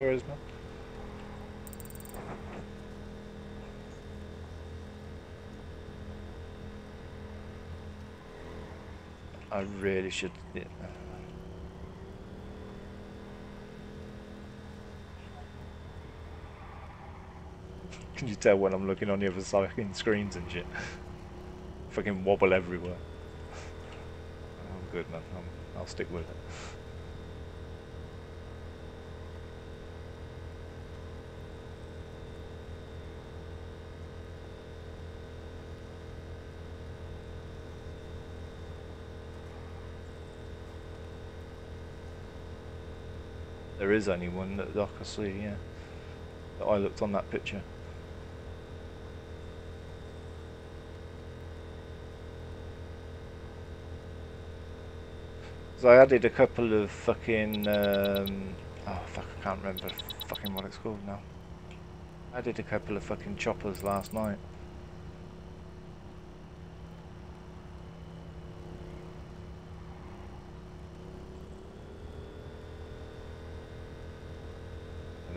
Where is? I really should. Yeah. Can you tell when I'm looking on the other side fucking screens and shit? Fucking wobble everywhere. I'm good, man. I'm, I'll stick with it. There is only one that I can see, yeah. That I looked on that picture. So I added a couple of fucking, um, oh fuck, I can't remember fucking what it's called now. I did a couple of fucking choppers last night.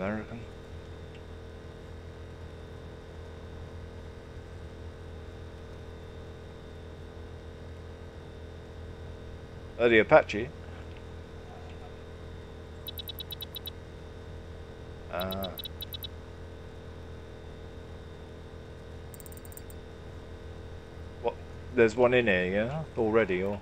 American. Oh, the Apache? Ah. What? There's one in here, yeah? Already, or?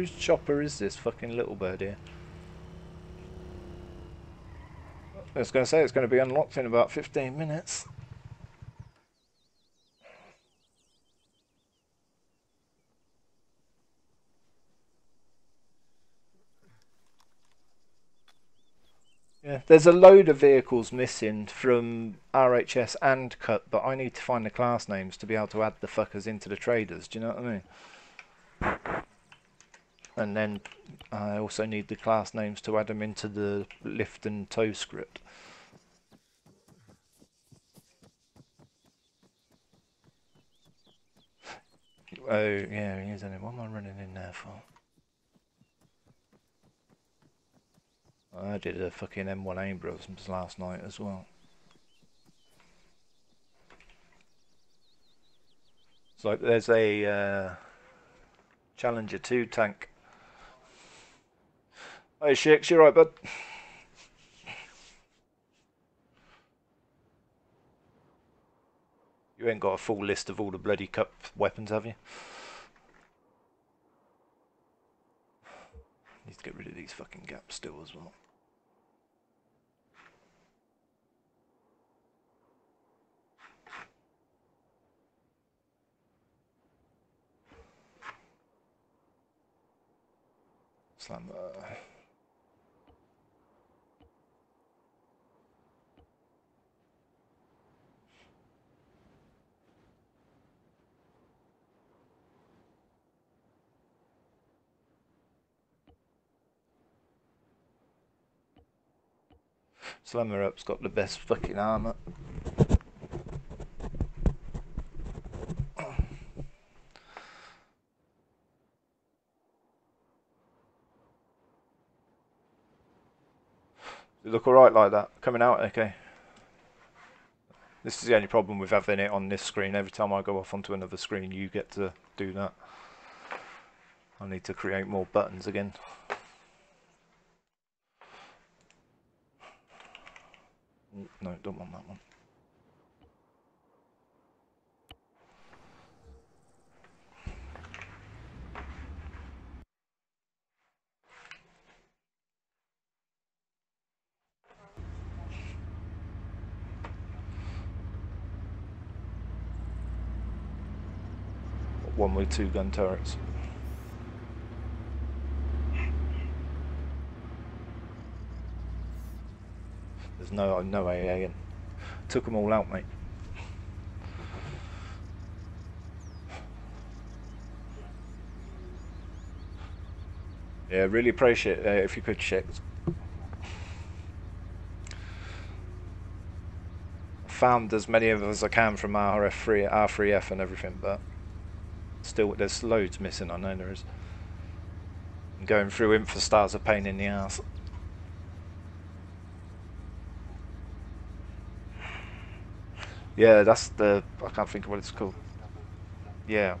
Whose chopper is this fucking little bird here? I was going to say it's going to be unlocked in about 15 minutes. Yeah, there's a load of vehicles missing from RHS and CUP, but I need to find the class names to be able to add the fuckers into the traders. Do you know what I mean? And then I also need the class names to add them into the lift and tow script. Oh, yeah, here's only what am I running in there for? I did a fucking M1 Abrams last night as well. So there's a uh, Challenger 2 tank. Hey Shix, you right bud? You ain't got a full list of all the bloody CUP weapons, have you? Need to get rid of these fucking gaps still as well. Slammer. Slammer Up's got the best fucking armor. You look alright like that, coming out okay. This is the only problem with having it on this screen. Every time I go off onto another screen, you get to do that. I need to create more buttons again. No, don't want that one. One with two gun turrets. There's no no AA in. Took them all out, mate. Yeah, really appreciate uh, if you could check. Found as many of as I can from RF3, R3F and everything, but still there's loads missing. I know there is. And going through infiSTAR's a pain in the ass. Yeah, that's the I can't think of what it's called. Yeah.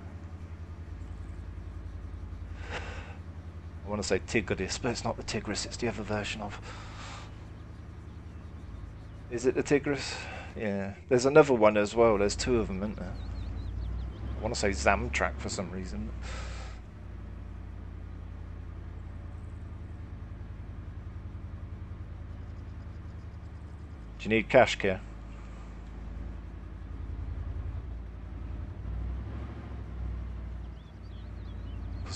I want to say Tigris, but it's not the Tigris, it's the other version of. Is it the Tigris? Yeah. There's another one as well, there's two of them, isn't there? I want to say Zamak for some reason. Do you need cash, Kia?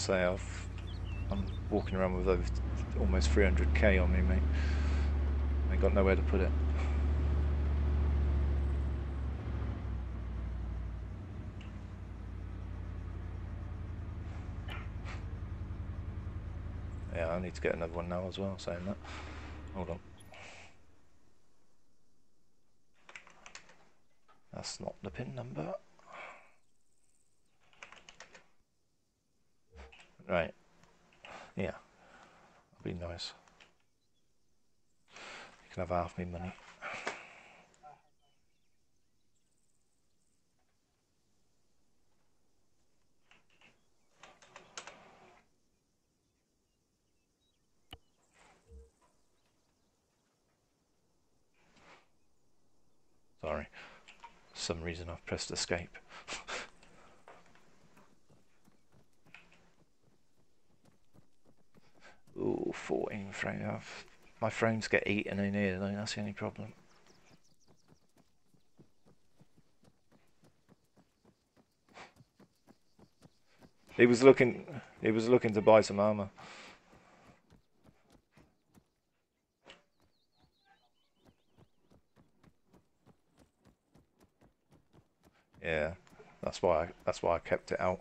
Say I've, I'm walking around with over almost 300k on me, mate. I got nowhere to put it. Yeah, I need to get another one now as well, saying that. Hold on. That's not the pin number. Right. Yeah. That'll be nice. You can have half my money. Sorry. For some reason I've pressed escape. Ooh, 14 frame. My frames get eaten in here, though. That's the only problem. He was looking. He was looking to buy some armor. Yeah, that's why. I, that's why I kept it out.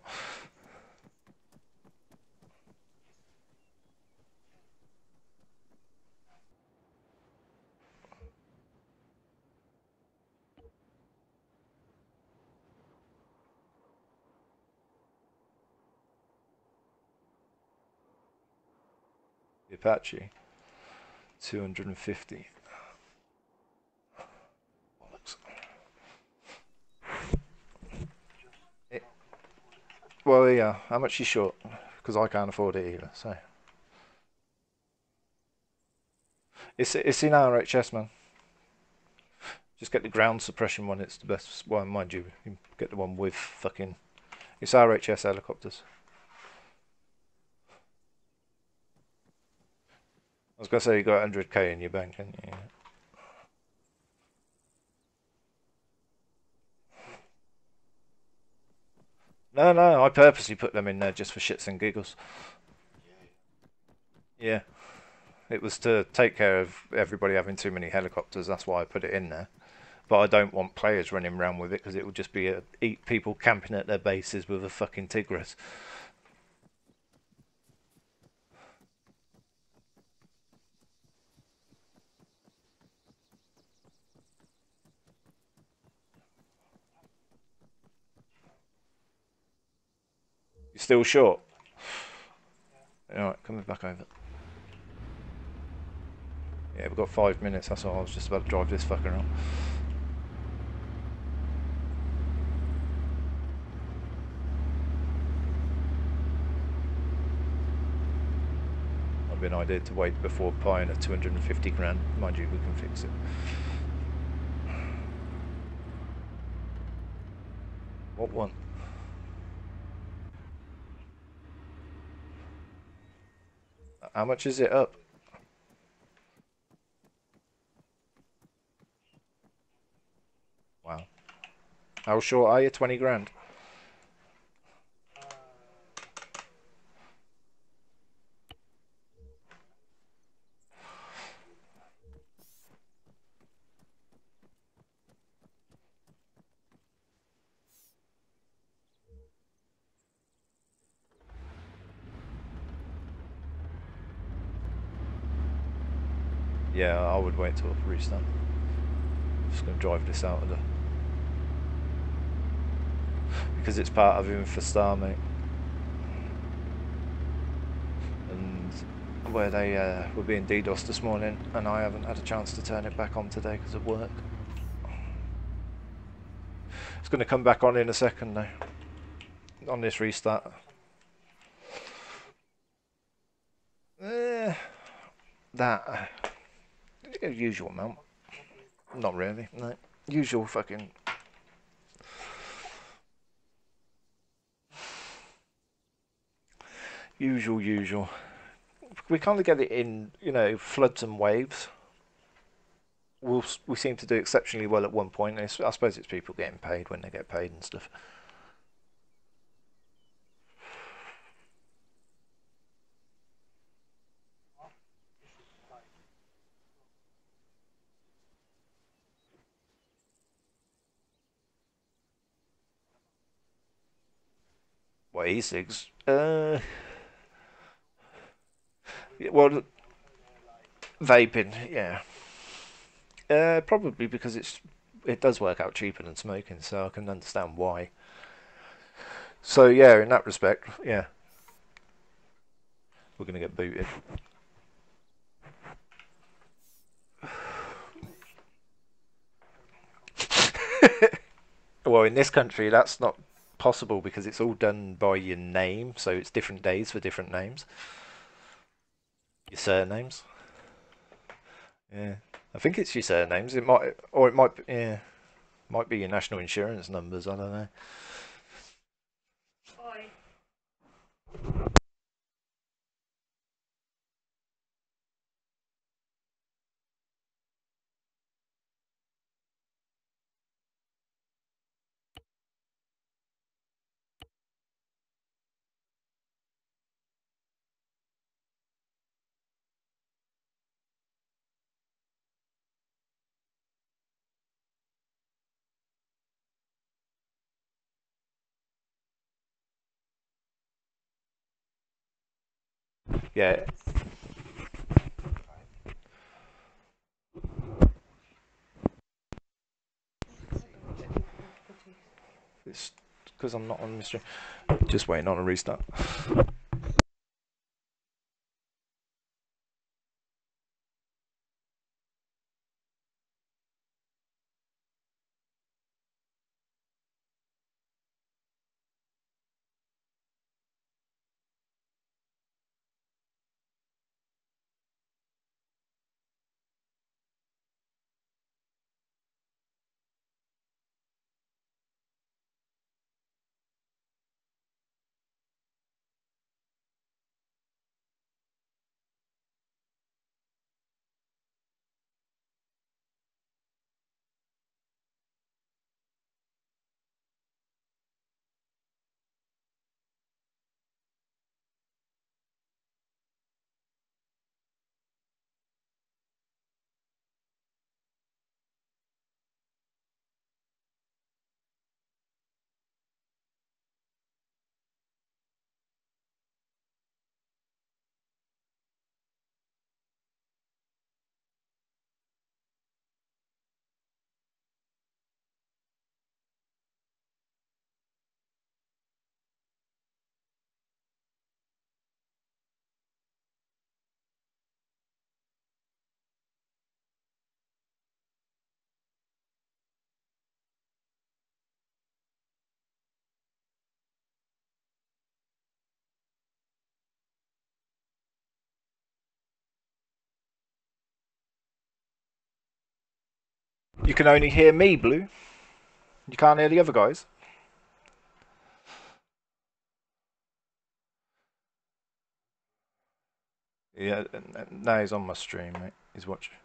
Apache, 250. Well, yeah. How much you short? Because I can't afford it either. So it's it's in RHS, man. Just get the ground suppression one. It's the best one, mind you. You get the one with fucking. It's RHS helicopters. I was gonna say you got 100k in your bank, haven't you? No, no, I purposely put them in there just for shits and giggles. Yeah. It was to take care of everybody having too many helicopters, that's why I put it in there. But I don't want players running around with it because it would just be a, eat people camping at their bases with a fucking Tigris. Still short? Alright, coming back over. Yeah, we've got five minutes, that's all. I was just about to drive this fucker around. Might be an idea to wait before buying a 250 grand. Mind you, we can fix it. What one? How much is it up? Wow. How short are you? 20 grand? Yeah, I would wait till restart. Just gonna drive this out of the because it's part of infiSTAR, mate. And where they uh, were being DDoS this morning, and I haven't had a chance to turn it back on today because of work. It's going to come back on in a second though, on this restart. Eh, that usual amount. Not really, no. Usual fucking usual, usual. We kind of get it in, you know, floods and waves. We'll, we seem to do exceptionally well at one point. I suppose it's people getting paid when they get paid and stuff. E-cigs? Uh, well, vaping, yeah. Uh, probably because it's it does work out cheaper than smoking, so I can understand why. So yeah, in that respect, yeah, we're gonna get booted. well, in this country, that's not possible because it's all done by your name, so it's different days for different names. Your surnames. Yeah, I think it's your surnames. It might, or it might, yeah, might be your national insurance numbers. I don't know. Yeah. It's because I'm not on mystery. Just waiting on a restart. You can only hear me, Blue. You can't hear the other guys. Yeah, now he's on my stream, mate. He's watching.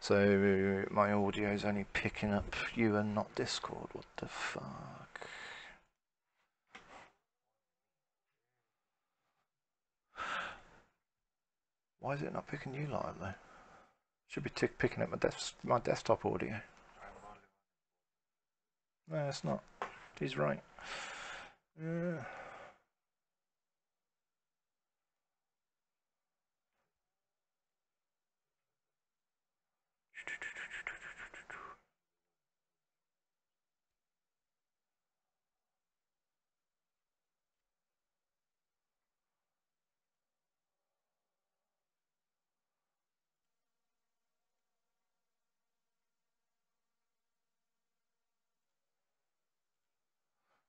So my audio is only picking up you and not Discord. What the fuck? Why is it not picking you live though? Should be picking up my, des my desktop audio. No, it's not. He's right.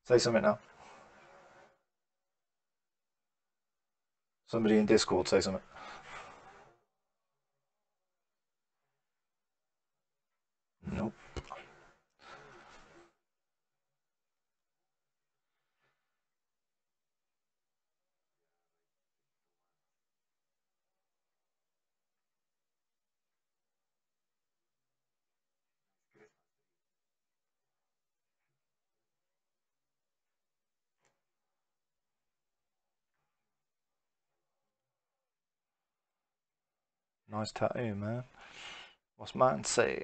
Say something now. Somebody in Discord say something. Nope. Nice tattoo, man. What's mine say?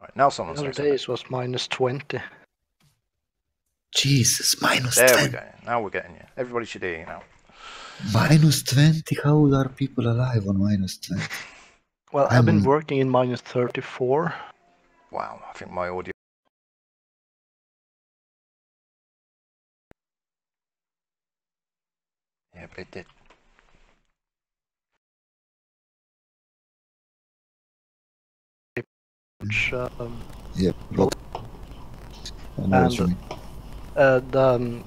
Right, now someone's The other days was minus 20. Jesus, minus There 20. we go. Now we're getting you. Everybody should hear you now. Minus 20? How are people alive on minus 20? Well, I've been working in minus 34. Wow, I think my audio. Yeah, but it did. Which, um, Yeah, but I know what you And- mean. uh, the, um,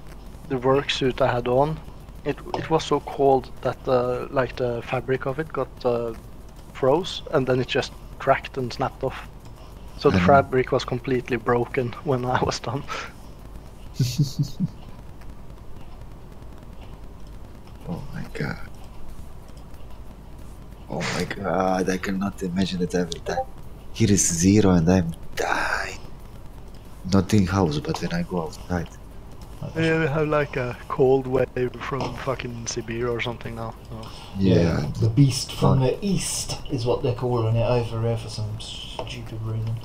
the work suit I had on, it it was so cold that uh, like the fabric of it got uh, froze and then it just cracked and snapped off. So the Mhm. fabric was completely broken when I was done. Oh my god. Oh my god, I cannot imagine it every time. Here is zero and I'm dying. Not in house, but when I go outside. Yeah, we have like a cold wave from fucking Siberia or something now. So. Yeah. the beast from the east is what they're calling it over here for some stupid reason.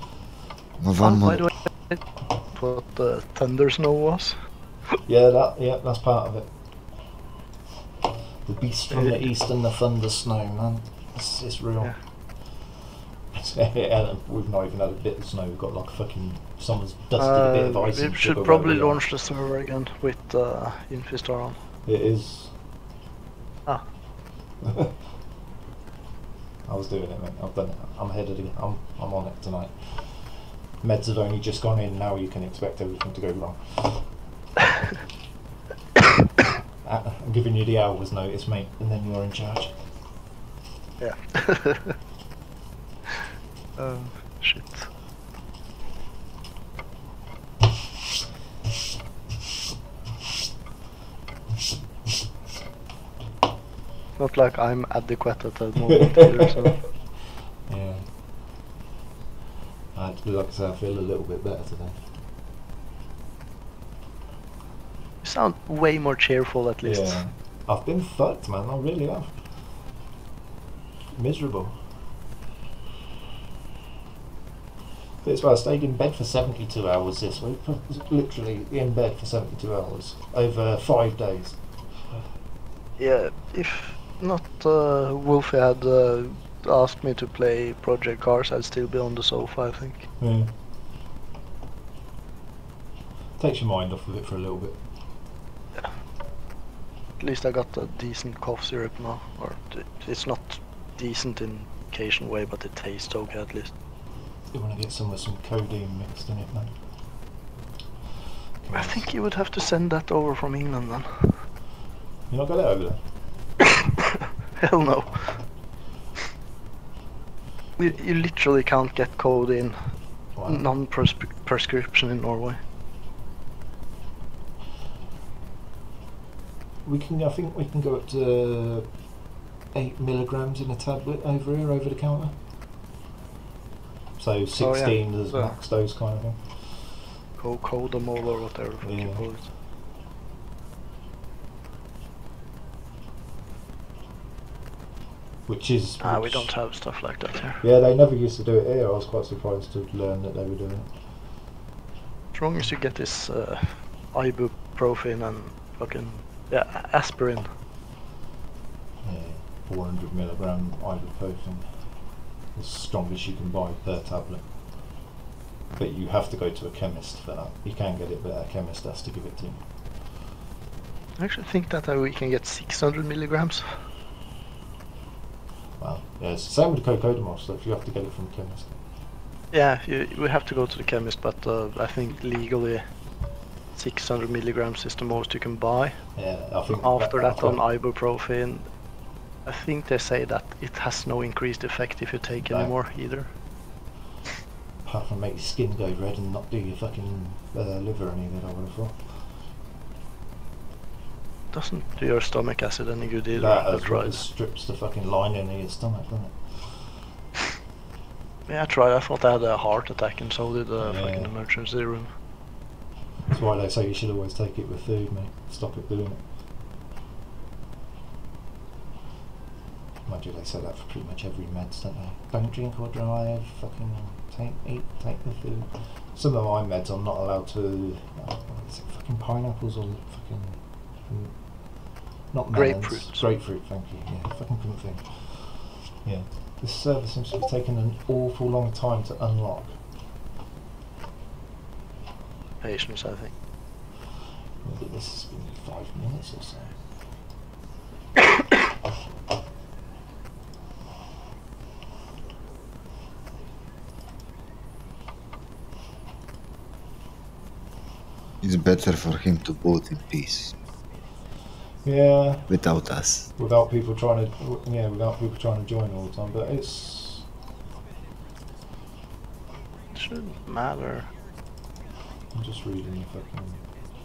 Maar Oh, van by the way, what the thunder snow was? Yeah, that yeah, that's part of it. The beast from the east and the thunder snow, man. It's, it's real. Yeah. we've not even had a bit of snow. We've got like fucking someone's dusted a bit of Uh, ice. we should probably where we are. launch the server again with uh, infiSTAR on. It is. Ah. I was doing it, mate. I've done it. I'm headed. again. I'm I'm on it tonight. Meds have only just gone in. Now you can expect everything to go wrong. Uh, I'm giving you the hours notice, mate, and then you're in charge. Yeah. oh, shit. Not like I'm adequate at the moment either, so. Yeah. I, like I say, I feel a little bit better today. You sound way more cheerful at least. Yeah. I've been fucked, man. I really have. Miserable. That's why I stayed in bed for 72 hours this week. Literally in bed for 72 hours. Over five days. Yeah, if not uh, Wolfie had uh, asked me to play Project Cars, I'd still be on the sofa, I think. Yeah. Takes your mind off of it for a little bit. At least I got a decent cough syrup now. Or it's not decent in Cajun way, but it tastes okay at least. You want to get some with some codeine mixed in it, man. I think you would have to send that over from England then. You not got it over there? Hell no. You, you literally can't get codeine Wow. non-prescription in Norway. We can. I think we can go up to eight milligrams in a tablet over here, over the counter. So oh, sixteen is So- max dose kind of thing. Co Codamol or whatever the fuck you Yeah. call it. Which is. Ah, we don't have stuff like that here. Yeah, they never used to do it here. I was quite surprised to learn that they were doing it. As long as you get this uh, ibuprofen and fucking yeah aspirin. Yeah, 400 milligram ibuprofen. As strongest you can buy per tablet. But you have to go to a chemist for that. You can get it, but a chemist has to give it to you. I actually think that uh, we can get 600 milligrams. Wow. Yeah, it's the same with the cocodamol stuff. You have to get it from a chemist. Yeah, you, we have to go to the chemist, but uh, I think legally 600 milligrams is the most you can buy. Yeah, I think After that, on ibuprofen, I think they say that it has no increased effect if you take No. any more either. apart from make your skin go red and not do your fucking uh, liver any good, I would have thought. Doesn't do your stomach acid any good either. That I as well strips the fucking lining of your stomach, doesn't it? Yeah, I tried. I thought I had a heart attack, and so did the Yeah. fucking emergency room. That's why they say you should always take it with food, mate. Stop it doing it. Mind you, they say that for pretty much every meds, don't they? Don't drink or drive, fucking take, eat, take the food. Some of my meds I'm not allowed to, uh, it, fucking pineapples or fucking, not melons. Grapefruit. Grapefruit, thank you, yeah, fucking couldn't think. Yeah, this server seems to be taking an awful long time to unlock. Patience, I think. Maybe this has been five minutes or so. It's better for him to vote in peace Yeah, without us. without people trying to, yeah, without people trying to join all the time. But it's, It shouldn't matter. I'm just reading the fucking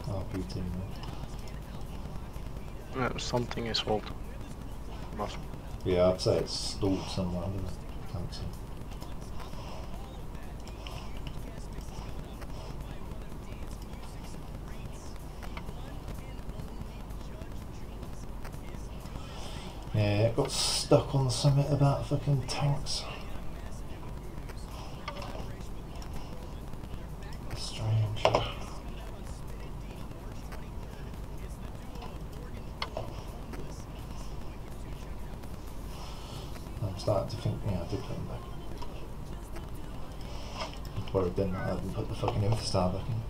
RPT. Now. Uh, something is fault. Must. Yeah, I'd say it's stalled somewhere. I don't know. It got stuck on the summit about fucking tanks. Strange. I'm starting to think, yeah, I did put them back. I'm worried then that I haven't put the fucking infiSTAR back in.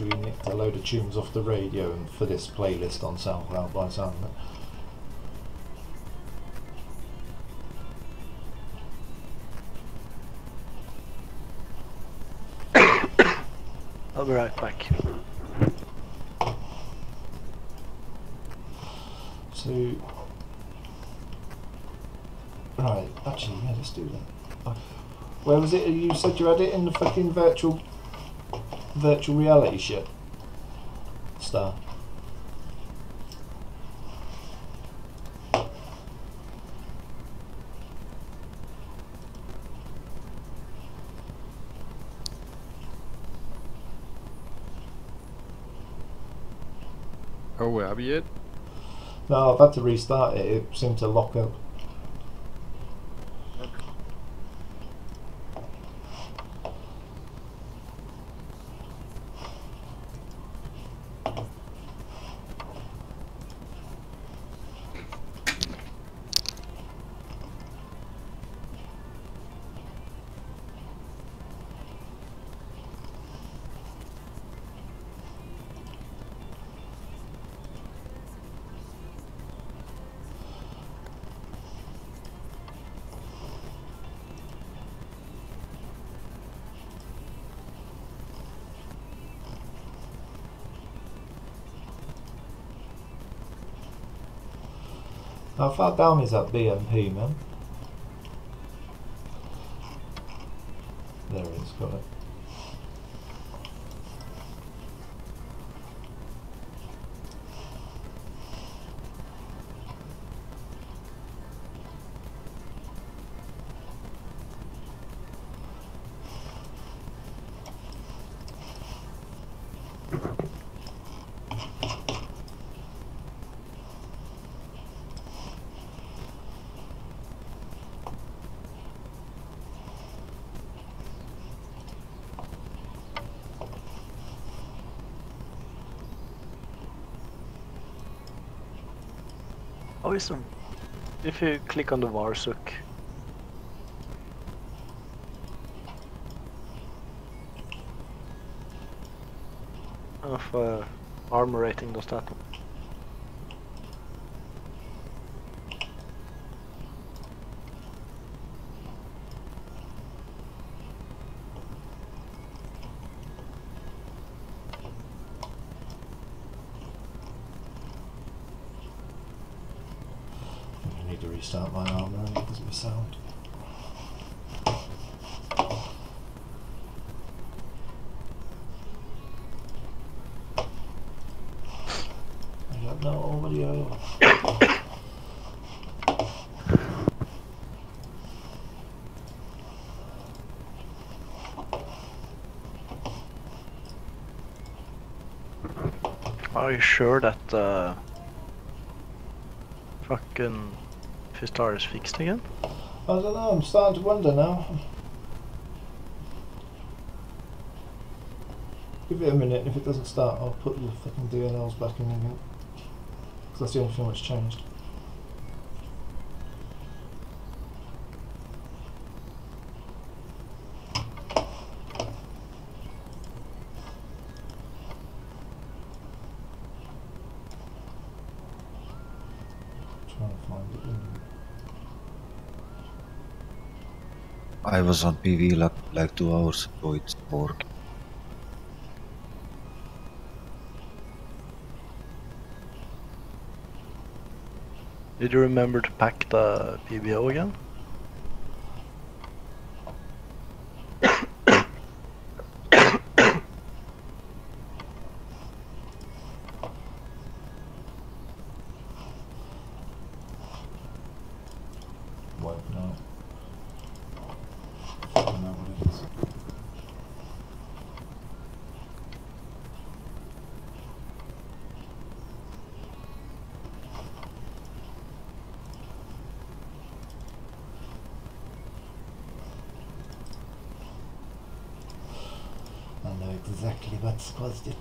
Literally nicked a load of tunes off the radio and for this playlist on SoundCloud by sound. I'll be right back. So, right, actually, yeah, let's do that. Where was it? You said you had it in the fucking virtual, virtual reality shit. Star. Oh, are we yet? No, I've had to restart it. It seemed to lock up. How far down is that BMP, man? Oh. If you click on the Varsuk. Of uh, armor rating does that one? I need to restart my armor because of the sound. I got no audio. Are you sure that uh, fucking Fistar is fixed again? I don't know, I'm starting to wonder now. Give it a minute, if it doesn't start, I'll put the fucking DNLs back in again. Because that's the only thing that's changed. Trying to find it. in- I was on PV like, like two hours ago. It's working. Did you remember to pack the PBO again? Won't know. I don't know what it is. I know exactly what's caused it.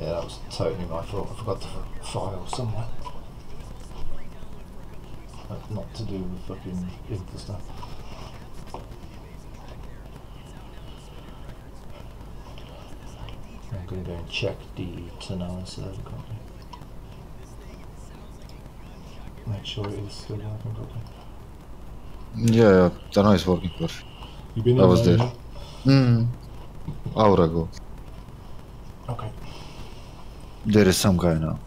Yeah, that was totally my fault. I forgot f- file somewhere. Like, not to do with fucking info stuff. I'm gonna go and check the Tanoa server quickly. Make sure it is still working properly. Yeah, yeah, Tanoa is working perfect. You been I was there, there. Mm. Hour ago. There is some guy now.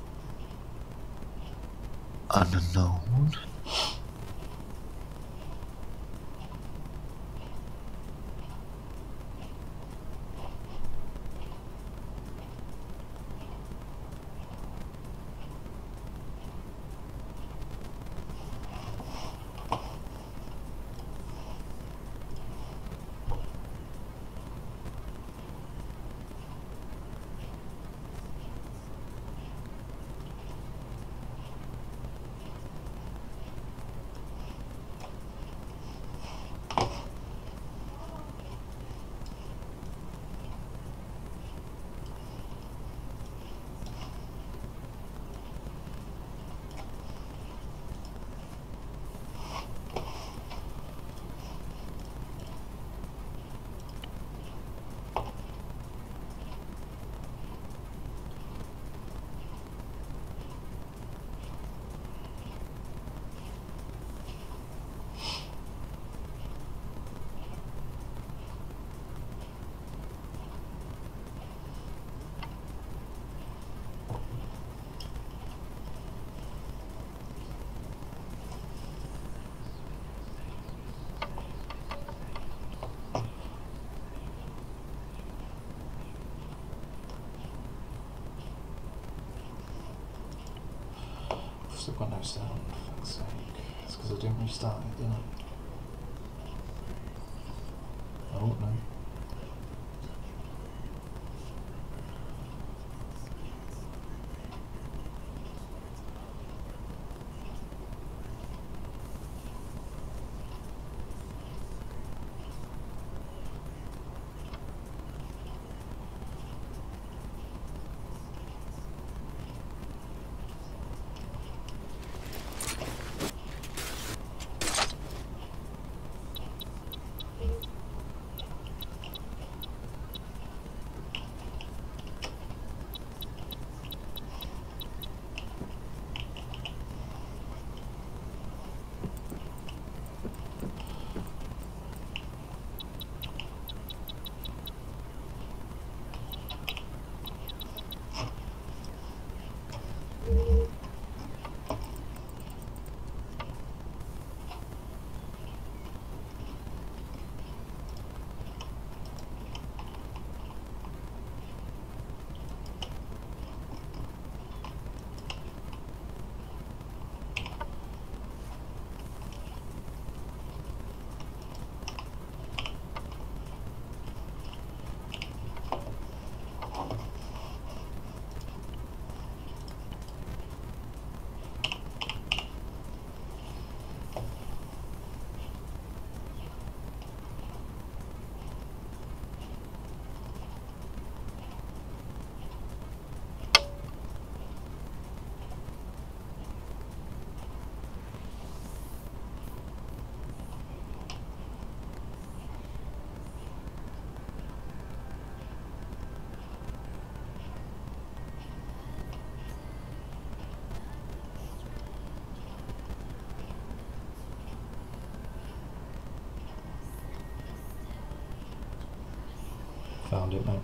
Found it, mate.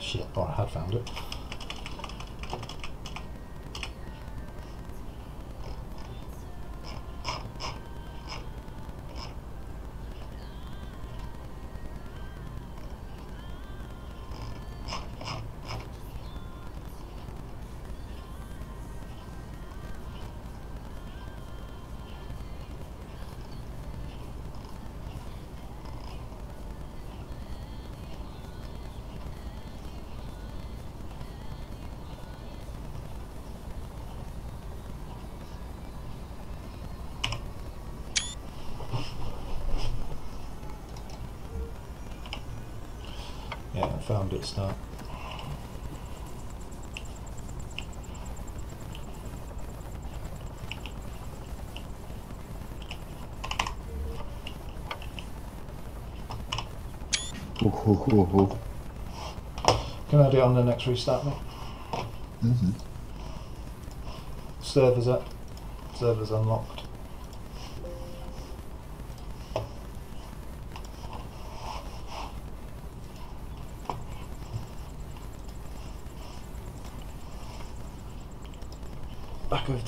Shit, I had found it. Found it start. Ooh, ooh, ooh. Can I do it on the next restart, mate? Mhm. Servers up. Servers unlocked.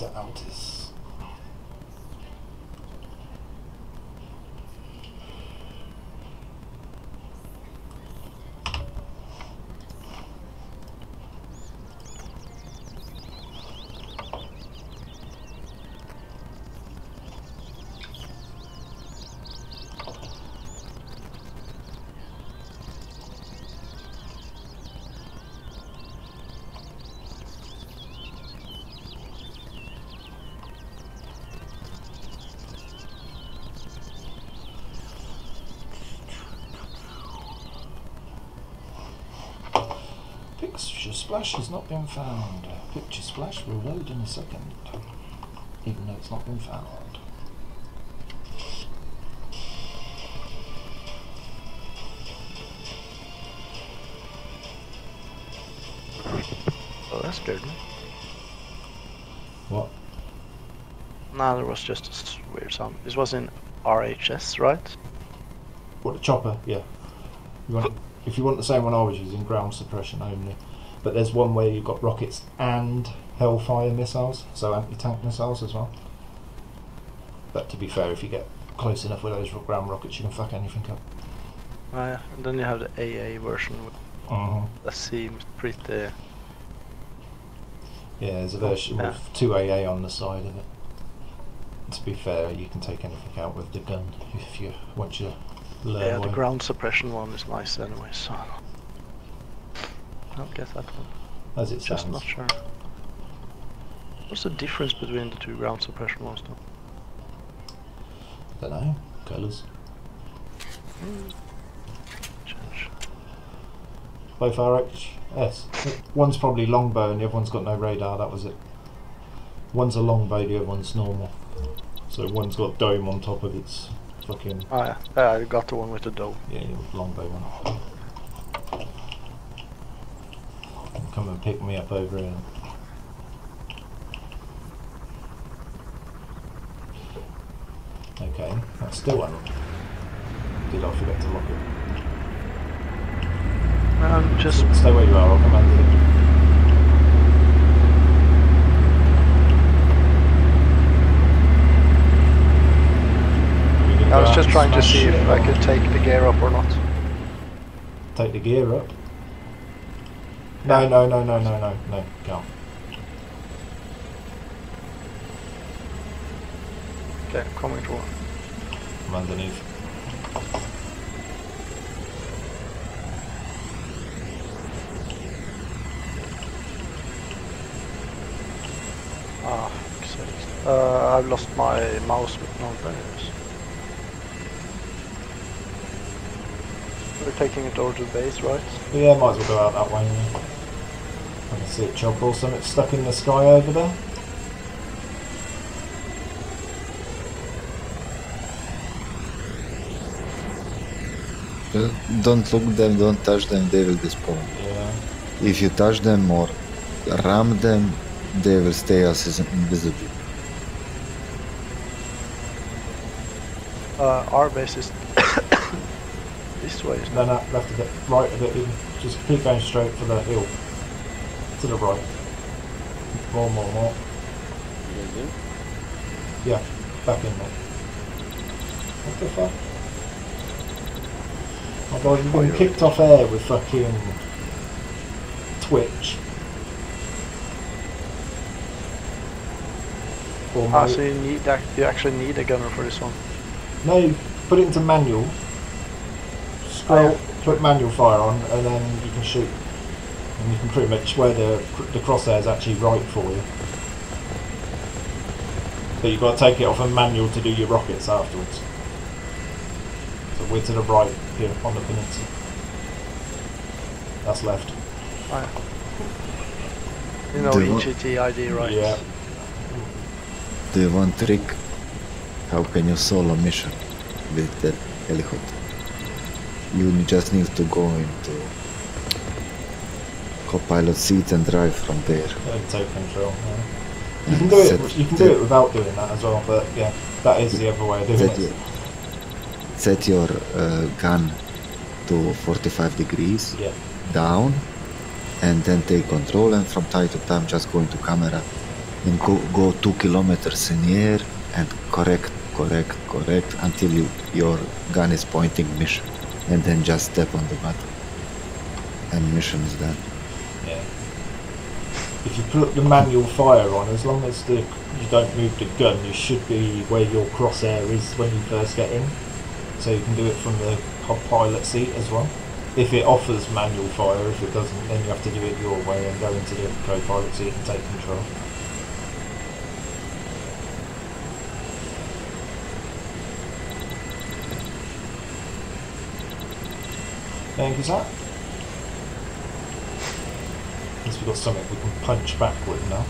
Back over to Altis. Picture splash has not been found. Picture splash will load in a second, even though it's not been found. Oh, that scared me. What? Nah, there was just a weird sound. This was in RHS, right? What the chopper? Yeah. You want, if you want the same one I was using, ground suppression only. But there's one where you've got rockets and Hellfire missiles, so anti-tank missiles as well. But to be fair, if you get close enough with those ground rockets, you can fuck anything up. Yeah. And then you have the AA version. Uh-huh. That seems pretty. Yeah, there's a version Yeah. with two AA on the side of it. To be fair, you can take anything out with the gun if you once you learn. Yeah, the ground suppression one is nice anyway, so I'll get that one. as it Just stands. not sure. What's the difference between the two ground suppression ones though? Don't know. Colours. Change. Both RHS. One's probably longbow and the other one's got no radar. That was it. One's a longbow, the other one's normal. So one's got dome on top of its fucking Oh yeah, yeah, I got the one with the dome. yeah longbow one. Come and pick me up over here. Okay, that's still unlocked. Did I forget to lock it? Um, just Stay where you are, I'll come out here. Can I was just trying to see if I could take the gear up or not. Take the gear up. No, no, no, no, no, no, no, can't. Okay, coming toward. I'm underneath. Ah. Uh, I've lost my mouse with no players. We're taking it over to the base, right? Yeah, might as well go out that way. Yeah. I see a chopper or something stuck in the sky over there. Don't look them, don't touch them, they will despawn. Yeah. If you touch them or ram them, they will stay as invisible. Uh, our base is this way, isn't No, no, left a bit, right a bit. Just keep going straight for the hill. To the right. More, more, more. You? Yeah, back in there. What the fuck? My god, you've Oh, been kicked off air with fucking Twitch. Or Ah, mo- so you need that. You actually need a gunner for this one. No, put it into manual. Scroll, put manual fire on, and then you can shoot. And you can pretty much where the the crosshair is actually right for you. But you've got to take it off a manual to do your rockets afterwards. So we're to the right here on the peninsula. That's left. Yeah. You know Do you want- EGT ID, right? Yeah. Do you want trick? How can you solo mission with that helicopter? You just need to go into co-pilot seat and drive from there. And take control. Yeah. You can do it. You can do it without doing that as well. But yeah, that is the other way of doing Set it. your, set your uh, gun to 45 degrees Yeah. down and then take control and from time to time just go into camera and go, go two kilometers in the air and correct, correct, correct until you, your gun is pointing mission and then just step on the button and mission is done. Yeah. If you put the manual fire on, as long as the you don't move the gun, you should be where your crosshair is when you first get in. So you can do it from the pilot seat as well. If it offers manual fire, if it doesn't, then you have to do it your way and go into the co-pilot seat and take control. Thank you, sir. We've got something we can punch backward now.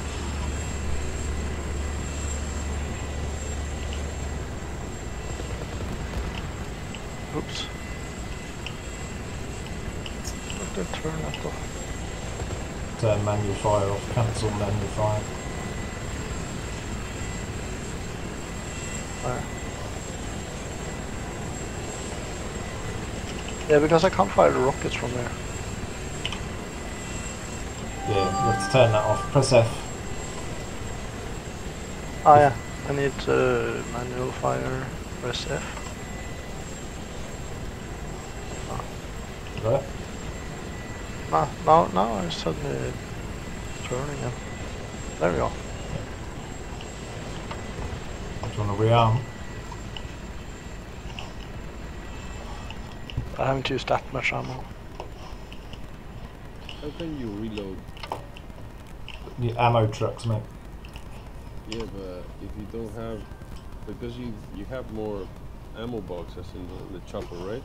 Oops. What did I turn that off? Turn manual fire off, cancel manual fire. Ah. Yeah, because I can't fire the rockets from there. Yeah, you have to turn that off. Press F. Ah, yeah. I need uh, manual fire. Press F. Right? Ah, now, now I'm suddenly turning them. There we go. Do you want to rearm? I haven't used that much ammo. How can you reload? The ammo trucks, mate. Yeah, but if you don't have, because you you have more ammo boxes in the, the chopper, right?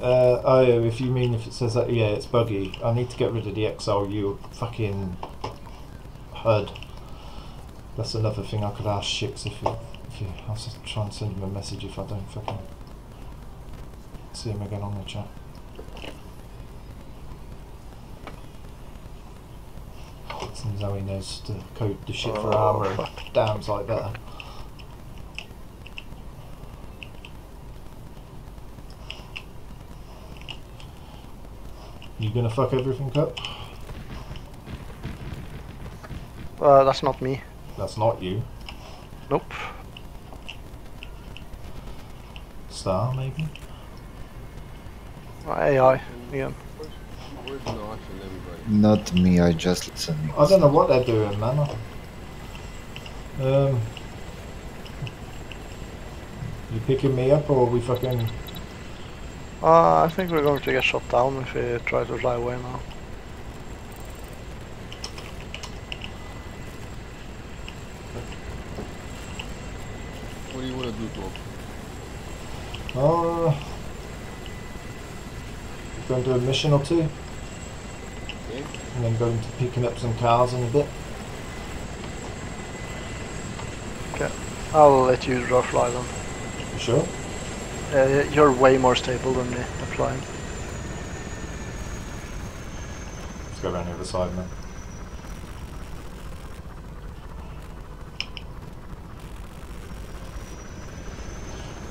Uh, oh, if you mean if it says that, yeah, it's buggy. I need to get rid of the XLU fucking HUD. That's another thing I could ask Shix if you, if you, I'll just try and send him a message if I don't fucking see him again on the chat. Since Zoe knows to code the shit for Oh, armour and fuck. damns like that. You gonna fuck everything up? Uh, that's not me. That's not you. Nope. Star, maybe? Uh, AI again. Where's, where's Notch everybody? Not me, I just listening. I don't know what they're doing, man. Um, you picking me up or we fucking? Uh, I think we're going to get shot down if we try to fly away now. What do you want to do, Tom? Uh, going to do a mission or two, Okay. And then going to picking up some cars in a bit. Okay, I'll let you draw fly then. You sure? Uh, you're way more stable than me at flying. Let's go around the other side, man.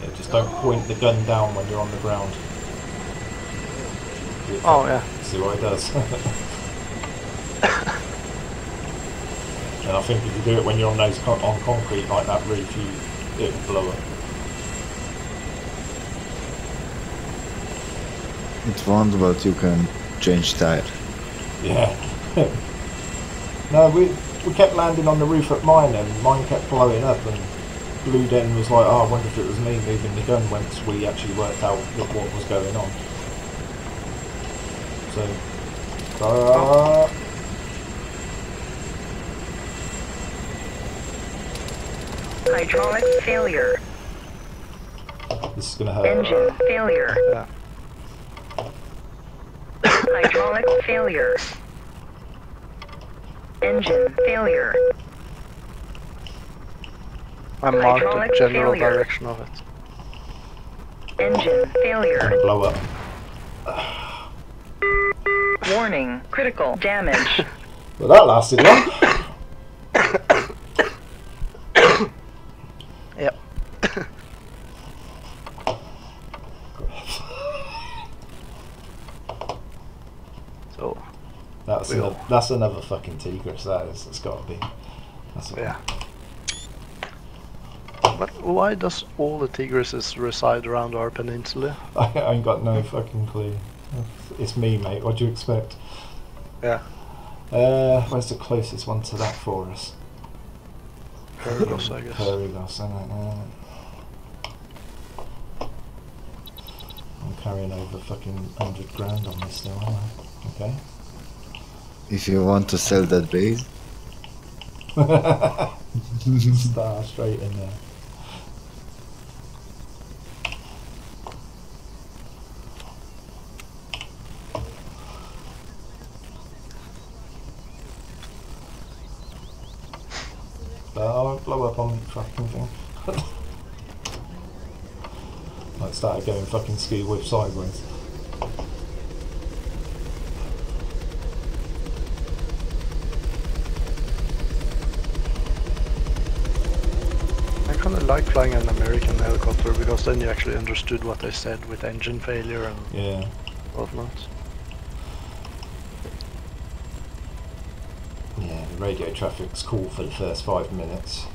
Yeah, just don't point the gun down when you're on the ground. Oh yeah. See what it does. and I think if you do it when you're on those on concrete like that roof, you it'll blow up. It won't, but you can change tire. Yeah. no, we we kept landing on the roof at mine, and mine kept blowing up, and Blue Den was like, "Oh, I wonder if it was me moving the gun." Once we actually worked out what, what was going on. So, uh, Hydraulic failure. this is gonna hurt. Engine failure. Yeah. Hydraulic failure. Engine failure. I marked the Hydraulic general failure. direction of it. Engine failure. Gonna blow up. Warning. Critical damage. well, that lasted long. That's We'll- another, that's another fucking Tigris. That is. It's got to be. That's a- yeah. But why does all the tigresses reside around our peninsula? I ain't got no fucking clue. It's me, mate. What do you expect? Yeah. Uh, where's the closest one to that for us? Pyrgos, I guess. Pyrgos, isn't it? Uh, I'm carrying over fucking 100 grand on this now, aren't I? Okay. If you want to sell that base, Star straight in there. I won't blow up on the fucking thing. like started going fucking ski whip sideways. I kind of like flying an American helicopter because then you actually understood what they said with engine failure and Yeah. whatnot. Yeah, the radio traffic's cool for the first five minutes.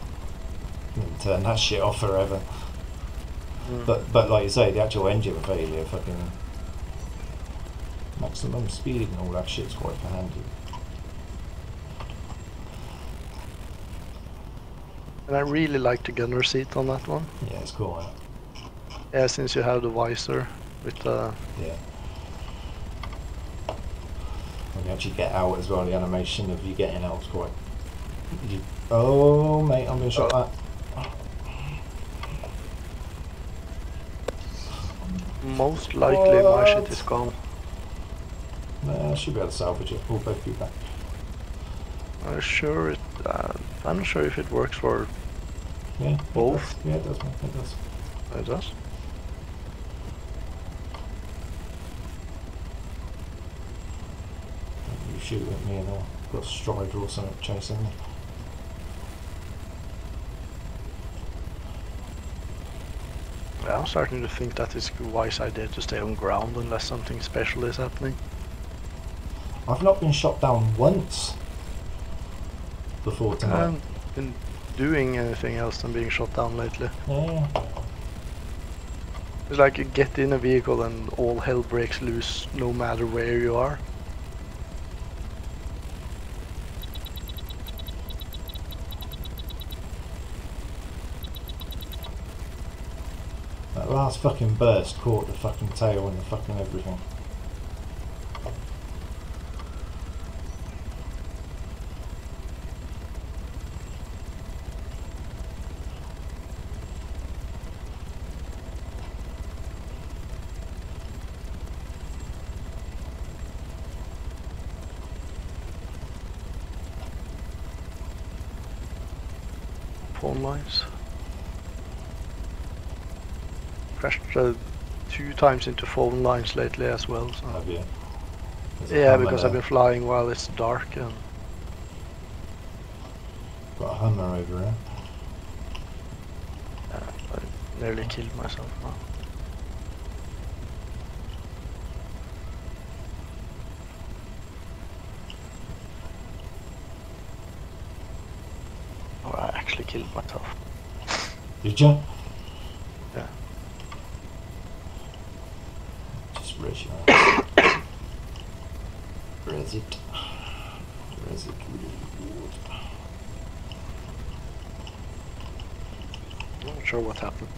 And turn that shit off forever. Mm. But but like you say, the actual engine failure, fucking maximum speed and all that shit's quite handy. And I really like the gunner seat on that one. Yeah, it's cool. isn't? Yeah, since you have the visor with the Yeah. When you actually get out as well, the animation of you getting out is quite. You, oh, mate, I'm being shot at. most likely my shit is gone. Nah, I should be able to salvage it. We'll both be back. I'm sure it. Uh, I'm not sure if it works for. Yeah. Both? does. Yeah, it does, mate. It does. It does. You shoot at me and I'll got a strider or something chasing me. I'm starting to think that it's a wise idea to stay on ground unless something special is happening. I've not been shot down once before tonight. Doing anything else than being shot down lately. yeah. It's like you get in a vehicle and all hell breaks loose no matter where you are. That last fucking burst caught the fucking tail and the fucking everything. Phone lines. Uh, two times into phone lines lately as well. So. Have you? Yeah, because I've been flying while it's dark and Got a Hummer over here. uh, I nearly killed myself now. Or I actually killed myself. Did you? Yeah. Just raise your eyes. Raise it. Raise it really good. I'm not sure what happened.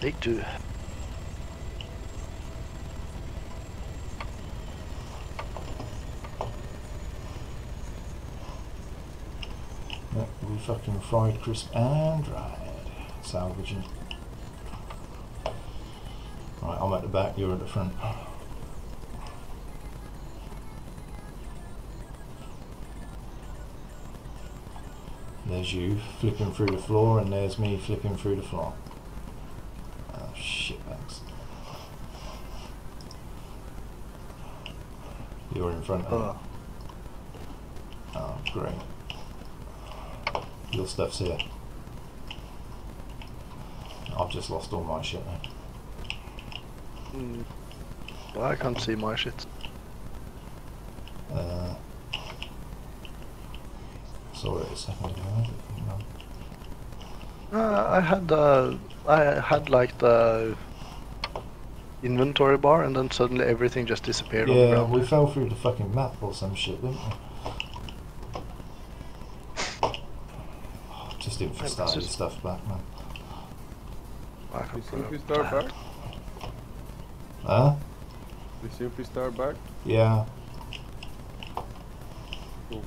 Take two. Yeah, we fucking fried, crisp and dried. Salvaging. Right, I'm at the back, you're at the front. There's you flipping through the floor, and there's me flipping through the floor. Oh shit, thanks. You're in front of me. Oh, great. Stuff's here. I've just lost all my shit now. mm, well, I can't see my shit. Uh, saw it a second ago. I. Uh, I had uh, I had like the inventory bar, and then suddenly everything just disappeared Yeah, we fell through the fucking map or some shit, didn't we? Oh, Just didn't Yeah, but start just- stuff back, man. I You can't see if put we it start back? Huh? You see if we start back? Yeah. Cool.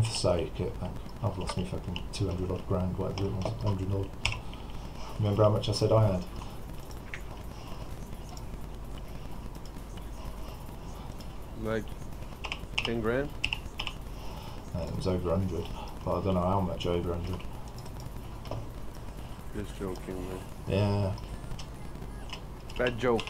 infiSTAR kit back. I've lost me fucking 200 odd grand, whatever it was. 100 odd. Remember how much I said I had? Like 10 grand? Uh, it was over 100, but I don't know how much over 100. Just joking, man. Yeah. Bad joke.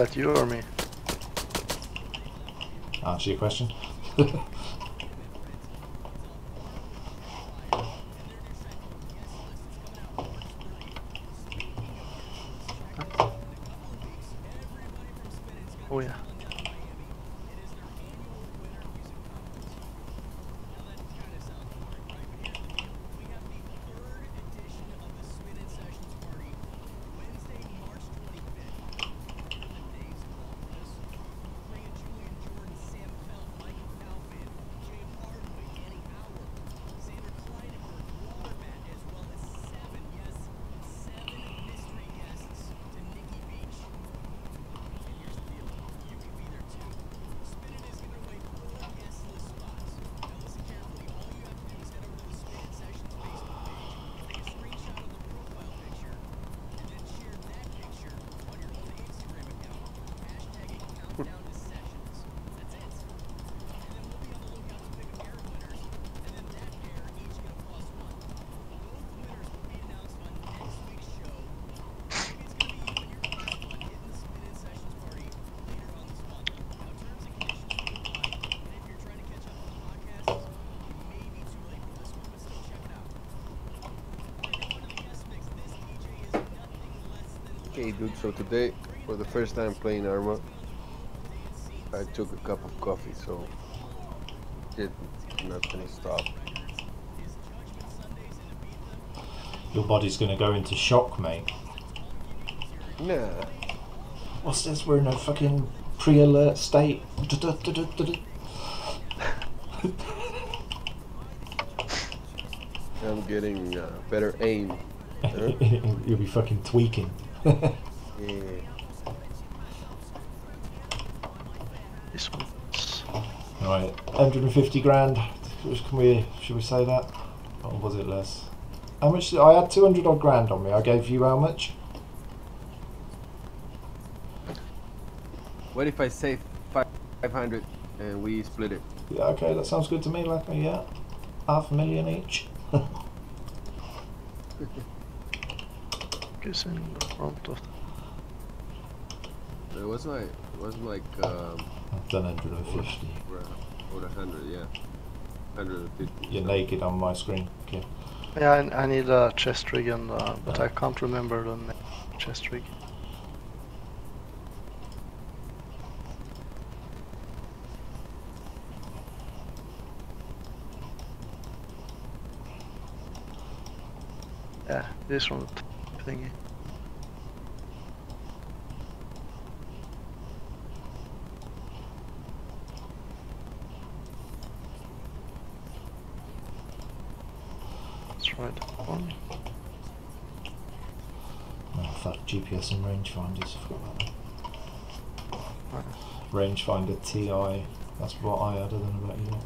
That you or me? Ah, Answer your question. Okay, dude. So today, for the first time playing Arma, I took a cup of coffee. So it not gonna stop. Your body's going to go into shock, mate. Nah. What's this? We're in a fucking pre-alert state. I'm getting uh, better aim. You'll be fucking tweaking. Yeah. This one's Right, 150 grand. Can we? Should we say that? Or was it less? How much? I had 200 odd grand on me. I gave you how much? What if I say five hundred and we split it? Yeah, okay, that sounds good to me. Like, yeah, half a million each. Is in the front of It was like it was like um, I've done 150. over a hundred, yeah, hundred and fifty. You're naked on my screen. Okay. Yeah, I, I need a chest rig and uh, but I can't remember the name chest rig. Yeah, this one thingy. That's right. One. Oh, fuck, GPS and rangefinders. I forgot that. Rangefinder TI. That's what I had. I about you. lot.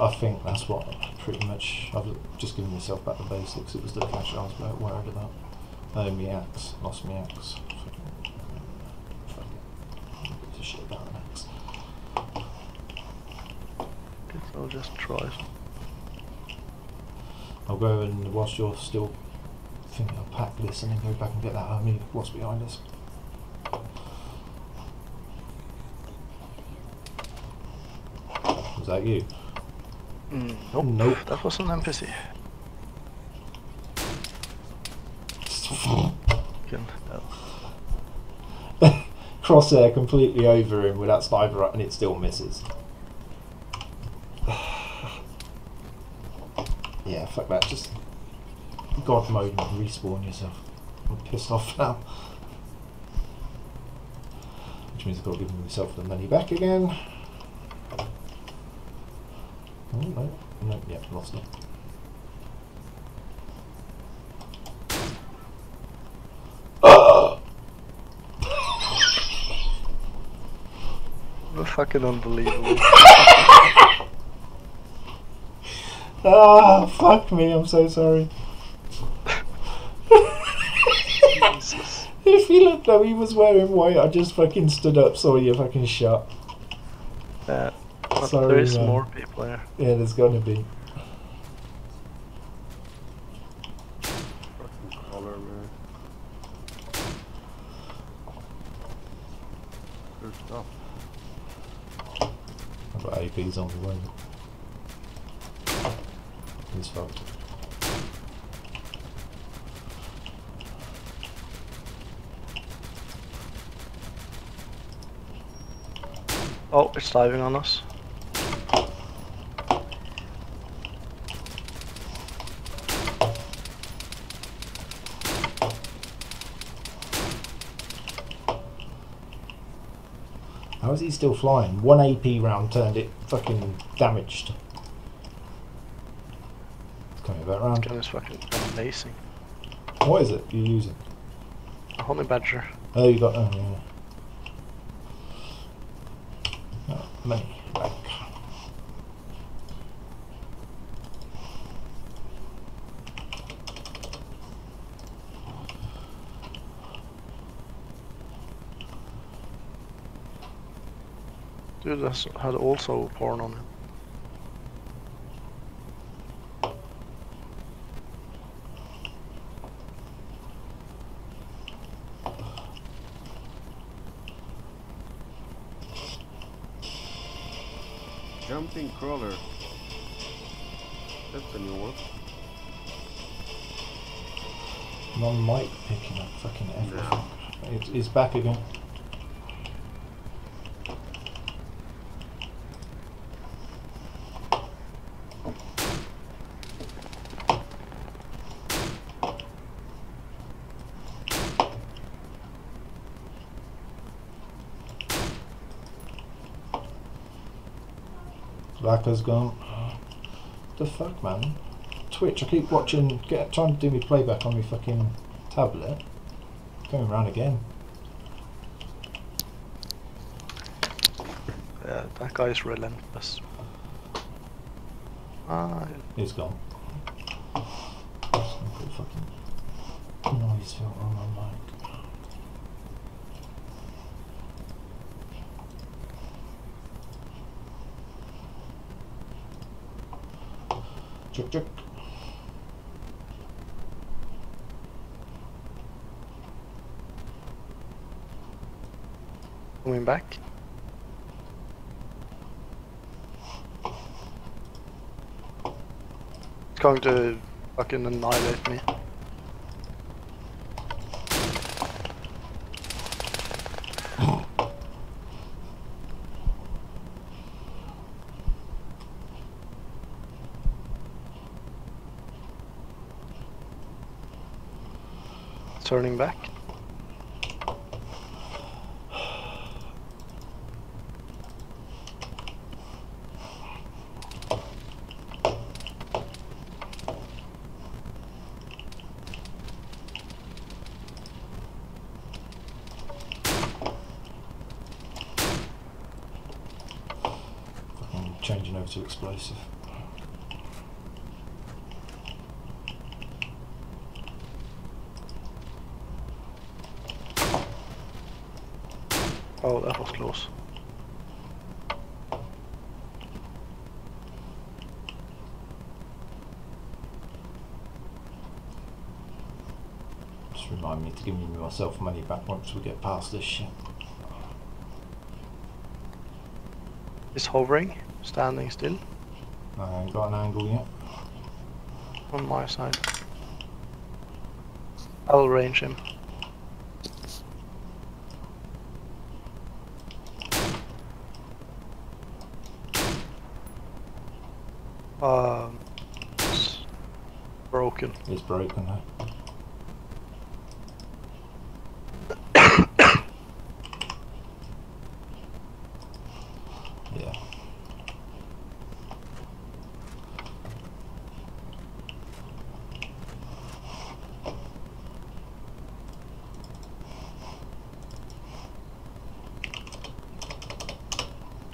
I I think that's what pretty much. I've just giving myself back the basics. It was the cash I was wo- worried about. Oh, my axe. Lost my axe. Fucking- fuck it. Who gives a shit about an axe. I'll just try. I'll go and whilst you're still thinking, I'll pack this and then go back and get that army. What's behind us? Was that you? Nope. Nope. That was an NPC. Can, Crosshair completely over him with that sniper and it still misses. yeah, fuck that. Just God mode and respawn yourself. I'm pissed off now. Which means I've got to give myself the money back again. Oh, no, no, yeah, lost it. Fucking unbelievable. Ah, fuck me, I'm so sorry. If you looked though, he was wearing white, I just fucking stood up, saw you fucking shot. Uh, but there is um, more people here. Yeah, there's going to be. Fucking color, man. Good stuff. I've got APs on the way. He's fucked. Oh, it's diving on us. How is he still flying? One AP round turned it fucking damaged. It's coming back round. Is fucking amazing. What is it you're using? A honey badger. Oh, you got. Oh, yeah. Money. Back. Dude, had also porn on it. Jumping crawler. That's a new one. Non mic picking up fucking everything. It's, it's back again. Has gone. The fuck, man? Twitch, I keep watching, get trying to do me playback on my fucking tablet. Going round again. Yeah, that guy is relentless. Ah, It's gone. Just gonna put fucking noise filter on my mic. Chuk chuk. coming back. It's going to fucking annihilate me. Turning back. Fucking changing over to explosive. Oh, that was close. Just remind me to give me myself money back once we get past this shit. He's hovering, standing still I ain't got an angle yet. on my side. I'll range him. Um, it's broken. It's broken now. yeah.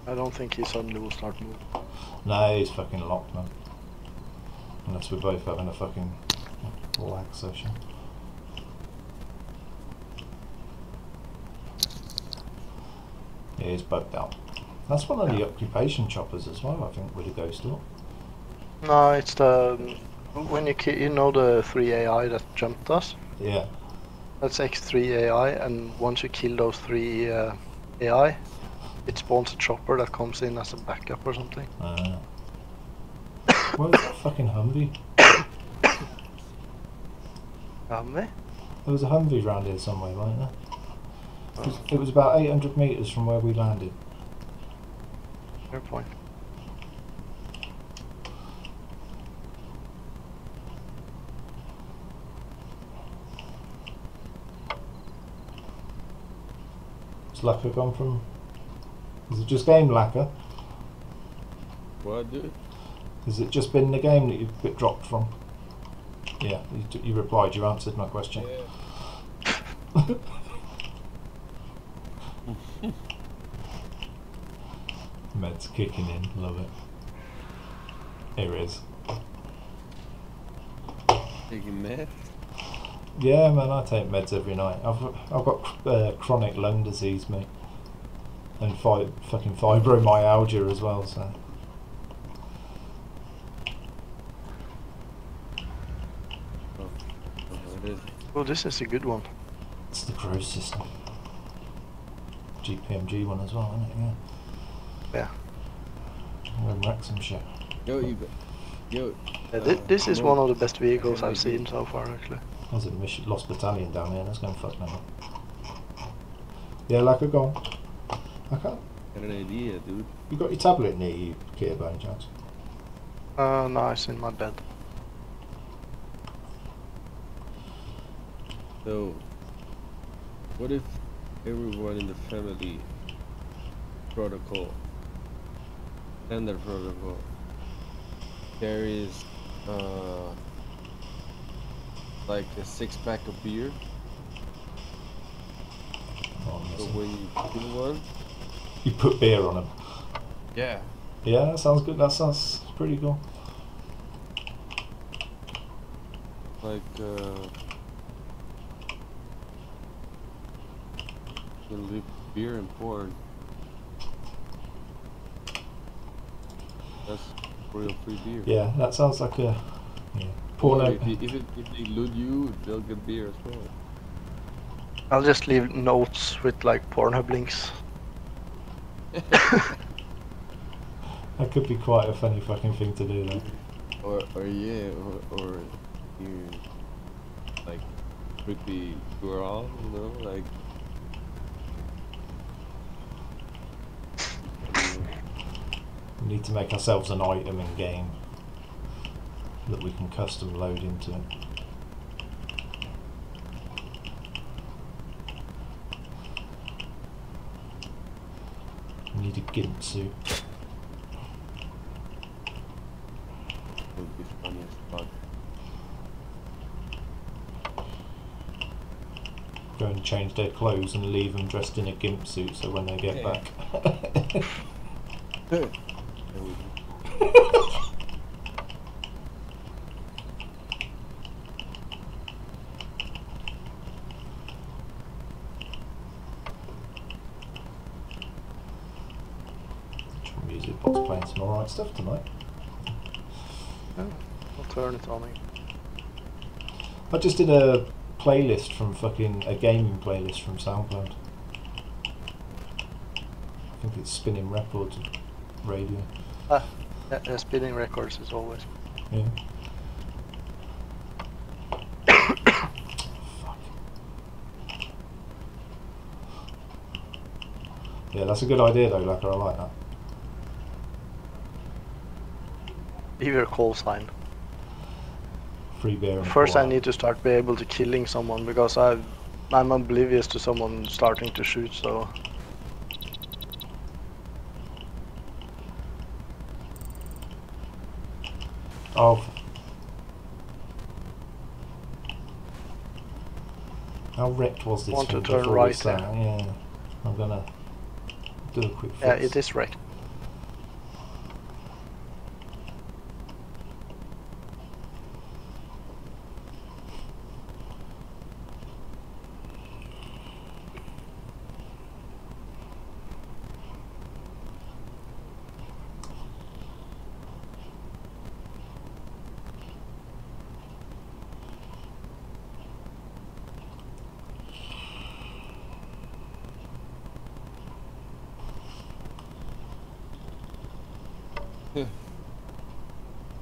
I don't think he suddenly will start moving. No, he's fucking locked, man. Unless we're both having a fucking lag session. Yeah, he's bugged out. That's one of the occupation choppers as well, I think, with a ghost up. No, it's the when you you know the three AI that jumped us. Yeah. That's X3 AI, and once you kill those three uh, AI, it spawns a chopper that comes in as a backup or something. Uh, where was that fucking Humvee? Have we? There was a Humvee round here somewhere, wasn't there? It was, it was about 800 metres from where we landed. Fair point. Has Lacquer gone from. Is it just game Lacquer? What, dude? Has it just been the game that you've been dropped from? Yeah, you, t- you replied, you answered my question. Meds kicking in, love it. Here it is. Taking meth? Yeah, man, I take meds every night. I've I've got uh, chronic lung disease, mate, and fi- fucking fibromyalgia as well. So it is. Oh, this is a good one. it's the Crow system. GPMG one as well, isn't it? Yeah. Yeah. We're in Wrexham shit. Yo, you, got- yo. Yeah, thi- uh, this is one of the best vehicles I've seen so far, actually. I was at mission, Lost Battalion down here. That's going to fuck me up. Yeah, like a gone. I can't. Got an idea, dude. You got your tablet near you, Kia by any chance? Uh, no, it's in my bed. So, what if everyone in the family protocol, standard protocol, carries uh, like a six pack of beer? Oh, So when you kill one, You put beer on them. yeah, Yeah, that sounds good. That sounds pretty cool. like uh, you leave beer and porn. That's royal free beer. Yeah, that sounds like a yeah. Or porno. if, they, if, it, if they loot you, they'll get beer as well. I'll just leave notes with like Pornhub links. That could be quite a funny fucking thing to do, though. Or, or yeah, or, or you like creepy girl, you know, like. We need to make ourselves an item in game that we can custom load into it. We need gimp suit. would be funny as fuck. Go and change their clothes and leave them dressed in a gimp suit so when they get Yeah. back. That would- Music box playing some alright stuff tonight. Oh, I'll turn it on again. I just did a playlist from fucking a gaming playlist from SoundCloud. I think it's spinning records radio. Ah, yeah, yeah, spinning records as always. Yeah. Yeah, that's a good idea though, Lacquer. I like that. Leave your call sign. Free and First, I need to start be able to killing someone because I, I'm oblivious to someone starting to shoot. So Oh. How wrecked was this? Want to turn right there. Yeah. I'm gonna do a quick fix. yeah, it is wrecked.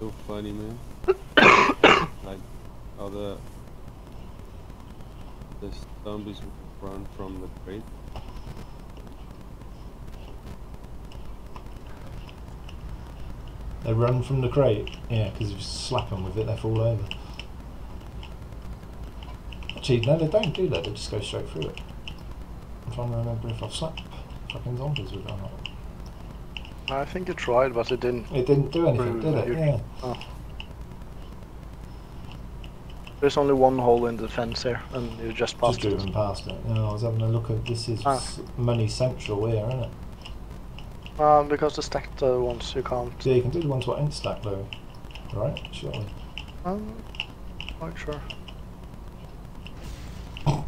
So funny, man. like how the the zombies run from the crate. They run from the crate. Yeah, because if you slap them with it, they fall over. Actually, no, they don't do that. They just go straight through it. I'm trying to remember if I've slapped fucking zombies with it or not. I think it tried, but it didn't. It didn't do anything, did it? You- Yeah. There's only one hole in the fence here, and you just Just passed it. driven past it. You know, I was having a look at this is Ah. Money Central here, isn't it? Um, because the stacked uh, ones you can't. Yeah, you can do the ones what ain't stacked though. Right? Surely. Um, quite sure.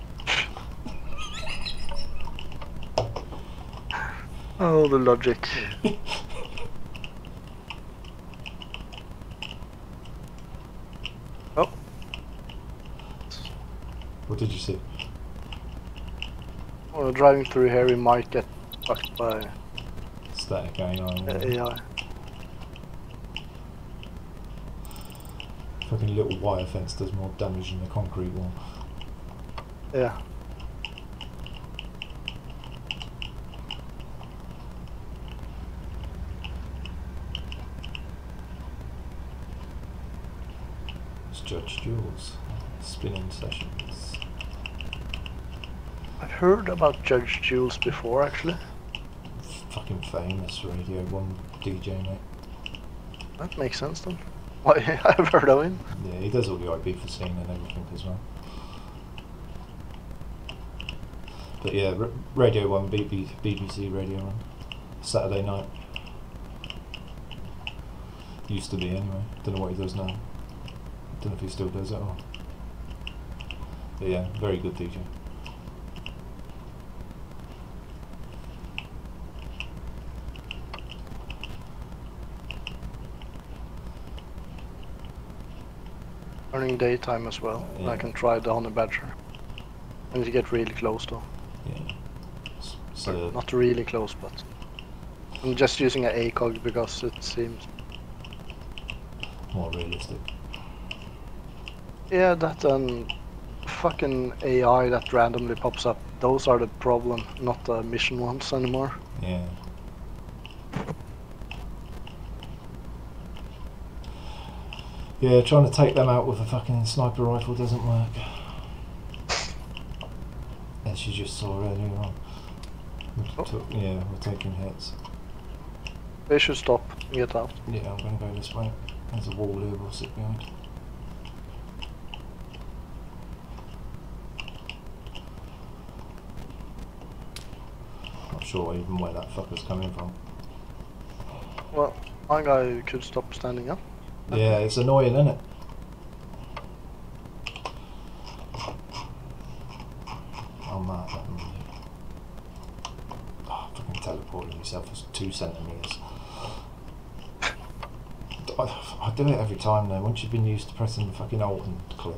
oh, the logic. oh, What did you see? well, driving through here, we might get fucked by Static AI. uh, yeah. Fucking little wire fence does more damage than the concrete wall. Yeah. It's Judge Jules. Spinning sessions. I've heard about Judge Jules before, actually. Fucking famous Radio 1 DJ, mate. That makes sense then. Why, I've heard of him. Yeah, he does all the IP for scene and everything as well. But yeah, R- Radio 1, BB, BBC Radio 1. Saturday night. Used to be anyway. Don't know what he does now. Don't know if he still does it or. But yeah, very good DJ. Running daytime as well. and I can try the honey badger. I need to get really close though. Yeah. So Not really close, but I'm just using a ACOG because it seems. more realistic. Yeah, that um, fucking AI that randomly pops up. Those are the problem, not the mission ones anymore. Yeah. Yeah, trying to take them out with a fucking sniper rifle doesn't work. As you just saw earlier on. Oh. took- yeah, we're taking hits. They should stop get out. Yeah, I'm gonna go this way. There's a wall here we'll sit behind. Not sure even where that fucker's coming from. Well, my guy could stop standing up. Yeah, it's annoying, isn't it? I'm that. Um, oh, fucking teleporting myself for two centimeters. I, I do it every time though. Once you've been used to pressing the fucking alt and click.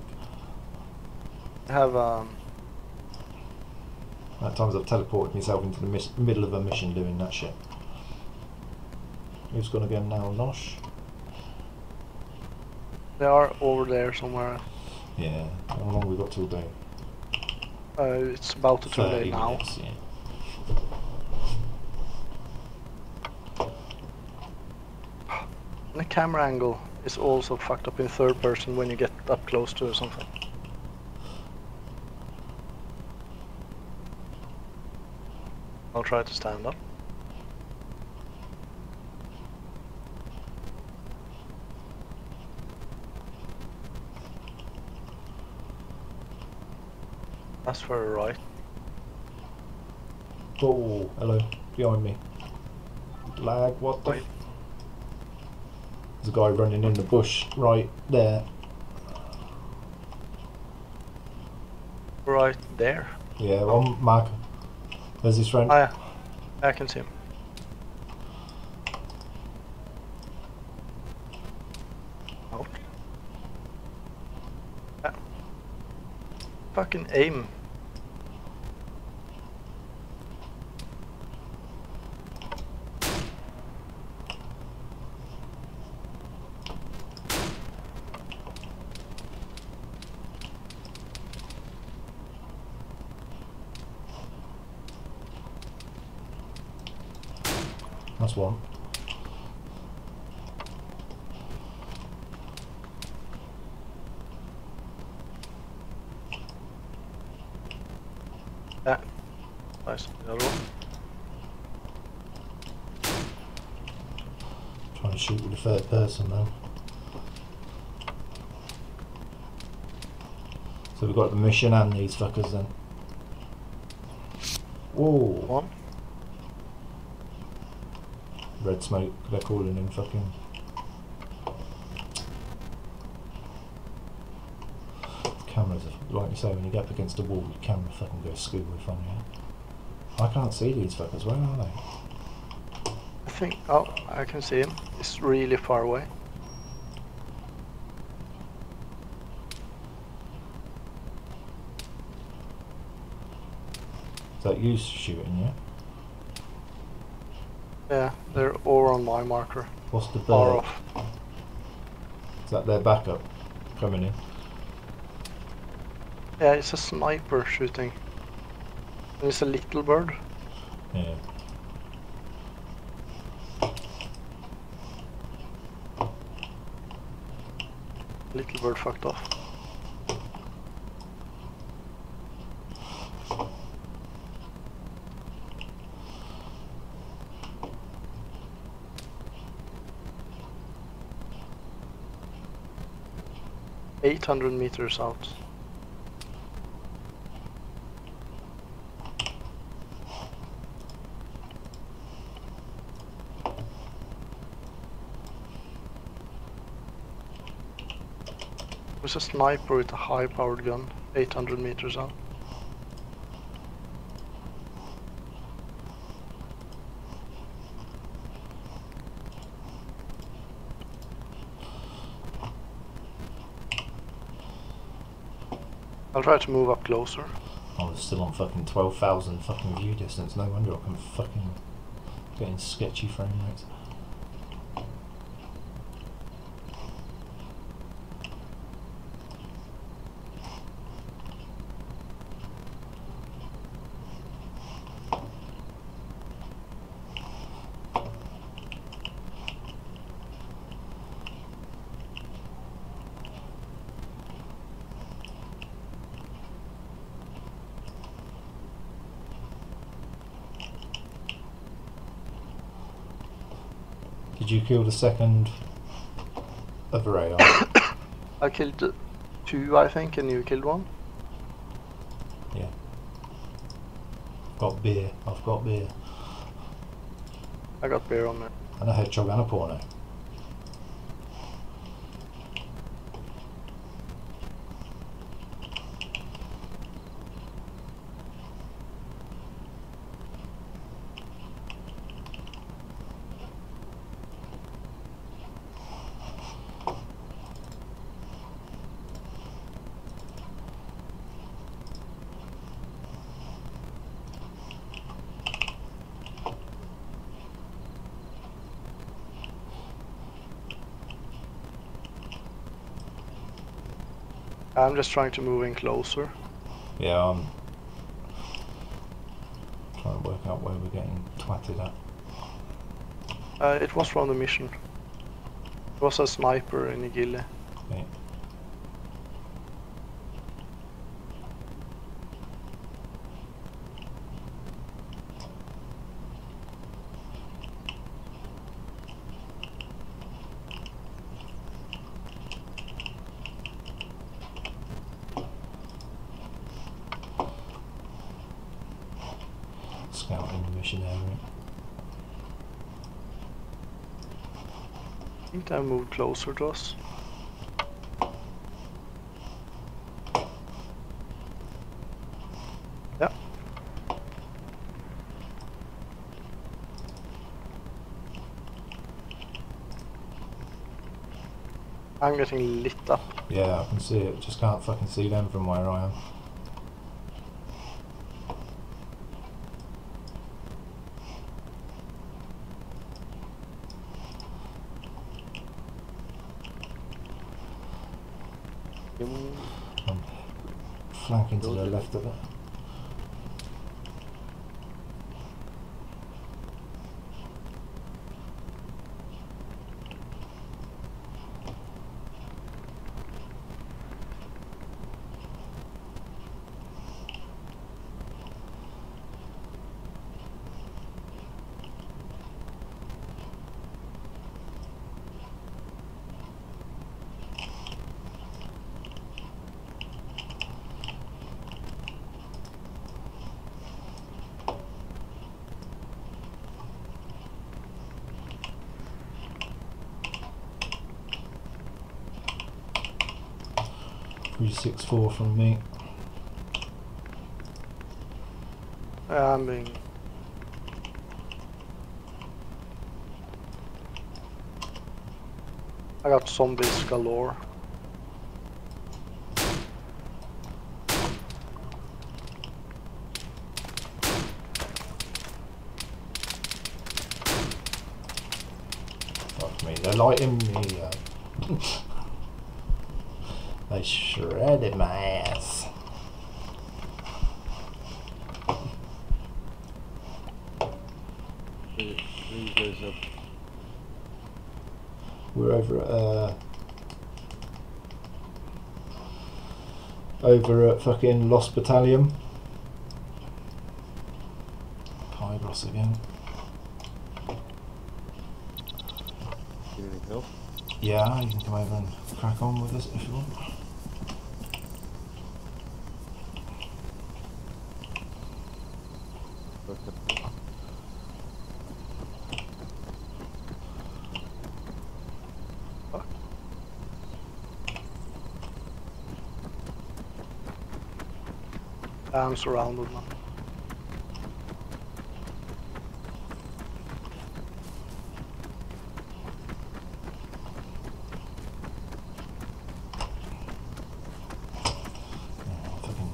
I have um, At times I've teleported myself into the middle of a mission doing that shit. Who's gonna go now, Nosh? They are over there somewhere. Yeah. How long we got till day? Uh, it's about to turn 30 day now. minutes, yeah. The camera angle is also fucked up in third person when you get up close to something. I'll try to stand up. That's for a right. Oh, hello. Behind me. Lag, what the? Wait. There's a guy running in the bush right there. Right there. Yeah, one mark. There's his friend. Oh yeah, I can see him. Oh. Yeah. Fucking aim. That's one. Nice. The other one. Trying to shoot with the third person now. So we've got the mission and these fuckers then. Whoa! One. Red smoke, they're calling him fucking. Cameras, are- like you say, when you get up against a wall, your camera fucking goes scuba on you. I can't see these fuckers, where are they? I think. Oh, I can see him. He's really far away. That you shooting, yeah? Yeah, they're all on my marker. What's the Far bird? off. Is that their backup coming in? Yeah, it's a sniper shooting. And it's a little bird. Yeah. Little bird fucked off. Eight hundred meters out. There's a sniper with a high powered gun, 800 meters out. I'll try to move up closer. Oh, I was still on fucking 12,000 fucking view distance. No wonder I can fucking getting sketchy frame rates. Did a second other AR? I killed two, I think, and you killed one. Yeah. Got beer. I've got beer. I got beer on me. And a hedgehog and a porno. I'm just trying to move in closer. Yeah, I'm trying to work out where we're getting twatted at. Uh, it was from the mission. It was a sniper in Igille. Okay. Scouting the mission area. I think they moved closer to us. Yeah. I'm getting lit up. Yeah, I can see it. Just can't fucking see them from where I am. I'm flanking to the left of it. 364 from me. Yeah, I mean... I got zombies galore. Fuck me, they're lighting me up. they shredded my ass. Where, where you guys up? We're over at uh, over at fucking Lost Battalion. Hydros again. Yeah, you can come over and crack on with us if you want. I'm surrounded now. Fucking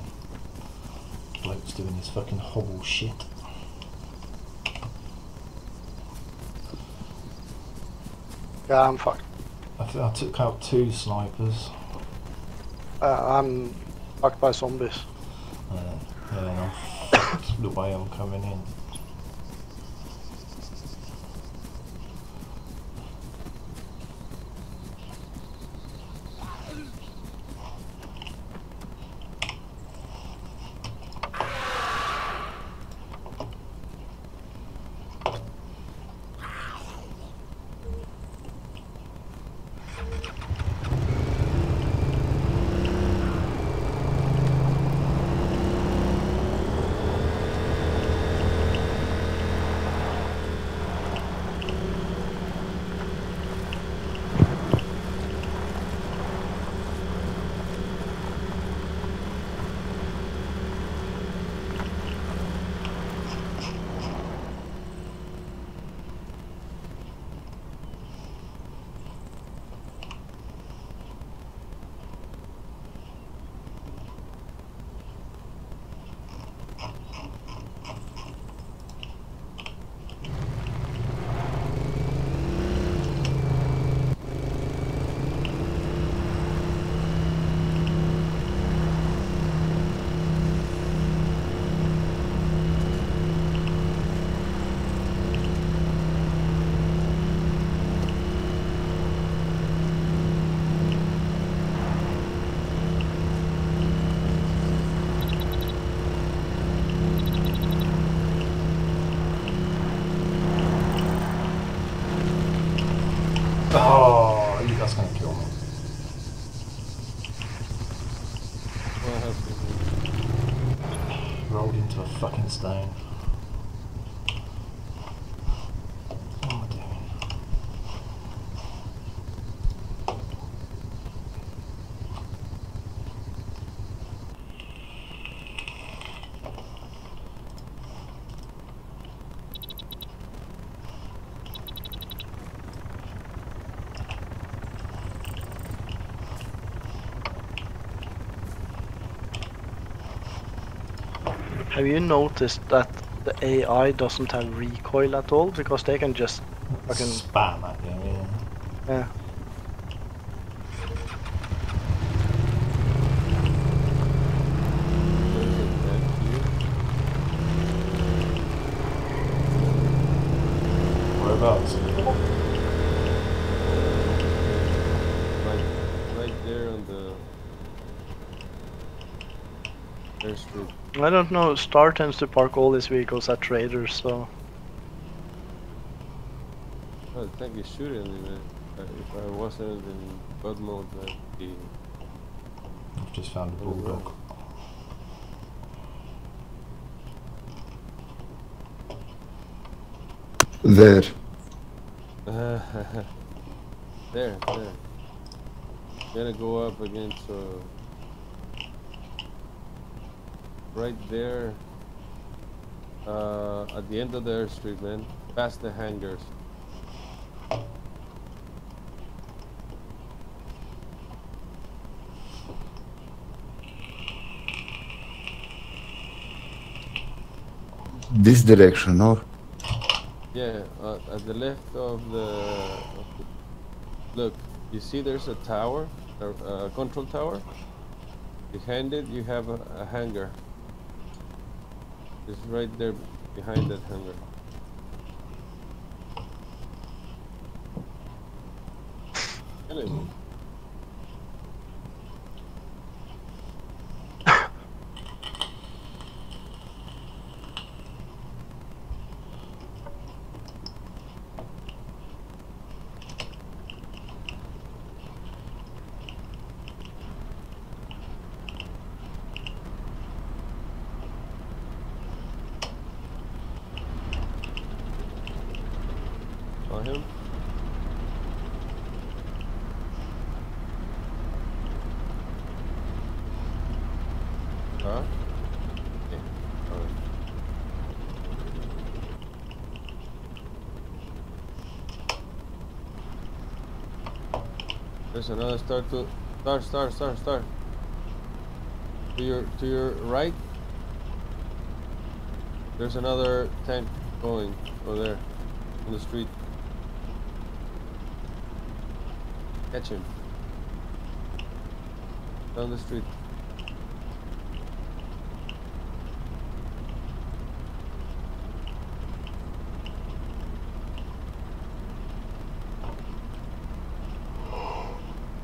bloke's doing his fucking hobble shit. Yeah, I'm fucked. I, I took out two snipers. Uh, I'm fucked by zombies. Uh, yeah, and I fucked the I'm coming in. Have you noticed that the AI doesn't have recoil at all? Because they can just fucking Spam at you, yeah. yeah. There's a tank here. Whereabouts? Right, right there on the airstrip. I don't know. Star tends to park all his vehicles at traders, so I think tank is shooting at me, man. Uh, If I wasn't in God mode, I'd be I've just found a bulldog. There. there, there. Gonna go up against uh, right there. Uh, at the end of the airstrip, man. Past the hangars. This direction, or? Yeah, uh, at the left of the, of the. Look, you see there's a tower, a, a control tower? Behind it, you have a, a hangar. It's right there behind that hangar. Killing me. Saw him? Huh? Okay. Alright. There's another star to star star star star. To your to your right. There's another tank going over there on the street. Catch him. Down the street.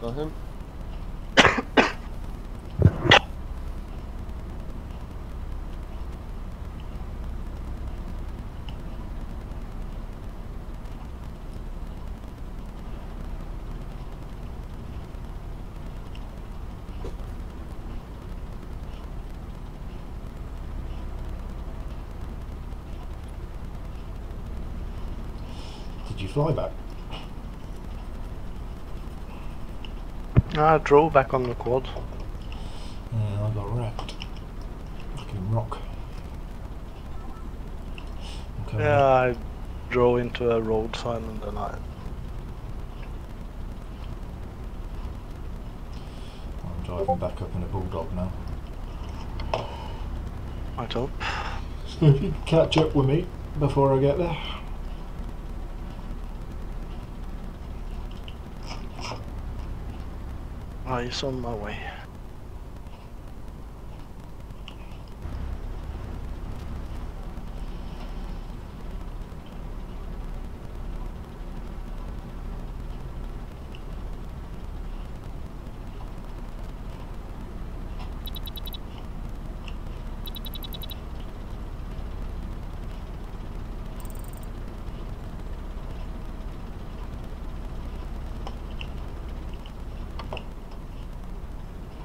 Saw him? Did fly back? Ah, I drove back on the quad. Yeah, I got wrecked. Fucking rock. Okay. Yeah, I drove into a road sign and then I I'm driving back up in a bulldog now. I hope. So if you catch up with me before I get there. Eyes on my way.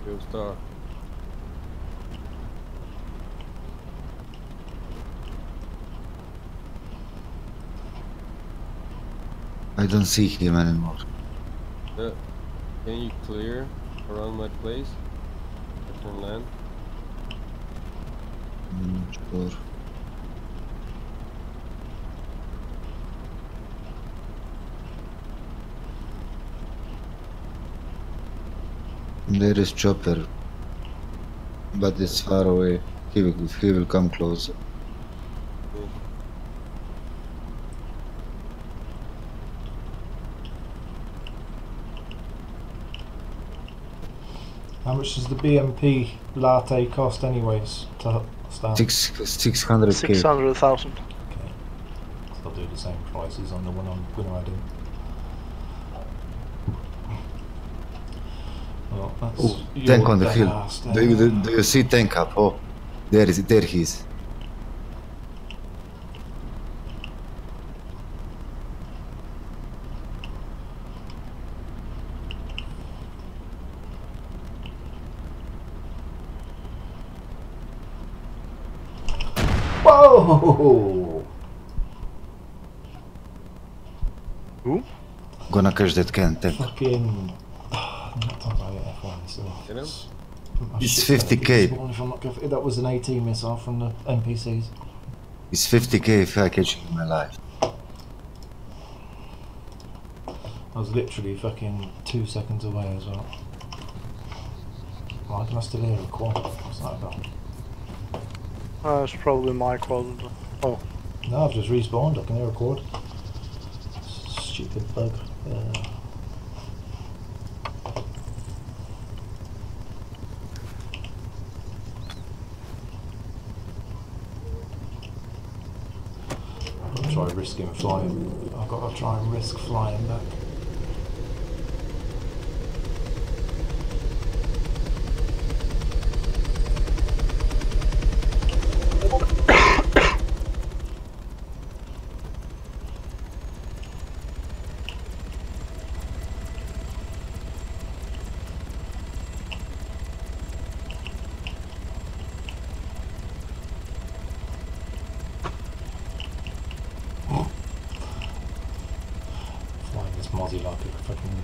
Go star. I don't see him anymore. Uh, can you clear around my place? I can land. Mm, sure. There is chopper, but it's far away. He will, he will come closer. How much does the BMP latte cost anyways to start? Six six hundred k. 600,000. Okay. I'll do the same prices on the one I'm going to add in. Well, that's Oh, tank on the hill. Do you, do, do you see tank up? Oh, there is there he is. Whoa! Gonna that can tank. Fucking. Not on You know? it's- It's shit's gonna be 50K. spawned if I'm not careful. That was an AT missile from the NPCs. It's 50k if I catch you in my life. I was literally fucking two seconds away as well. Why can I still hear a quad? What's that about? Uh, it's probably my quad. Oh, No, I've just respawned. I can hear a quad. Stupid bug. Uh, I'll try risking flying. I've got to try and risk flying back. Flying this mozzie like a fucking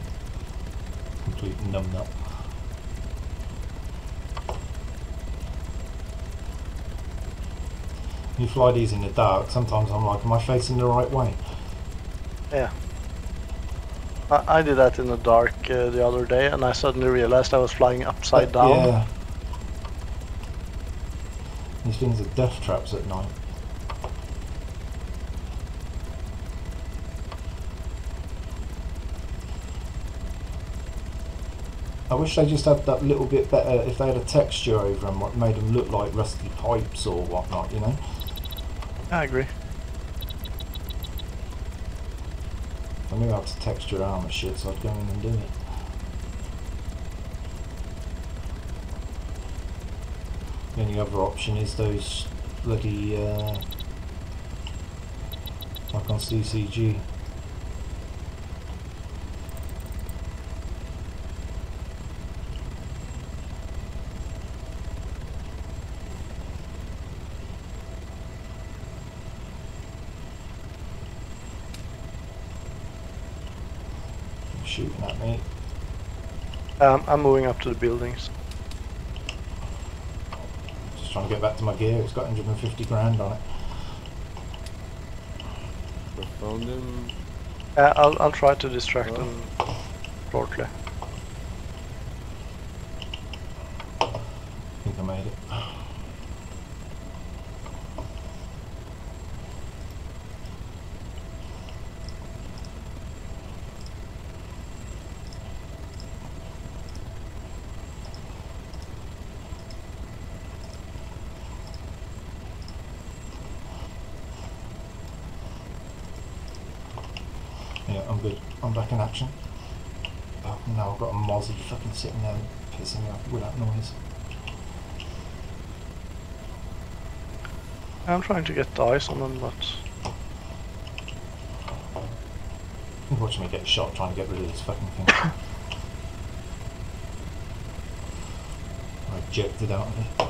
complete numbnut. You fly these in the dark, sometimes I'm like, am I facing the right way? yeah. I, I did that in the dark uh, the other day, and I suddenly realized I was flying upside down. Yeah. These things are death traps at night. I wish they just had that little bit better, if they had a texture over them, what made them look like rusty pipes or whatnot, you know? I agree. I knew how to texture armor shit, so I'd go in and do it. The only other option is those bloody, uh, like on CCG. Shooting at me. Um, I'm moving up to the buildings. Just trying to get back to my gear. It's got 150 grand on it. I found him. Uh, I'll, I'll try to distract Oh. them shortly. I think I made it. Yeah, I'm good. I'm back in action. Oh, now I've got a mozzie fucking sitting there pissing me off with that noise. I'm trying to get dice on them, but You're watching me get shot trying to get rid of this fucking thing. I ejected out of it.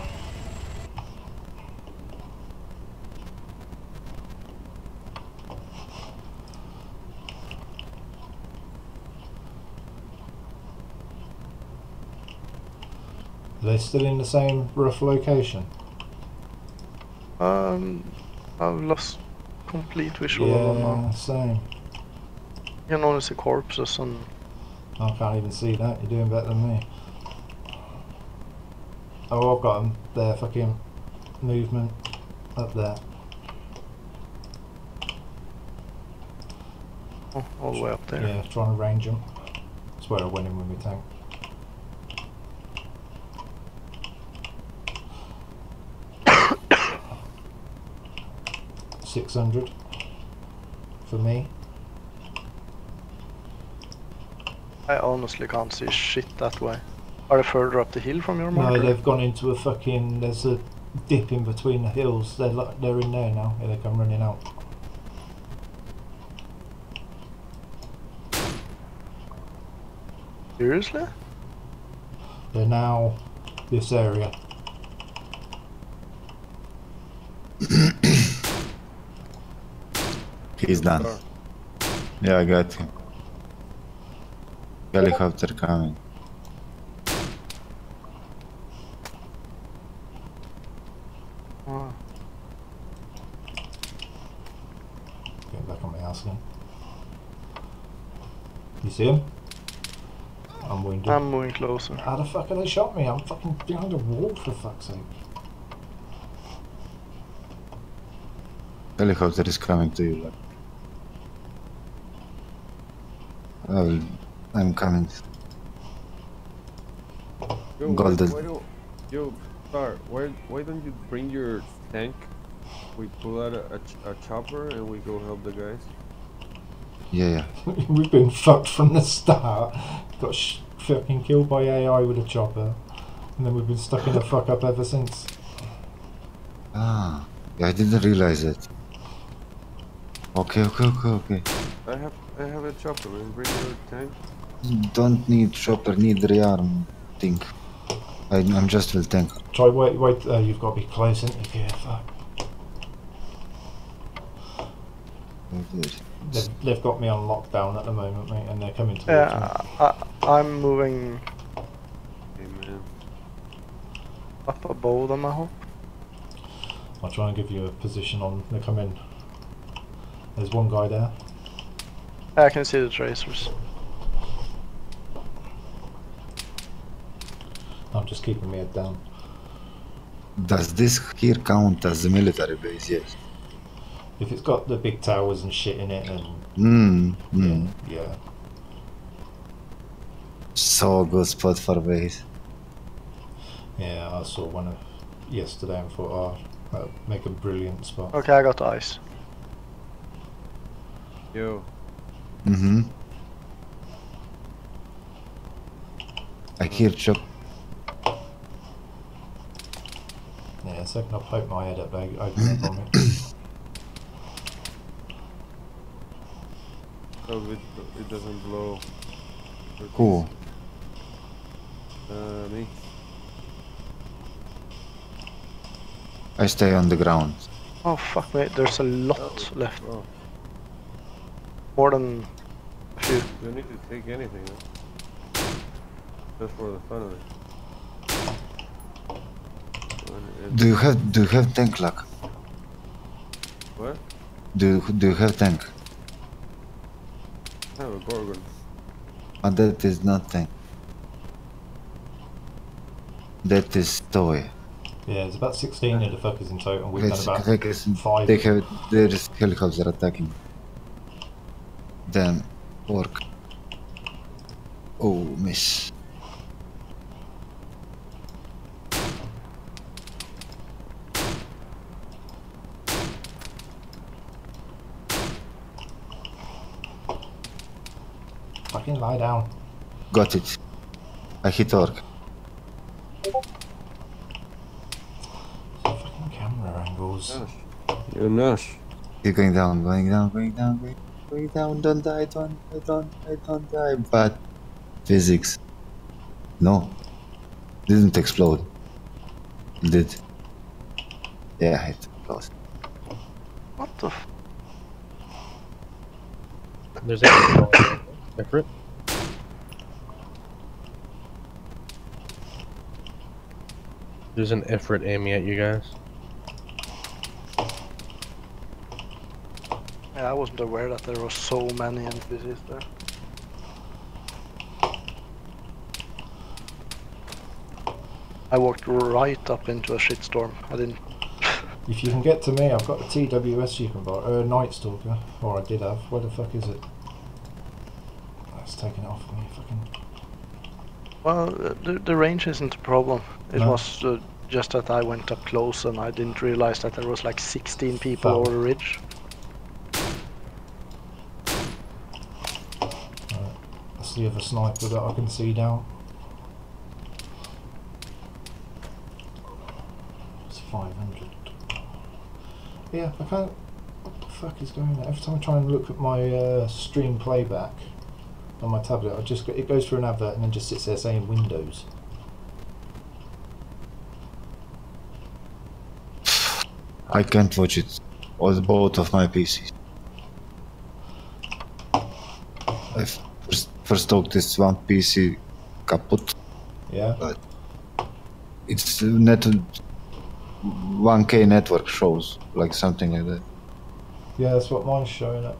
They still in the same rough location? um, I've lost complete visual of them Yeah, now. same. You can only see corpses and I can't even see that. You're doing better than me. Oh, I've got them. Their fucking movement up there. oh, all the way up there. Yeah, trying to range them. That's where I went in with my tank. Six hundred for me. I honestly can't see shit that way. Are they further up the hill from your marker? No, they've gone into a fucking. There's a dip in between the hills. They're like, they're in there now. Here they come running out. Seriously? They're now this area. He's done. Yeah, I got him. Helicopter coming. Get back on my ass again. You see him? I'm wounded. I'm moving closer. How the fuck are they shot me? I'm fucking behind a wall for fuck's sake. Helicopter is coming to you. Like. Oh, I'm coming. Yo, why, Golden. why don't, yo, Star, why, why don't you bring your tank? We pull out a, a, a chopper and we go help the guys. Yeah, yeah. We've been fucked from the start. Got sh- fucking killed by AI with a chopper. And then we've been stuck in the fuck up ever since. Ah, yeah, I didn't realize it. Okay, okay, okay, okay. I have I have a chopper, man. Bring your tank. Don't need chopper, need rearm thing. I, I'm just will tank. Try wait, wait. Uh, you've got to be close, isn't you? Yeah, fuck. They've, they've got me on lockdown at the moment, mate, and they're coming towards me. Yeah, I, I'm moving Hey, man. up above them, I hope. I'll try and give you a position on. They come in. There's one guy there. I can see the tracers. I'm just keeping my head down. Does this here count as a military base? Yes. If it's got the big towers and shit in it, and Hmm. hmm. yeah, So good spot for base. yeah, I saw one of yesterday and thought, oh, that'd make a brilliant spot. Okay, I got ice. Yo, Mm-hmm. I hear chop. Yeah, a second I'll poke my head up, they open up on me. so it, it doesn't blow. Cool. Uh, me. I stay on the ground. Oh fuck me, there's a lot left. Oh, More than a few. you don't need to take anything. Just for the fun of it. And- and- Do you have do you have tank luck? What? Do you, do you have tank? I have a gorgon. And oh, that is not tank. That is toy. Yeah, it's about 16 of the fuckers in total. We've Let's done about take us- five. They have there is helicopter attacking. Then work. Oh miss. Fucking lie down. Got it. I hit orc. Fucking camera angles. Nash. Yo, Nash. Keep going down, going down, going down, going, going down. Don't die, don't die, don't die, don't die. But physics. No. Didn't explode. Did. Yeah, it exploded. What the f- There's a Ifrit. There's an Ifrit aiming at you guys. I wasn't aware that there were so many NPCs there. I walked right up into a shitstorm. I didn't. If you can get to me, I've got the TWS you can buy. Uh, Night Stalker. Or I did have. Where the fuck is it? That's taken it off me. Fucking. Well, uh, the, the range isn't a problem. It No. was uh, just that I went up close and I didn't realize that there was like 16 people Foul. over the ridge. The other sniper that I can see down. It's 500. Yeah, I can't. What the fuck is going on? Every time I try and look at my uh, stream playback on my tablet, I just it goes through an advert and then just sits there saying Windows. I can't watch it. On both of my PCs. I first of this one PC kaput. Yeah. But it's net 1K network shows like something like that. Yeah, that's what mine's showing up.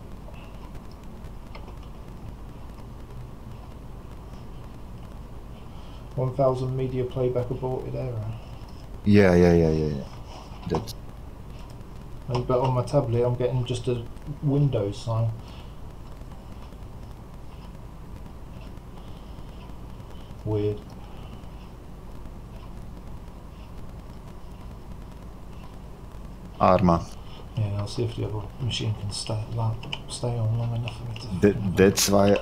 One thousand media playback aborted error. Yeah, yeah, yeah, yeah, yeah. That's. But on my tablet, I'm getting just a Windows sign. Weird. Arma. Yeah, I'll see if the other machine can stay long, stay on long enough for me to. That, that's why.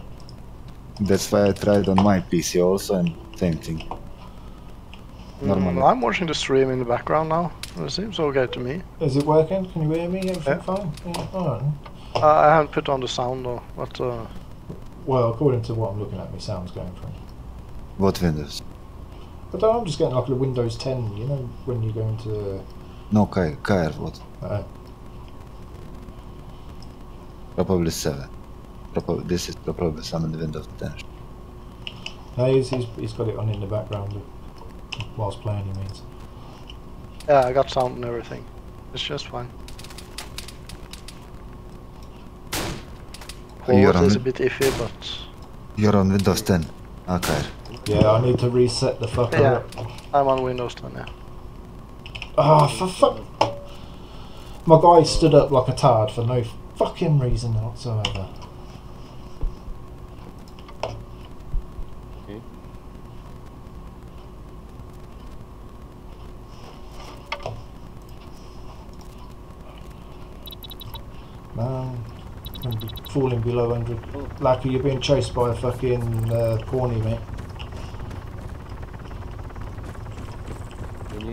That's why I tried on my PC also, and same thing. Normally. Mm, I'm watching the stream in the background now. It seems okay to me. Is it working? Can you hear me? Everything Yeah. fine? Yeah. Alright. Uh, I haven't put on the sound though, but uh, Well, according to what I'm looking at, my sound's going from. What Windows? But I'm just getting like a Windows 10. You know when you go into. No, Kai, Kai, what? Uh, Probably 7. Probably, this is probably some in the Windows 10. no, he's, he's, he's got it on in the background whilst playing. He means. yeah, I got sound and everything. It's just fine. You're Quality is a bit iffy, but You're on Windows 10. Okay. Yeah, I need to reset the fucker Yeah. I'm on Windows 10 yeah. Oh, for fuck. My guy stood up like a tard for no fucking reason whatsoever. Okay. Man, I'm falling below 100. Lucky you're being chased by a fucking uh, Pawnee, mate.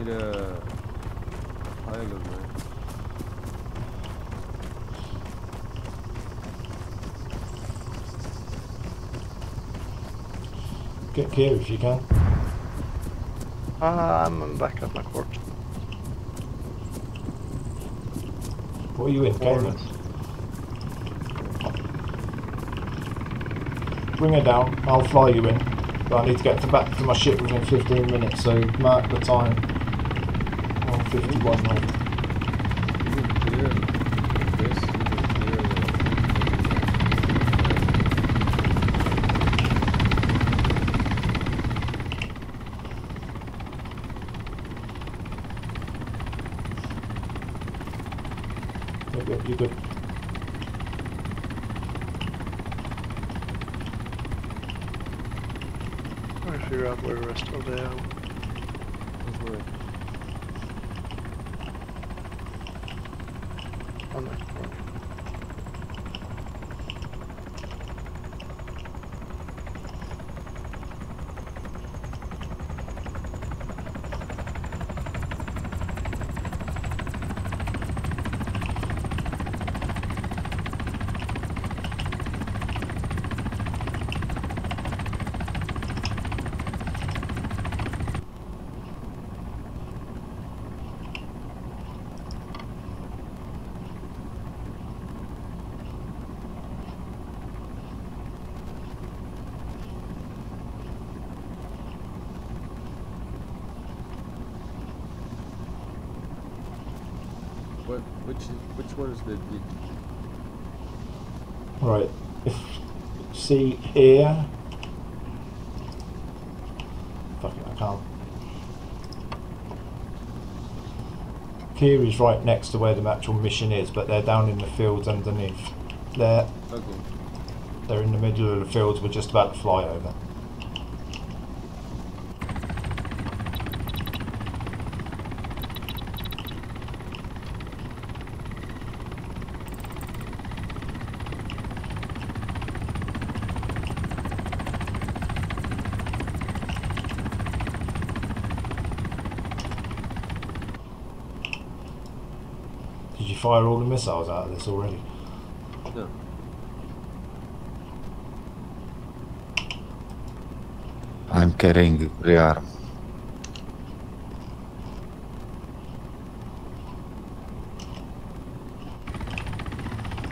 Need a pilot, man. Get here if you can. Uh, I'm back at my court. What are you in? Gaming? Bring her down. I'll fly you in. But I need to get to back to my ship within 15 minutes, so mark the time. 151 now. You can clear this. You can clear Yep, yep, you're good. Let me figure out where the rest of the the. That's right. on the court. What? Which? One is the? Right. If see here. Fuck it, I can't. Kiri's right next to where the actual mission is, but they're down in the fields underneath. They're okay. they're in the middle of the fields. We're just about to fly over. Fire all the missiles out of this already? No. I'm carrying rearm.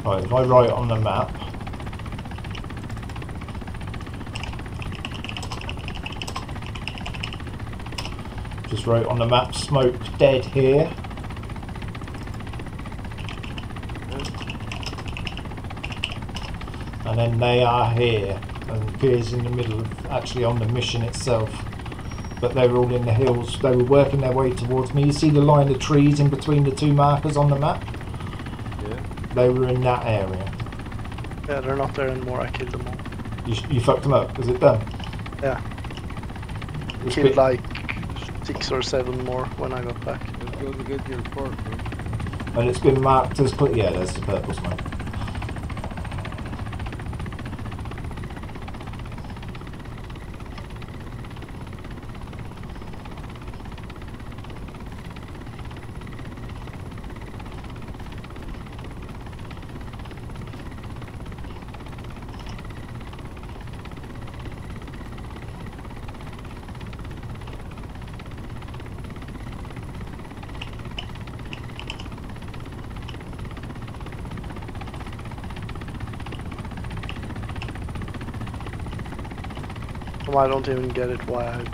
Right, if I write on the map, just wrote on the map, smoke dead here. And then they are here, and appears in the middle, of, actually on the mission itself. but they were all in the hills. They were working their way towards me. You see the line of trees in between the two markers on the map? Yeah. They were in that area. Yeah, they're not there anymore. I killed them all. You, you fucked them up. Is it done? Yeah. It's Killed bit- like six or seven more when I got back. Let's go to get your fork. and it's been marked as clear. Yeah, there's the purple smoke. I don't even get it why I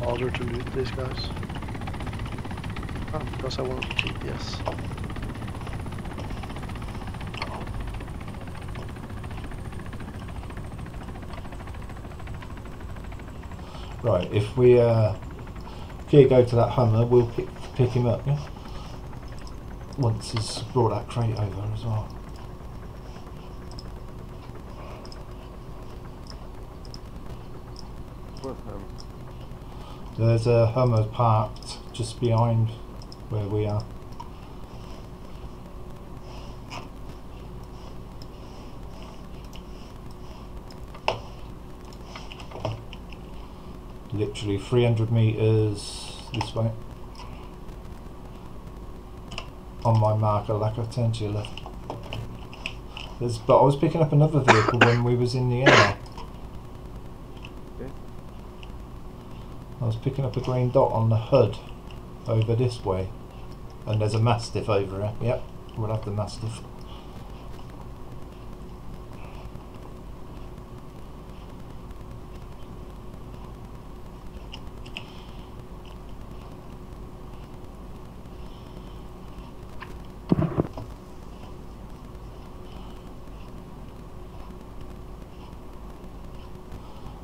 bother to loot these guys. Oh, because I want GPS. Right, if we uh, here go to that Hummer, we'll pick, pick him up, yeah? Once he's brought that crate over as well. There's a Hummer parked just behind where we are. Literally 300 metres this way. On my marker, like I turned to your left. There's, but I was picking up another vehicle when we was in the air. Okay. I was picking up a green dot on the HUD over this way. And there's a Mastiff over here. Yep, we'll have the Mastiff.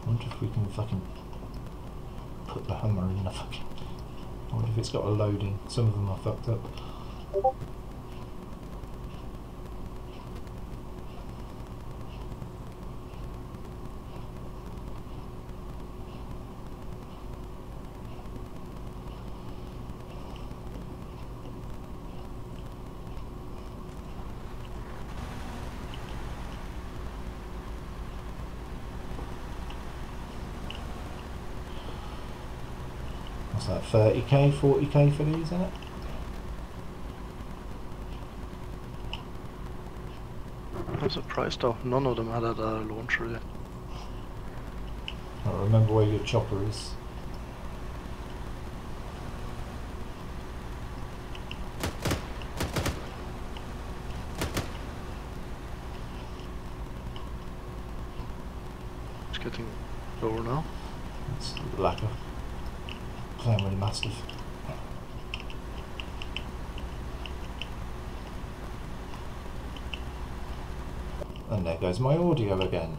I wonder if we can fucking put the Hummer in the fucking. I wonder if it's got a loading. Some of them are fucked up. What's that? 30k, 40k for these, isn't it? I'm surprised though. None of them had a launcher yet. I remember where your chopper is. It's getting lower now. It's lack of playing with a Mastiff. And there goes my audio again.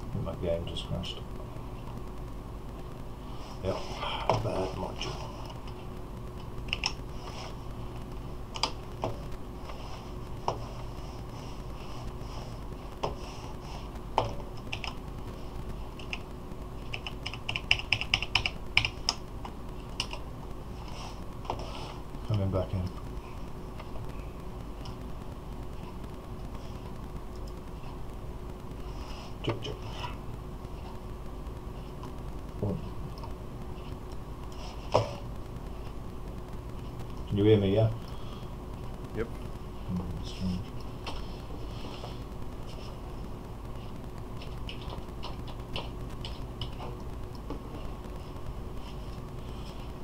I think my game just crashed. Yep, bad module. Coming back in. Chuk chuk. One. Can you hear me, yeah? Yep. Strange.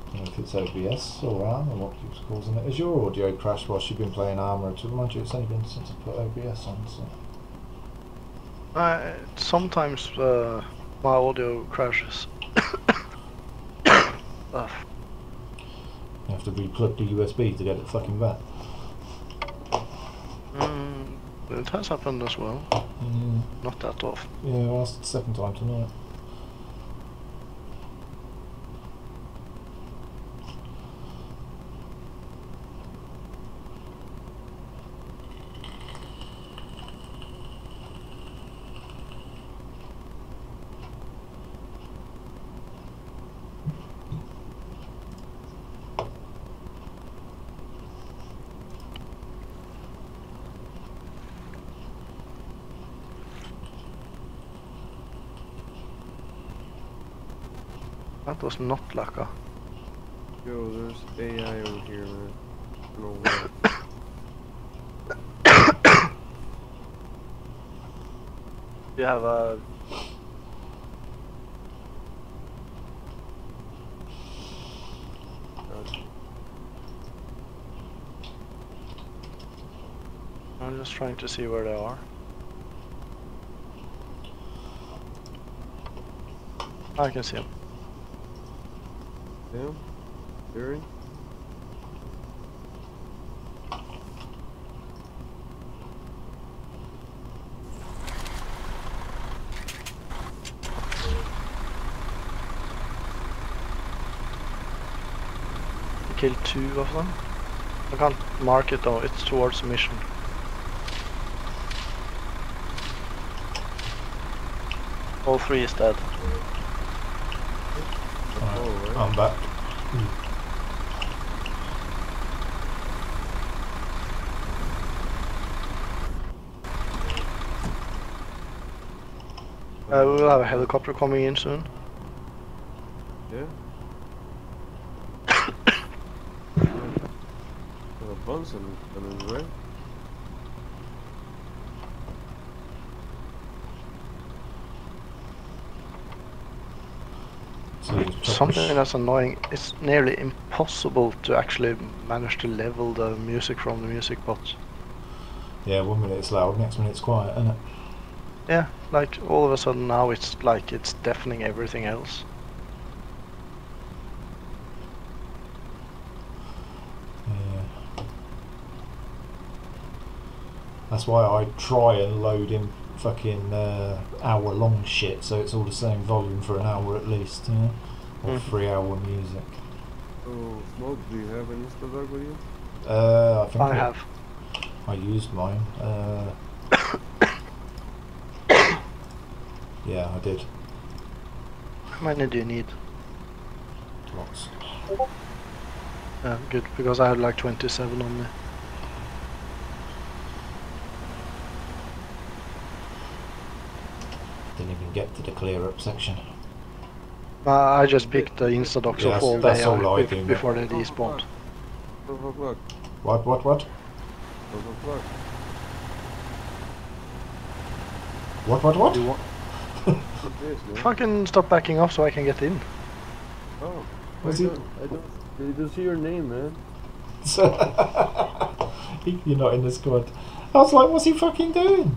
I don't know if it's OBS or ARM or what keeps causing it. Has your audio crashed whilst you've been playing Arma? To remind you, it's only been since I put OBS on, so. Uh, sometimes uh, my audio crashes. uh, To re-plug the USB to get it fucking back. Mm, it has happened as well. Yeah, Not that often. yeah well, that's the second time tonight. Was not Laka. Yo, there's AI over here, man. I don't know where. You have a. I'm just trying to see where they are. I can see them. Damn. Jerry? Killed two of them. I can't mark it though, it's towards mission. All three is dead. Right. I'm back. Uh, we will have a helicopter coming in soon. Yeah. Got a bunch of them coming, right? So you chop Something the sh- that's annoying, it's nearly impossible to actually manage to level the music from the music box. Yeah, one minute it's loud, next minute it's quiet, isn't it? Yeah, like all of a sudden now it's like it's deafening everything else. Yeah. That's why I try and load in fucking uh, hour long shit so it's all the same volume for an hour at least, you know? Or three hour music. Oh, Smoke, do you have an Instadoc with you? Uh, I think I it- have. I used mine. Uh, yeah, I did. How many do you need? Lots. Yeah, good, because I had like 27 on me. Didn't even get to the clear up section. Uh, I just picked the Instadocs Yeah, of all that's they all are I bef- do, mate. before they despawned. Twelve. What, what, what? What, what, what? Do you want- What's this, man? Fucking stop backing off so I can get in. Oh, Was I he- don't, I don't, I don't see your name, man. You're not in the squad. I was like, what's he fucking doing?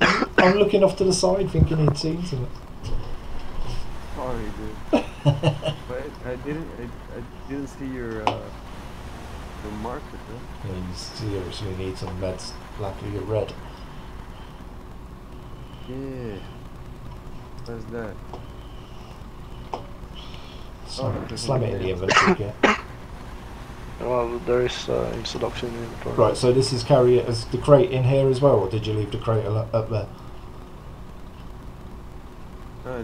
I'm looking off to the side thinking he'd seen something. Sorry, dude. but I, I didn't, I, I didn't see your, uh, your marker, man. Yeah, you seriously need some meds. Luckily you're red. Yeah. What's that? Slam, Oh, slam it in the inventory, yeah. Well, there is uh, Instadocs in the. Right, so this is carry it as the crate in here as well, or did you leave the crate up there? Uh, just need to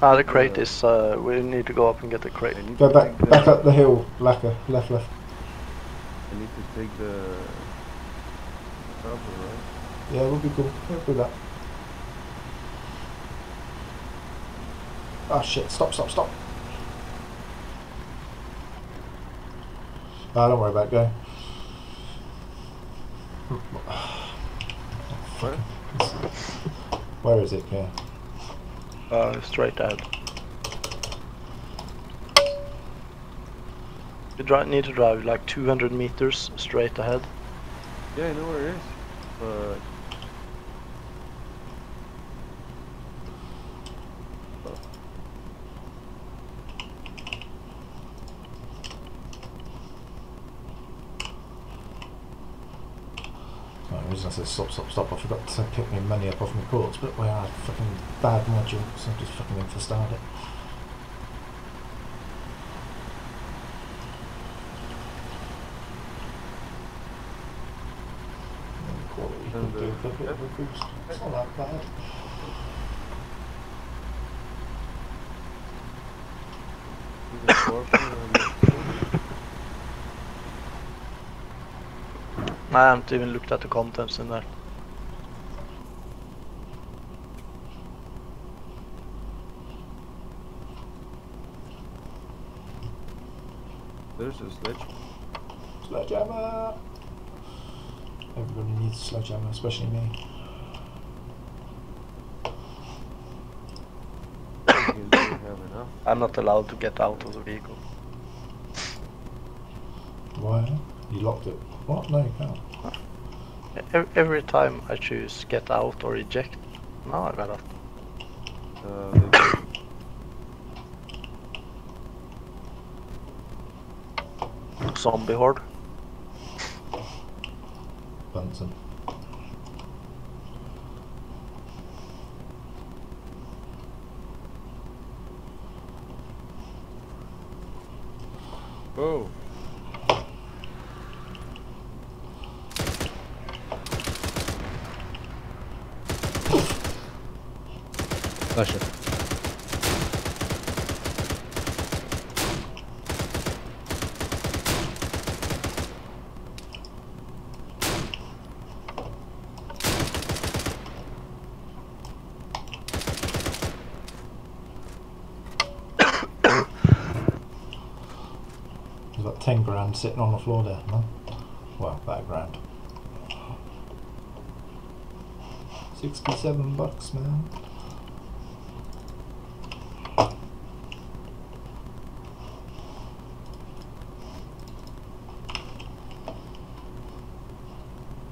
Ah, the take crate is. Uh, we need to go up and get the crate. Go to back, the, back up the hill, Lacquer, left, left. I need to take the cover, right? Yeah, we'll be cool. Yeah, do that. Ah shit! Stop! Stop! Stop! Ah, don't worry about it, go. What? Where is it? Yeah. Uh, straight ahead. You need to drive like 200 meters straight ahead. Yeah, I know where it is. But reason I said stop, stop, stop. I forgot to pick my money up off my ports, but we are fucking bad module, so I just fucking infested it. And Quality And, uh, a bit of a boost. It's not that bad. The scorpion and the- I haven't even looked at the contents in there. There's a sledge. Sledgehammer! Everybody needs a sledgehammer, especially me. You don't have enough. I'm not allowed to get out of the vehicle. Why? You locked it. What? No, you can't. Ev- Every time I choose get out or eject, now I got out. Uh, Zombie horde. Bunsen. oh, Bless you. There's about 10 grand sitting on the floor there, no? Well, a grand. 67 bucks, man.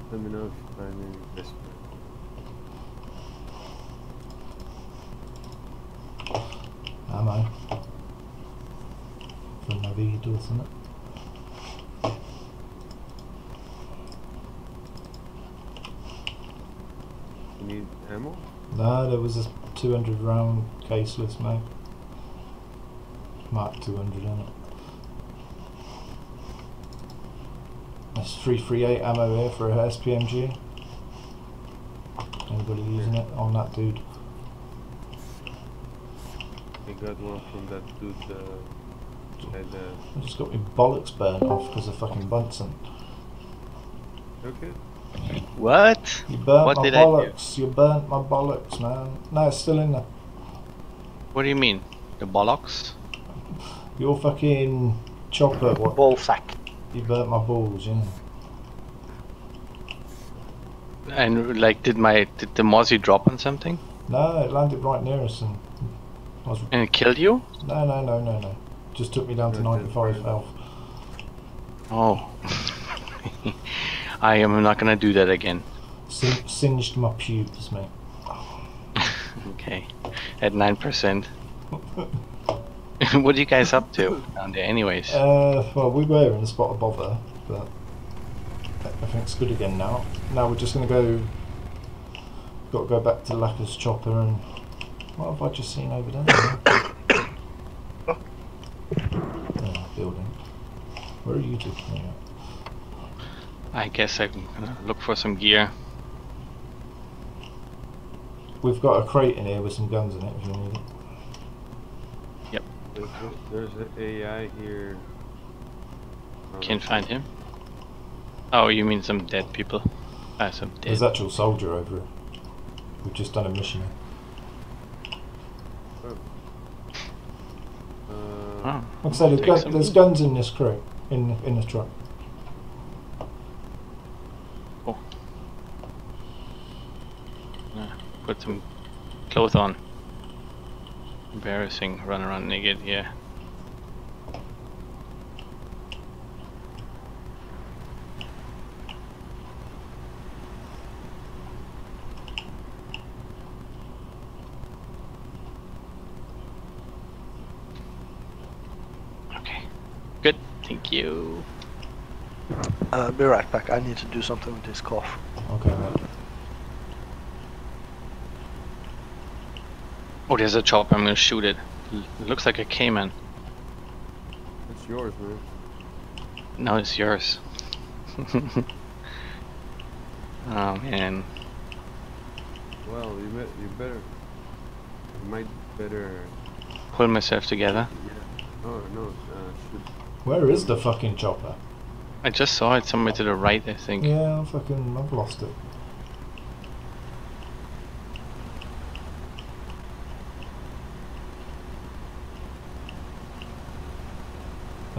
let me know if you find any investment. Ammo. For Navigator, isn't it? You need ammo? No, there was a 200 round caseless, mate. Mark 200 in it. There's 338 ammo here for a SPMG. Anybody using it on that dude? I got one from that dude. Uh, had, uh, I just got my bollocks burnt off because of fucking Bunsen. okay. What? You burnt What my did I do? bollocks. You burnt my bollocks, man. No, it's still in there. What do you mean? The bollocks? Your fucking chopper, what? Ball sack. You burnt my balls, yeah. And like, did my did the Mozzie drop on something No, it landed right near us and was and it killed you? No, no, no, no, no. Just took me down to Right, that's 95 fine. health. Oh. I am not gonna do that again. Sin- singed my pubes, mate. Okay. At nine percent. what are you guys up to down there, anyways? Uh, well, we were in the spot of bother, but everything's good again now. Now we're just gonna go. Got to go back to Lacker's chopper and. What have I just seen over there? oh, building. Where are you two? Yeah. I guess I'm gonna look for some gear. We've got a crate in here with some guns in it if you need it. There's, a, there's an AI here. Can't find him. Oh, you mean some dead people? Ah, some dead. There's actual soldier over here. We've just done a mission here. Uh, Oh, Like I said, there's, gun- some there's guns in this crate, in in the truck. Put some clothes on. Embarrassing, run around naked, yeah. Okay, good, thank you. Uh, be right back. I need to do something with this cough. Okay, Oh, there's a chopper. I'm gonna shoot it. L- It looks like a Kajman. It's yours, man. No, it's yours. oh man. Well, you bet you better. You might better. Pull myself together. Oh no, uh, should Where is the fucking chopper? I just saw it somewhere to the right, I think. Yeah, I fucking, I've lost it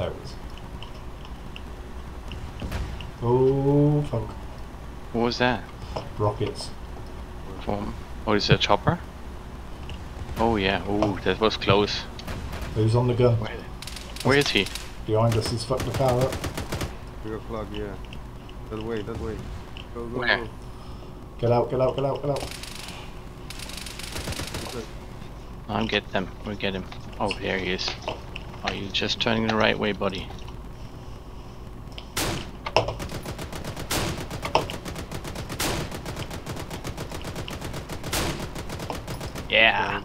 is. Oh, fuck. What was that? Rockets. From? Oh, is it a chopper? Oh yeah. Oh, that was close. Who's on the gun? Where, where is he? Behind us, he's fucked the car up. three o'clock. Yeah. That way. That way. Go go Where? go. Get out, get out, get out, get out. I'll get them. We'll get him. Oh, there he is. Oh, you're just turning the right way, buddy. Yeah.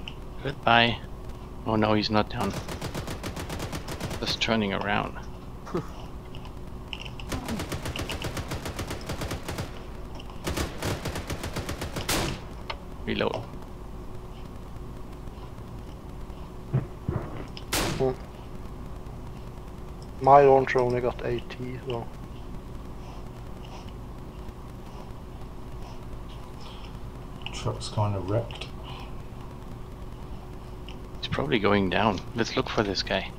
Goodbye. Oh no, he's not down. Just turning around. Reload. Hmm. My launcher only got AT, so Truck's kind of wrecked. Probably going down. Let's look for this guy.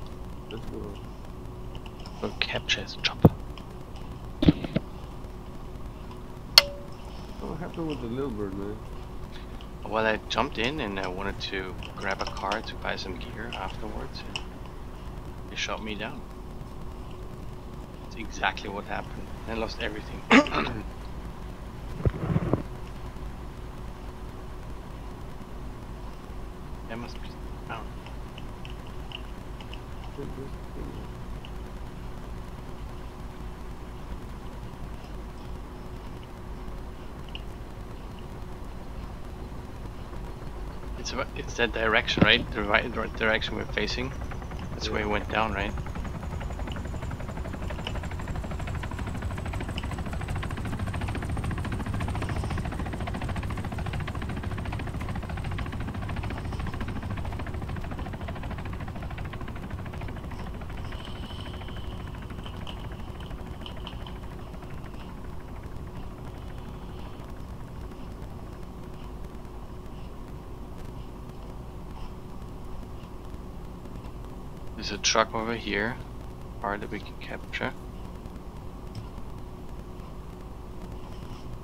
Let's go. We'll capture his chopper. Oh, what happened with the little bird, man? Well, I jumped in and I wanted to grab a car to buy some gear afterwards. And they shot me down. That's exactly what happened. I lost everything. that must be down. It's that direction, right? The right, direction we're facing. That's where he went down, right? There's a truck over here. Car that we can capture.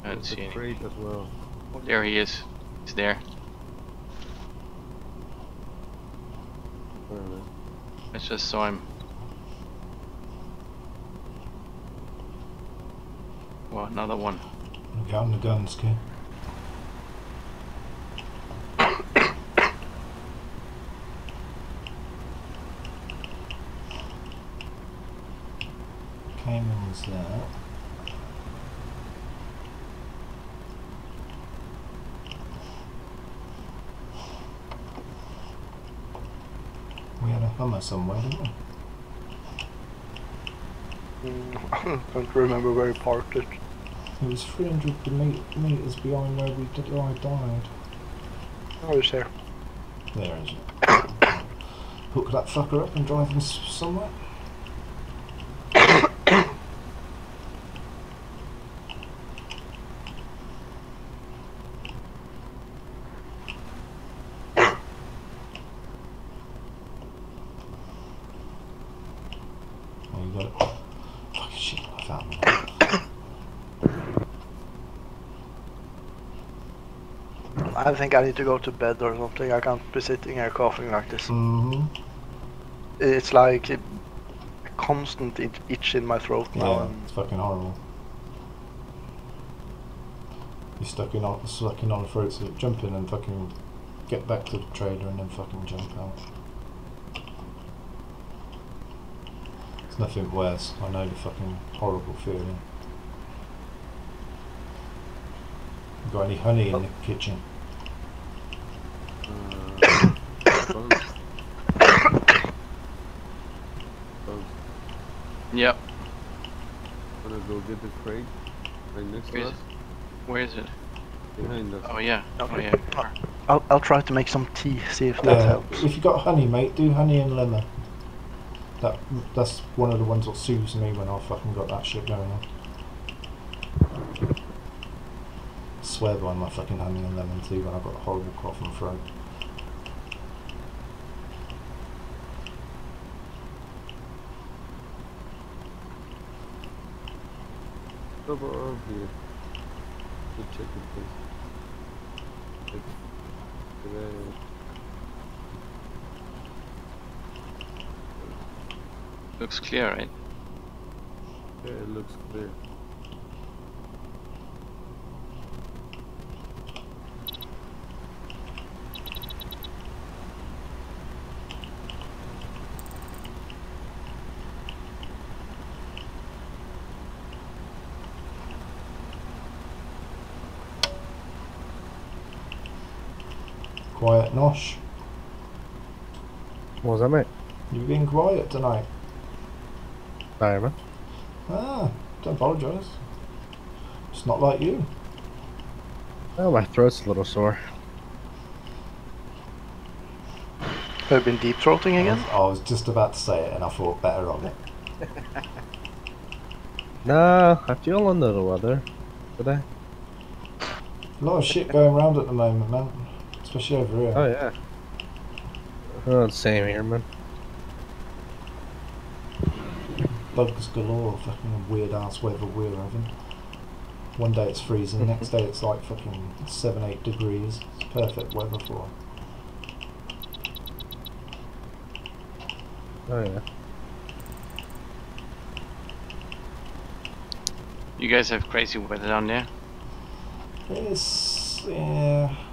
I don't There's see a any. as well. Oh, there he is. He's there. Where, man? I just saw him. Well, another one. Get on the guns, kid. There. We had a Hummer somewhere, didn't we? mm, can't remember where he parked it. It was 300 metres behind where we did I died. Oh, he's here. There is it. Hook that fucker up and drive him somewhere. I think I need to go to bed or something. I can't be sitting here coughing like this. Mm. It's like a constant itch in my throat yeah, now. It's fucking horrible. You're stuck in on, stuck in on throats. So jump in and fucking get back to the trader and then fucking jump out. It's nothing worse. I know the fucking horrible feeling. Got any honey in the oh. kitchen? Wanna go get the crate right next to Where is us? Where is it? Behind us. Oh yeah. Oh yeah. car. I'll, I'll try to make some tea, see if that Yeah, helps. if you got honey, mate, do honey and lemon. That that's one of the ones that soothes me when I fucking got that shit going on. Swear by my fucking honey and lemon tea when I've got a horrible cough and throat. Over over here. Go check the place. Check. Check Looks clear, right? Yeah, it looks clear. Quiet, Nosh. What was that, mate? You've been quiet tonight. Sorry, man. Ah, don't apologise. It's not like you. Oh, my throat's a little sore. Have you been deep throating I again? was, I was just about to say it and I thought better of it. Nah, I feel under the weather today. A lot of shit going around at the moment, man. Especially over here. Oh, yeah. Oh, same here, man. bugs galore, fucking weird ass weather we're having. One day it's freezing, next day it's like fucking seven, eight degrees. It's perfect weather for it. Oh, yeah. You guys have crazy weather down there. It's yeah, it's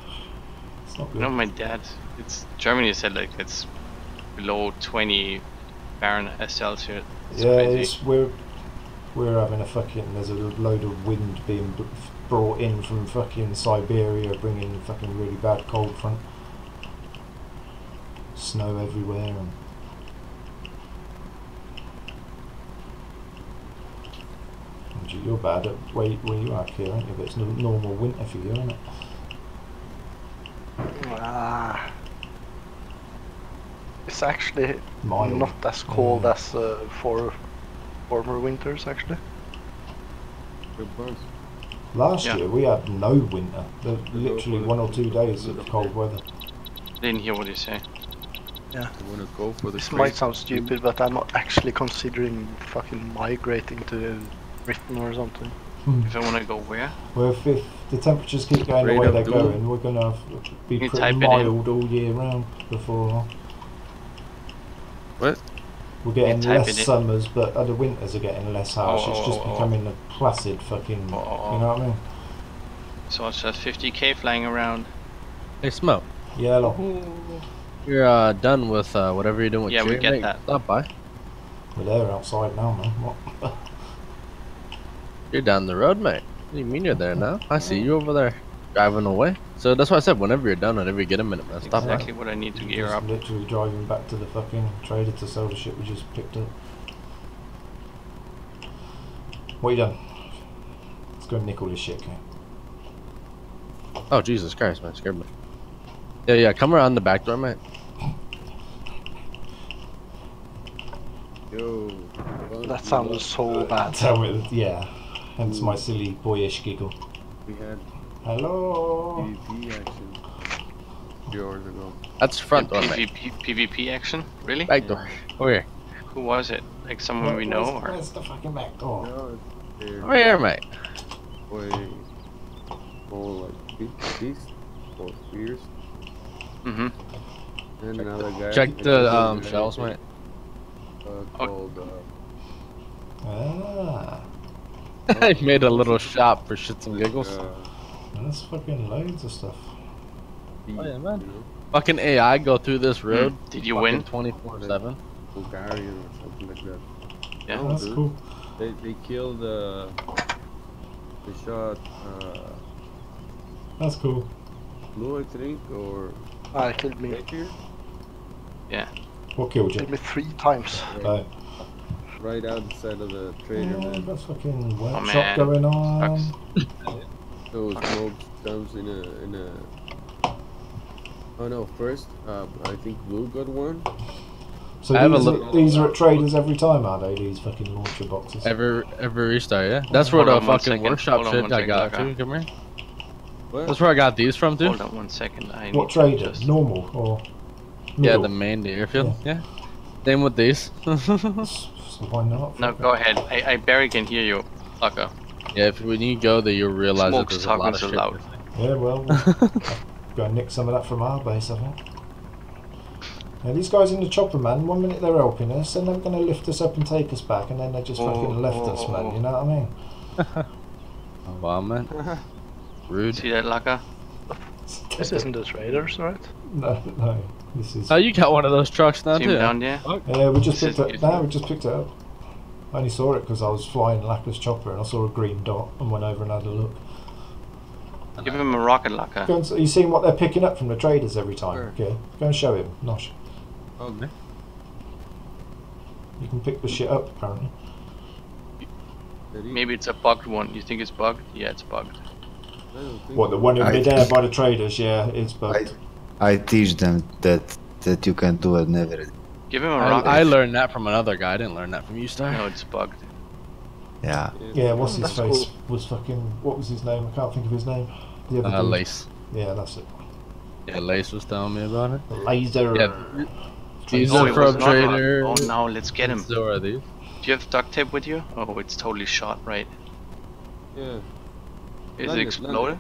not good. know, my dad. It's Germany said like it's below 20 Fahrenheit uh, Celsius. It's yeah, crazy. it's we're we're having a fucking. There's a load of wind being brought in from fucking Siberia, bringing fucking really bad cold front. Snow everywhere and. You're bad at where, where you are here, aren't you? But it's normal winter for you, isn't it? Ah. It's actually Mild. not as cold Yeah. as uh, for former winters, actually. Good bugs. Last Yeah. year we had no winter. There was literally one or two days of cold weather. Didn't hear what you say. You wanna go for the This might sound stupid, but I'm not actually considering fucking migrating to Britain or something. If I want to go where? Well, if, if the temperatures keep going the way they're doom. going, we're gonna be You pretty type it in. mild all year round before What? we're getting type less it in. summers, but other winters are getting less harsh. Oh, it's oh, just oh, oh. becoming a placid fucking. Oh, oh, oh. You know what I mean? So it's just 50k flying around. Hey, Smoke. Yeah, look, You're uh, done with uh, whatever you're doing with Yeah, we Cheer, get mate. that. Stop by. we're there outside now, man. What? You're down the road, mate. What do you mean you're there now? I see you over there driving away. So that's why I said whenever you're done, whenever you get a minute, man, stop Exactly what I need to gear just up. literally driving back to the fucking trader to sell the shit we just picked up. What you done? Let's go nickel this shit, okay? by. Oh, Jesus Christ, man. Scared me. Yeah, yeah. Come around the back door, mate. Yo. That we sounded lost- so bad. Tell me, yeah. Hence my silly boyish giggle. We had Hello. PvP action a hours ago. That's front door, mate. PvP, PvP action? Really? Back door. Over here. Who was it? Like someone we know? Where's, Or? where's the fucking back door? No, it's there. Over here, mate. Way more like beast, beast or spears. Mm-hmm. And another guy. Check the um, have shells, anything, mate. Uh, called uh, Ah, I made a little shop for shits and giggles. Uh, that's fucking loads of stuff. Oh, yeah, man. You? Fucking AI go through this road. Did you win? 24 7. Bulgarian or something like that. Yeah. No, that's dude. cool. They they killed uh they shot uh That's cool. Blue, I think, or Ah, it killed me. right here, What killed you? Killed me three times. Oh, right outside of the trader, yeah, man. got fucking workshop man. going on. So smoke comes in a in a. Oh no! First, uh, I think blue got one. So I have a these, are, these are at traders every time, are they? These fucking launcher boxes. Every every restart, yeah. That's where Hold the on fucking second, workshop hold shit one I got Laka. too. Come here. What? That's where I got these from too. Hold on one second. I what need to trader? just- Normal or? Yeah, the main airfield. Yeah. Same with these. So why not? No, go ahead. I, I barely can hear you, Laka. yeah, if when you go there, you'll realize that Smoke's there's a lot talking of so shit. loud. Yeah, well, go and nick some of that from our base, I think. Now these guys in the chopper, man, one minute they're helping us, and then they're going to lift us up and take us back, and then they just Oh, fucking left oh, us, man, you know what I mean? Oh, wow, man. Rude. See that, Laka? This isn't the traders, right? No, no, this is... Oh, you got one of those trucks now See too. down there? Oh. Yeah, we just This picked it No, we just picked it up. I only saw it because I was flying Laka's chopper and I saw a green dot and went over and had a look. Give him a rocket, Laka. Go and, s- you seen what they're picking up from the traders every time? Sure. Okay, go and show him, Nosh. Oh, okay. You can pick the shit up apparently. Maybe it's a bugged one. You think it's bugged? Yeah, it's bugged. I don't think What the one in I- midair by the traders? Yeah, it's I, bugged. I teach them that that you can do it never. Give him a rocket. I learned that from another guy. I didn't learn that from you, Star. No, it's bugged. Yeah. Yeah, what's his That's face? Was fucking what was his name? I can't think of his name. The other Uh, dude. Lace. Yeah, that's it. Yeah, Lace was telling me about it. The laser. Yeah, These Oh, are it from a- Trader. Oh, now let's get him. So are these. Do you have duct tape with you? Oh, it's totally shot, right? Yeah. Is Land it it, exploded?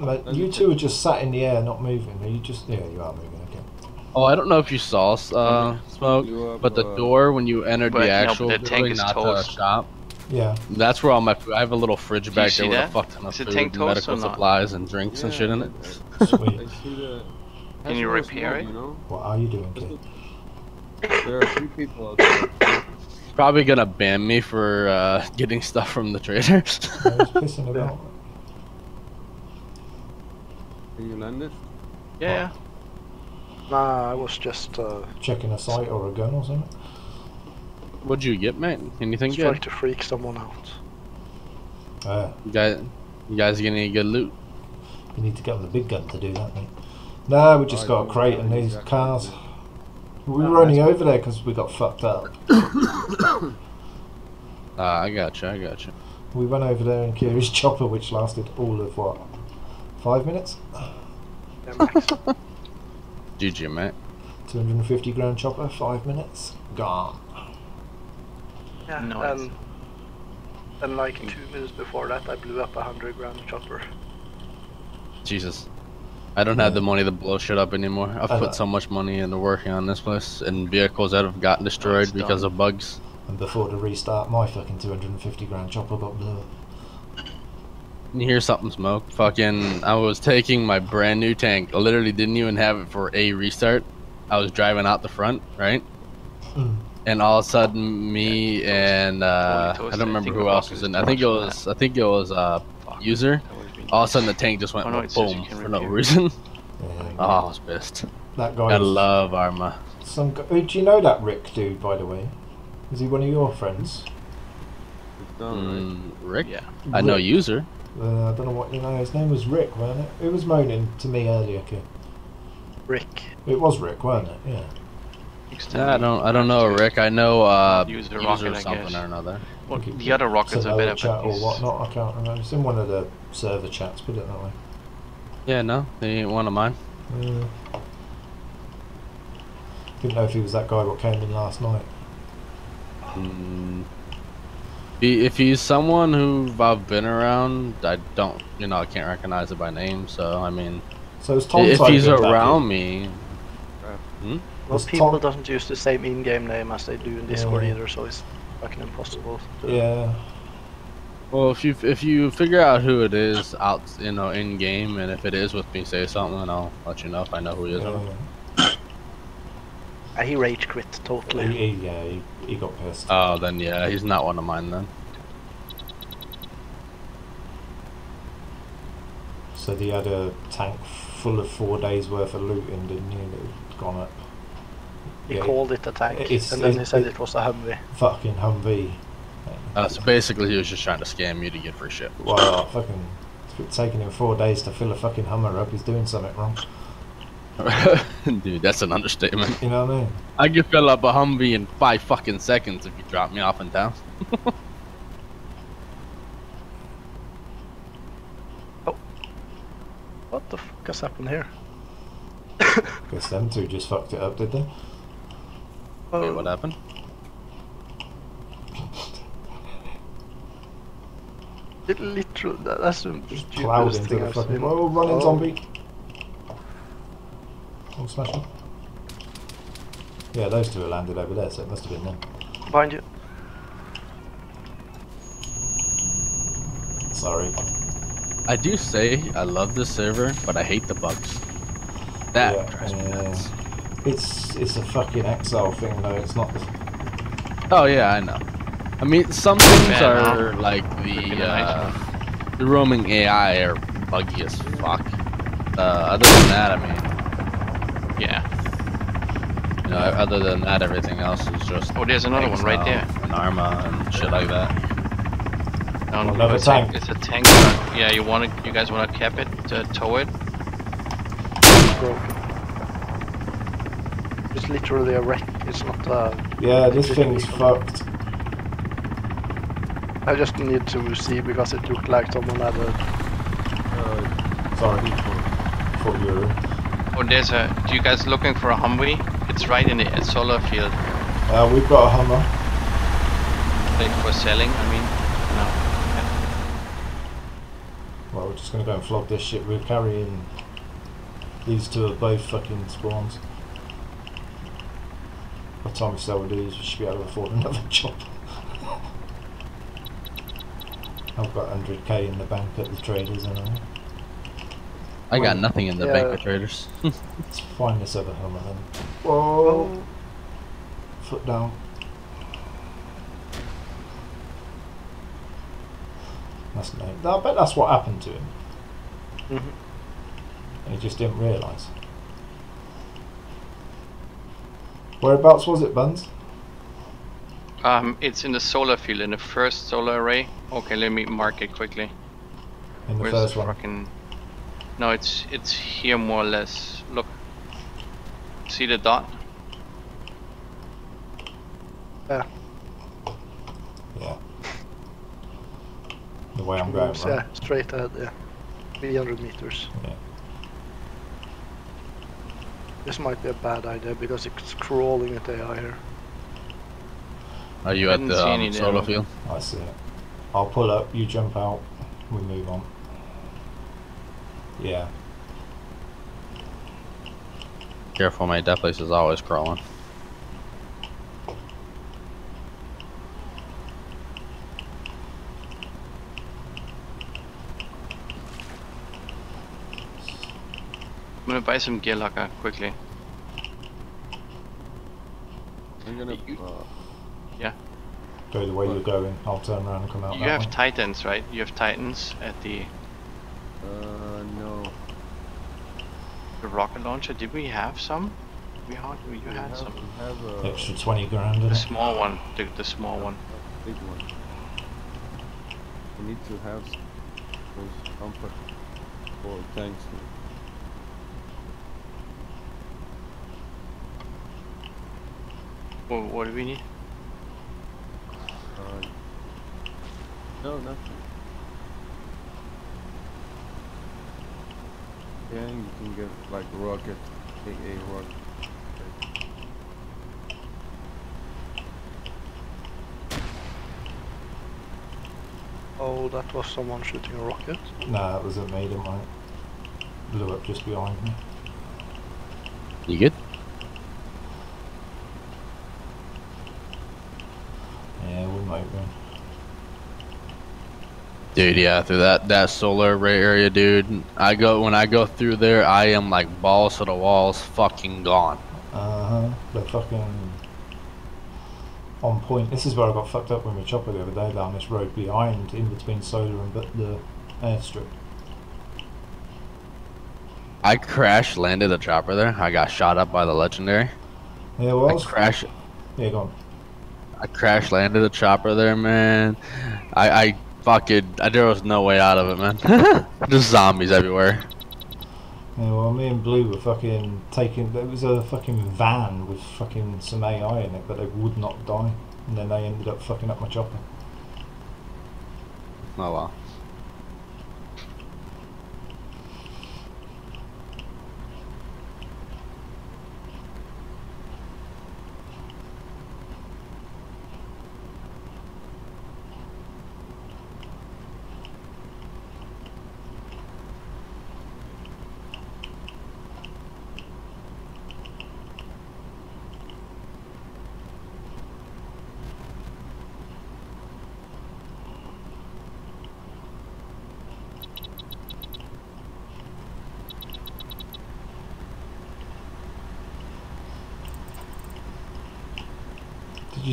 land Mate, you two are just sat in the air, not moving. Are you just? Yeah, you are moving. Okay. Oh, I don't know if you saw uh, smoke, You up, but the uh, door when you entered But, the no, but actual the tank building, is not toast. the shop. Yeah. That's where all my food. I have a little fridge you back there with a fuck ton of food, tank and medical or supplies, and drinks and shit in it. Sweet. I see the. Can you repair it? You know? What are you doing, kid? There are three people out there. Probably gonna ban me for uh, getting stuff from the trader. I was pissing about. Can you land it? Yeah. Nah, I was just uh, Checking a sight or a gun or something. What'd you get, mate? Anything trying to freak someone out. Uh, You guys, you guys get any good loot? you need to get on the big gun to do that, mate. No, we just I got a crate and these exactly cars. what We were only over there because we got fucked up. Ah, I gotcha, I gotcha. We went over there in Kiri's chopper, which lasted all of what? Five minutes? Yeah, max. GG, mate. 250 grand chopper, five minutes, gone. yeah, Nice. and, and like two minutes before that, I blew up a hundred grand chopper. Jesus. I don't have the money to blow shit up anymore. I've put uh, so much money into working on this place and vehicles that have gotten destroyed because of bugs. And before the restart, my fucking 250 grand chopper got blew up. You hear something smoke? Fucking, I was taking my brand new tank. I literally didn't even have it for a restart. I was driving out the front, right? Mm. And all of a sudden, me and uh, I don't remember think who else was in. I think it too much was I think it was uh, user. That would've been All of a sudden, the tank just went Oh, no, it says you boom for no reason. Yeah, Oh, I was pissed. that guy. I love Arma. Some guy, oh, do you know that Rick dude, by the way? Is he one of your friends? It's done, right? Mm, Rick? Yeah. I know user. Uh, I don't know what you know. His name was Rick, wasn't it? It was moaning to me earlier. Kid. Rick. It was Rick, wasn't it? Yeah. Yeah, I don't I don't know Rick. I know uh Use the user rocket, I something guess. or another. Well, Okay. the other rockets Some are other better, chat but or whatnot. I can't remember. It's in one of the server chats. Put it that way. Yeah, no, he ain't one of mine. Yeah. Didn't know if he was that guy what came in last night. Mm. He- If he's someone who I've been around, I don't, you know, I can't recognize it by name. So I mean, So it's Tom. if he's around in? me, Well, people Tom- doesn't use the same in-game name as they do in Discord Yeah. either, so it's fucking impossible. To, Yeah. well, if you if you figure out who it is out, you know, in game, and if it is with me, say something, and I'll let you know if I know who he is. or not. yeah. Uh, he rage quit He, totally. he, yeah, he, he got pissed. Oh, then yeah, he's not one of mine then. So he had a tank full of four days worth of looting, didn't he? That had gone up. He Yeah, called it a tank, It's- and then he said it- it was a Humvee. fucking Humvee. Uh, so basically, he was just trying to scam you to get free shit. Well, fucking it's taking him four days to fill a fucking Hummer up. He's doing something wrong. Dude, that's an understatement. You know what I mean? I could fill up a Humvee in five fucking seconds if you drop me off in town. Oh. What the fuck has happened here? Guess them two just fucked it up, did they? Oh. Wait, what happened? It literally, that- that's the Plowed stupidest into thing the I've fucking. seen. Whoa, running Oh. zombie! Oh, smash him. Yeah, those two are landed over there, so it must have been them. Behind you. Sorry. I do say I love this server, but I hate the bugs. That Yeah, drives me yeah. nuts. It's it's a fucking exile thing though. It's not. The, Oh yeah, I know. I mean, some things Man, are like the uh, the roaming AI are buggy as fuck. Uh, other than that, I mean, Yeah. you know, other than that, everything else is just. Oh, there's another one right there. Exile and Arma and shit like that. Down Another it's tank. A, it's a tank. Yeah, you want to? You guys want to cap it? Uh, tow it? broken. It's literally a wreck. It's not uh yeah, this thing's fucked. I just need to see because it looked like someone had a. Uh, Sorry. Thought you were. Oh, there's a. Do you guys looking for a Humvee? It's right in the solar field. Uh, we've got a Hummer. Like for selling. I mean, no. Well, we're just gonna go and flog this shit. We're carrying. These two are both fucking spawns. By the time we sell these, we should be able to afford another job. I've got 100k in the bank at the traders and all. I got nothing in the yeah. bank of traders. Let's find this other Hummer then. Whoa! Foot down. That's no. I bet that's what happened to him. Mhm. And he just didn't realise. Whereabouts was it, Buns? Um, it's in the solar field, in the first solar array. Okay, let me mark it quickly. In the Where's first the one. Fucking? No, it's it's here more or less. Look. See the dot? Yeah. Yeah. The way I'm going, Yeah, right? straight ahead. Yeah, 300 meters. Yeah. This might be a bad idea because it's crawling at AI here. Are you at the see um, there. solar field? I see it. I'll pull up, you jump out, we move on. Yeah. Careful, mate. That place is always crawling. I'm gonna buy some gear locker quickly. I'm gonna. You- Uh, Go the way you're going, I'll turn around and come out You that have way. titans, right? You have titans at the uh, no. the rocket launcher. Did we have some? We had. You We had have, some. we have a, Extra 20 grand in The it. small one. The, the small one. big one. We need to have s- those comfort for tanks. What, what do we need? Uh, no, nothing. Yeah, you can get like rocket, AA rocket. Oh, that was someone shooting a rocket. Nah, that wasn't me, didn't I? Blew up just behind me. You good? Yeah, we might be. Dude, yeah, through that that solar array area, dude. I go when I go through there, I am like balls to the walls, fucking gone. Uh huh. They're fucking on point. This is where I got fucked up when we chopper the other day down this road behind, in between solar and but the airstrip. I crash landed a chopper there. I got shot up by the legendary. Yeah, well, I was, crash yeah, go on. I crash landed a chopper there, man. I I fucking I, there was no way out of it, man. Just zombies everywhere. Yeah, well, me and Blue were fucking taking. There was a fucking van with fucking some AI in it, but they would not die, and then they ended up fucking up my chopper. Oh wow.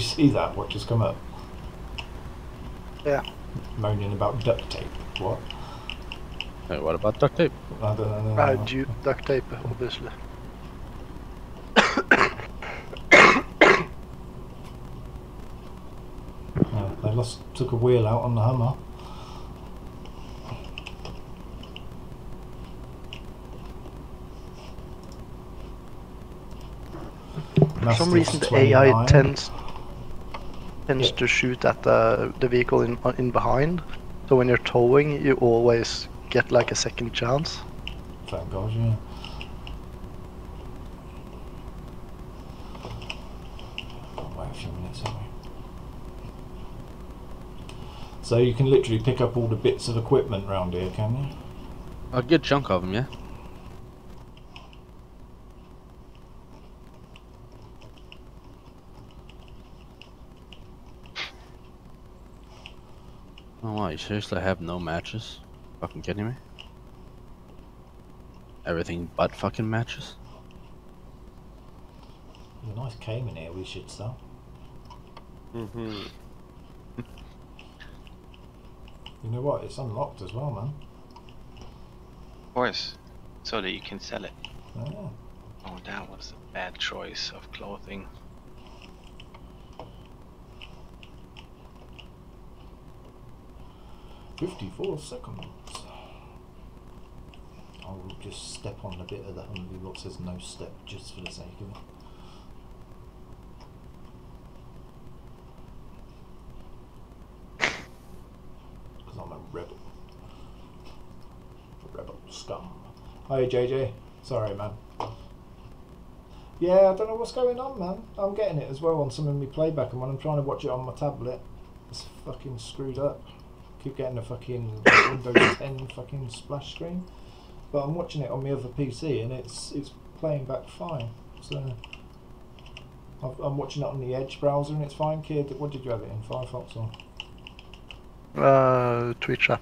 See that? What just come up? Yeah. Moaning about duct tape. What? Wait, what about duct tape? I don't know. Uh, du- duct tape, obviously. Yeah, they lost, took a wheel out on the Hummer. For some Mastiff's reason, the AI tends tends Yeah. to shoot at the the vehicle in in behind. So when you're towing, you always get like a second chance. Thank God, yeah. Wait a few minutes, haven't? So you can literally pick up all the bits of equipment round here, can you? A good chunk of them, yeah. Oh wow, you seriously have no matches? Fucking kidding me? Everything but fucking matches? A nice Kajman here we should sell. Mm-hmm. You know what? It's unlocked as well, man. Of course, so that you can sell it. Yeah. Oh, that was a bad choice of clothing. Fifty-four seconds. I will just step on a bit of the Humvee what says no step just for the sake of it. Because I'm a rebel. A rebel scum. Hi JJ. Sorry man. Yeah, I don't know what's going on man. I'm getting it as well on some of my playback and when I'm trying to watch it on my tablet, it's fucking screwed up. Keep getting a fucking Windows 10 fucking splash screen. But I'm watching it on my other PC and it's it's playing back fine. So I've, I'm watching it on the Edge browser and it's fine. Kid, what did you have it in? Firefox or? Uh, Twitch app.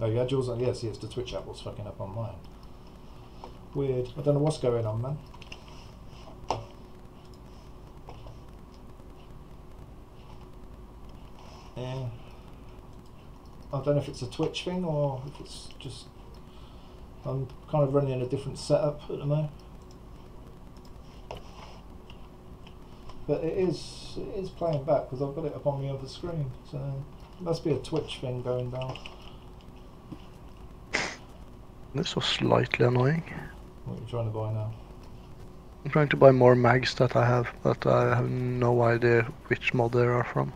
Oh, you had yours on. Yes, yes, the Twitch app was fucking up on mine. Weird. I don't know what's going on, man. Yeah. I don't know if it's a Twitch thing or if it's just. I'm kind of running in a different setup at the moment. But it is it is playing back because I've got it up on the other screen, so it must be a Twitch thing going down. This was slightly annoying. What are you trying to buy now? I'm trying to buy more mags that I have, but I have no idea which mod they are from.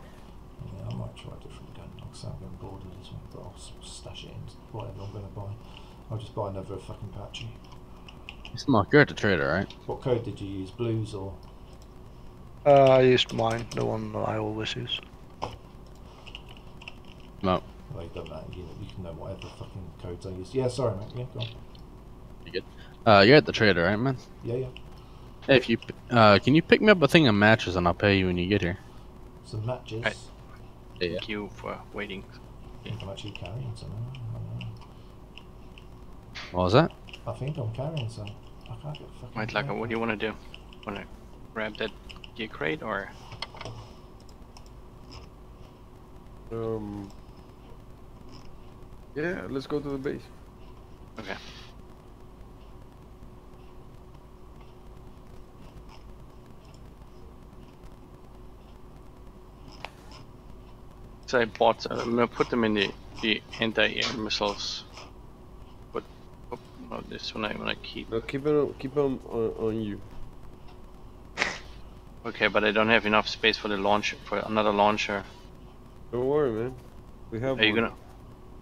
Yeah, I might try a different gun. Like I say, I'm getting bored of this one, but I'll s- stash it in whatever I'm going to buy. I'll just buy another fucking patchy. Smoke, you're at the trader, right? What code did you use? Blues or? Uh, I used mine, the one that I always use. No. Well, it doesn't matter. You, you can know whatever fucking codes I use. Yeah, sorry, mate. Yeah, go on. Uh, you're at the trader, right, man? Yeah, yeah. Hey, if you, uh, can you pick me up a thing of matches and I'll pay you when you get here? Some matches. Right. Yeah. Thank you for waiting. I think I'm actually carrying some. What was that? I think I'm carrying some. I can't get fucking. Wait, what do you want to do? Want to grab that gear crate or? Um. Yeah, let's go to the base. Okay. So I bought. Uh, I'm gonna put them in the the anti-air missiles Oh, this one I'm gonna keep. No, keep it, keep them on, on you. Okay, but I don't have enough space for the launch for another launcher. Don't worry, man. We have Are you gonna?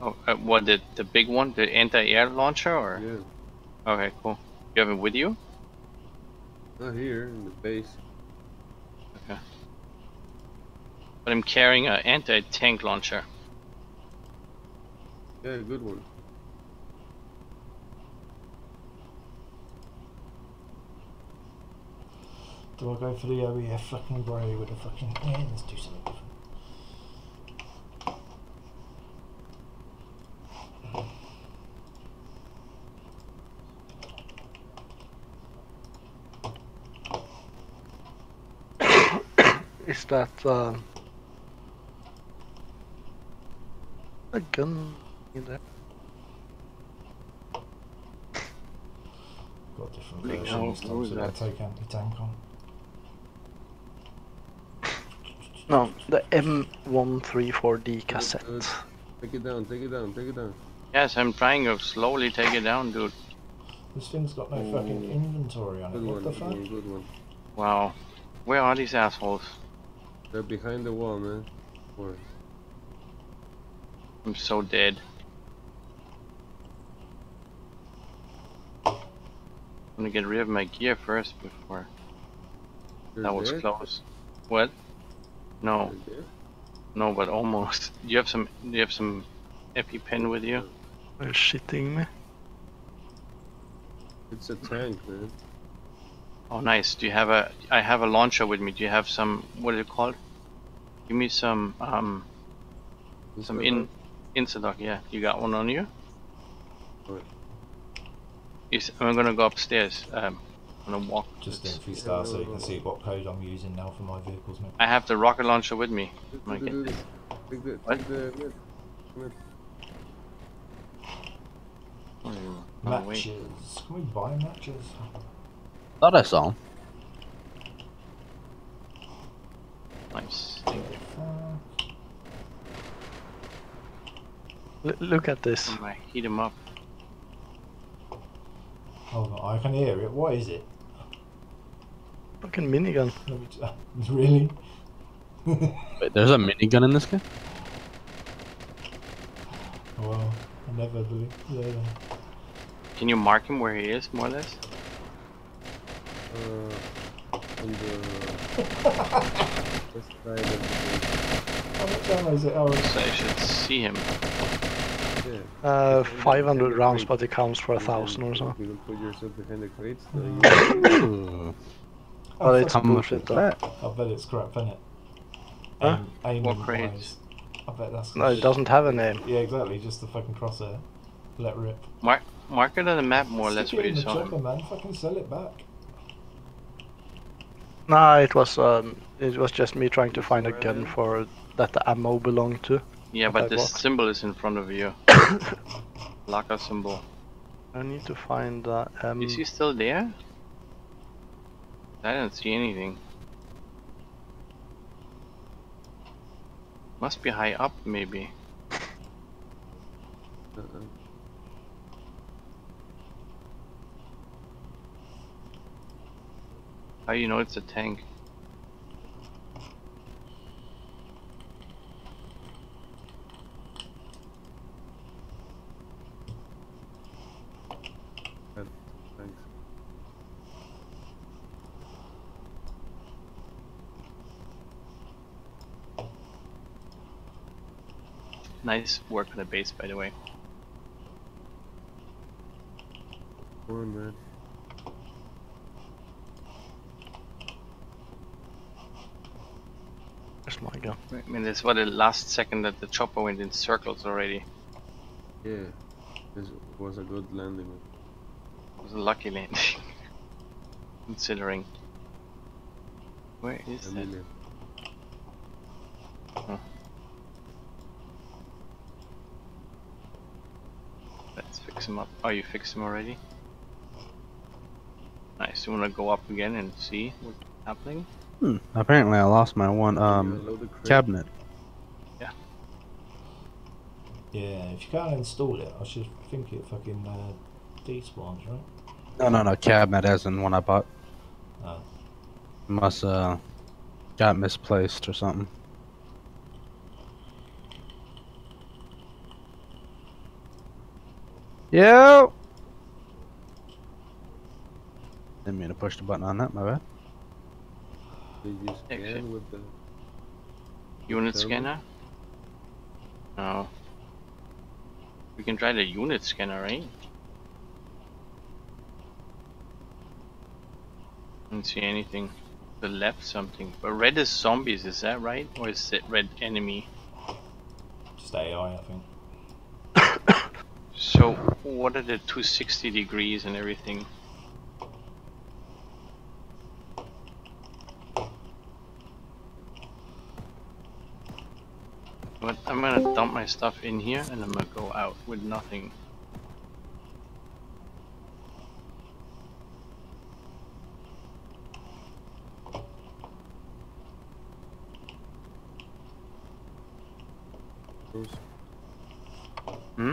Oh, uh, what the the big one, the anti-air launcher, or? Yeah. Okay, cool. You have it with you? Not here in the base. Okay. But I'm carrying an anti-tank launcher. Yeah, good one. Do I go for the OEF fucking grey with the fucking yeah? Let's do something different. Is that uh, a gun in there? Got different Big versions. hell, Those what that I that? take anti-tank on. No, the M134D cassette. Uh, Take it down, take it down, take it down. Yes, I'm trying to slowly take it down, dude. This thing's got no fucking Oh. inventory on it. Good What one, the good fuck? one, good one. Wow. Where are these assholes? They're behind the wall, man. Where? I'm so dead. I'm gonna get rid of my gear first before They're that was dead? close. What? No, no, but almost. You have some? You have some EpiPen with you? Are you shitting me? It's a tank, man. Oh, nice. Do you have a? I have a launcher with me. Do you have some? What is it called? Give me some. Um, some in. Instadoc. Yeah, you got one on you. Right. Yes, I'm gonna go upstairs. Um, I'm gonna walk. Just in infiSTAR so you can see what code I'm using now for my vehicles, mate. I have the rocket launcher with me. Take Might get take the, take the, What? take the mid. Mid. Oh, wait. Matches. Can we buy matches? Thought I saw him. Nice. Thank you. L- look at this. I heat him up. hold on, I can hear it. What is it? Fucking minigun. Let me t- really? Wait, there's a minigun in this game? well, I never believe. Yeah. Can you mark him where he is, more or less? Uh, on the west side the How much ammo is it? Oh, it's So I should see him. Yeah. Uh, 500 rounds, but it counts for a thousand or so. You can put yourself behind the crates. So you Ooh. Oh, I it's fucking- bullshit. though. I bet it's crap, innit? Huh? Aim, What aiming crates? I bet that's. No, it doesn't have a name. Yeah, exactly. Just the fucking crosshair. Let rip. Mark, mark it on the map more or less Stick where it in you the saw chopper, man. Fucking sell it back. Nah, it was um, it was just me trying to find a gun for that the ammo belonged to. Yeah, but this what? symbol is in front of you. Laka symbol. I need to find uh, um. Is he still there? I don't see anything. Must be high up, maybe. Uh-uh. How you know it's a tank? Thanks. Nice work on the base, by the way. Come on, man. Where's my gun? I mean, this was the last second that the chopper went in circles already. Yeah. This was a good landing. It was a lucky landing. Considering. Where is A that? million. Let's fix him up. Oh, you fixed him already? Nice. You wanna go up again and see what's happening? Hmm, apparently I lost my one um Load the crate. cabinet. Yeah, if you can't install it, I should think it fucking uh, despawns, right? No, no, no. Cabinet as in one I bought. Oh. Must uh got misplaced or something. Yo. Didn't mean to push the button on that. My bad. Did you Exit. scan with the? Unit Server? scanner? No. We can try the unit scanner, right? Don't see anything. The left something. But red is zombies, is that right? Or is it red enemy? Just AI, I think. So what are the 260 degrees and everything? But I'm gonna dump my stuff in here and I'm gonna go out with nothing. Hmm?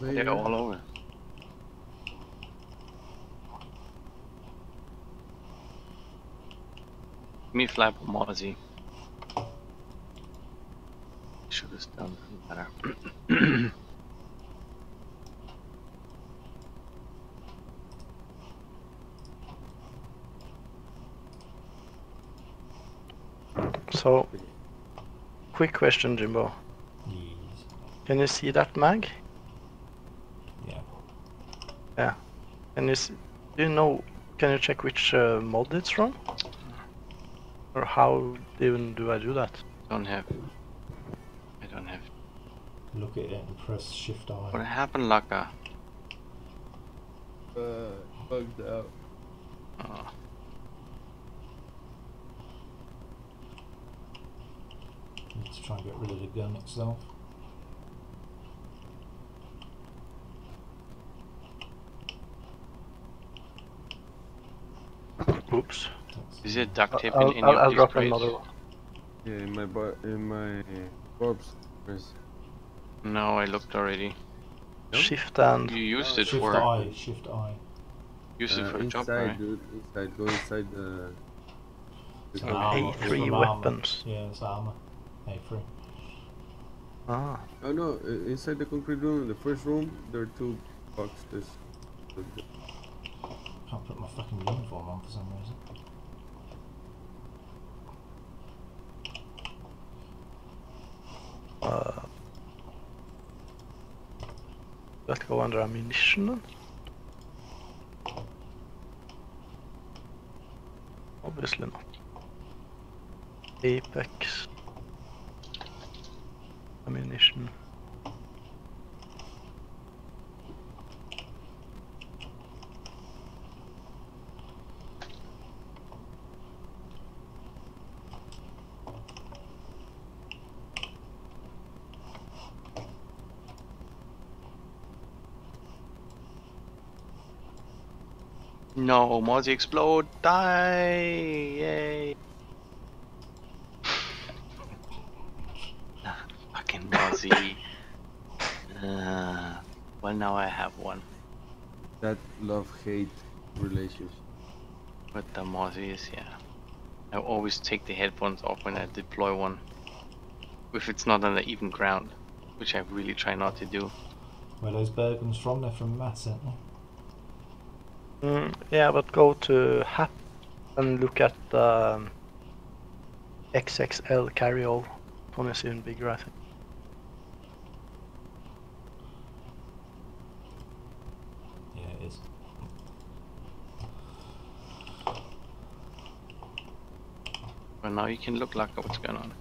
You They're all over. Me flap Mozzie. Should have done better. So, quick question, Jimbo. Yes. Can you see that mag? Yeah. Can you s do you know? Can you check which uh, mod it's from? Or how even do I do that? don't have. I don't have. Look at it and press Shift I. What happened, Laka? uh, bugged out. Oh. Need to try and get rid of the gun itself. Oops. Is it duct tape I'll, in any I'll, of I'll these drop crates? another one. Yeah, in my bu- in my corpse. Chris. No, I looked already. Nope. Shift and You used it Shift for I, Shift I. used it Uh, for a inside, job, right? dude. Inside. Go inside the. It's the an armor- it's A3 from armor. weapons. Yeah, it's armor. A3. ah, Oh no! uh, Inside the concrete room, the first room, there are two boxes. Can't put my fucking uniform on for some reason. uh, that go under ammunition? Obviously not. Apex. Ammunition. No, Mozzie explode, die! Yay! Fucking Mozzie. uh, well, now I have one. That love-hate relationship. But the Mozzie is, yeah. I always take the headphones off when I deploy one. If it's not on the even ground, which I really try not to do. Where those Bergens from? They're from Mass, aren't they? Mm, yeah, but go to HAP and look at the um, XXL carryall. One is even bigger, I think. Yeah, it is. But now you can look like what's going on.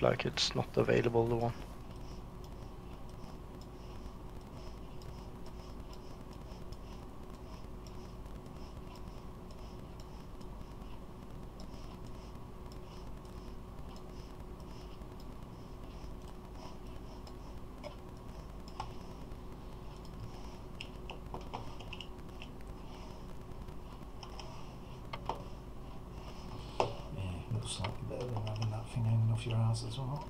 Like it's not available, the one. slightly better than having that thing hanging off your ass as well.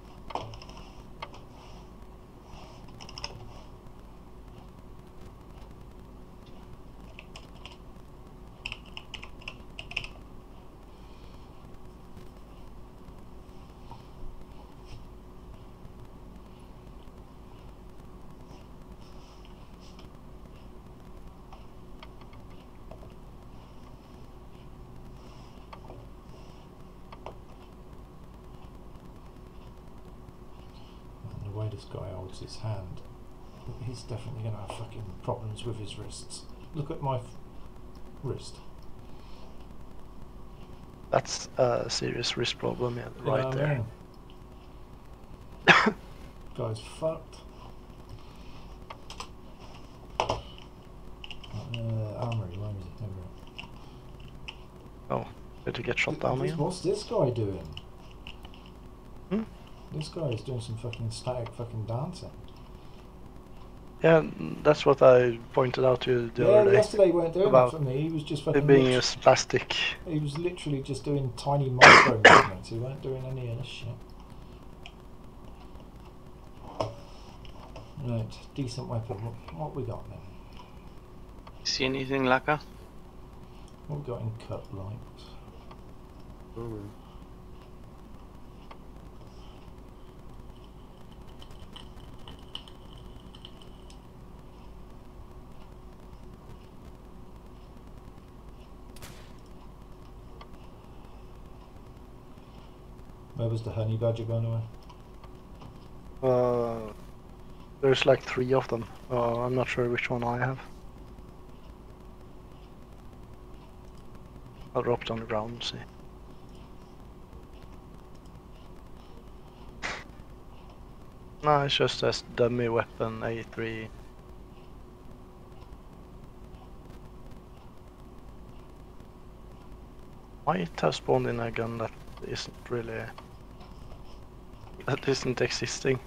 And the way this guy holds his hand, he's definitely going to have fucking problems with his wrists. Look at my f- wrist. That's a serious wrist problem, yeah, right there. Guy's fucked. Uh, armory, where is it? Over Did he get shot down again? What's this guy doing? This guy is doing some fucking static fucking dancing. Yeah, mm, that's what I pointed out to you the yeah, other day. yesterday he weren't doing about that for me. He was just fucking. being a lit- spastic. he was literally just doing tiny micro movements. He weren't doing any of this shit. Right, decent weapon. What, what we got then? See anything, Laka? What we got in cut lights? Oh, was the honey badger gone away? Uh, there's like three of them. Uh, I'm not sure which one I have. I'll drop it on the ground and see. No, it's just a dummy weapon A3. Might have spawned in a gun that isn't really that isn't existing.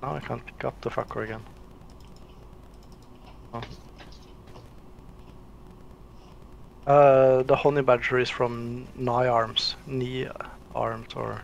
Now I can't pick up the fucker again. Oh. Uh, the honey badger is from Nye Arms, Knee Arms or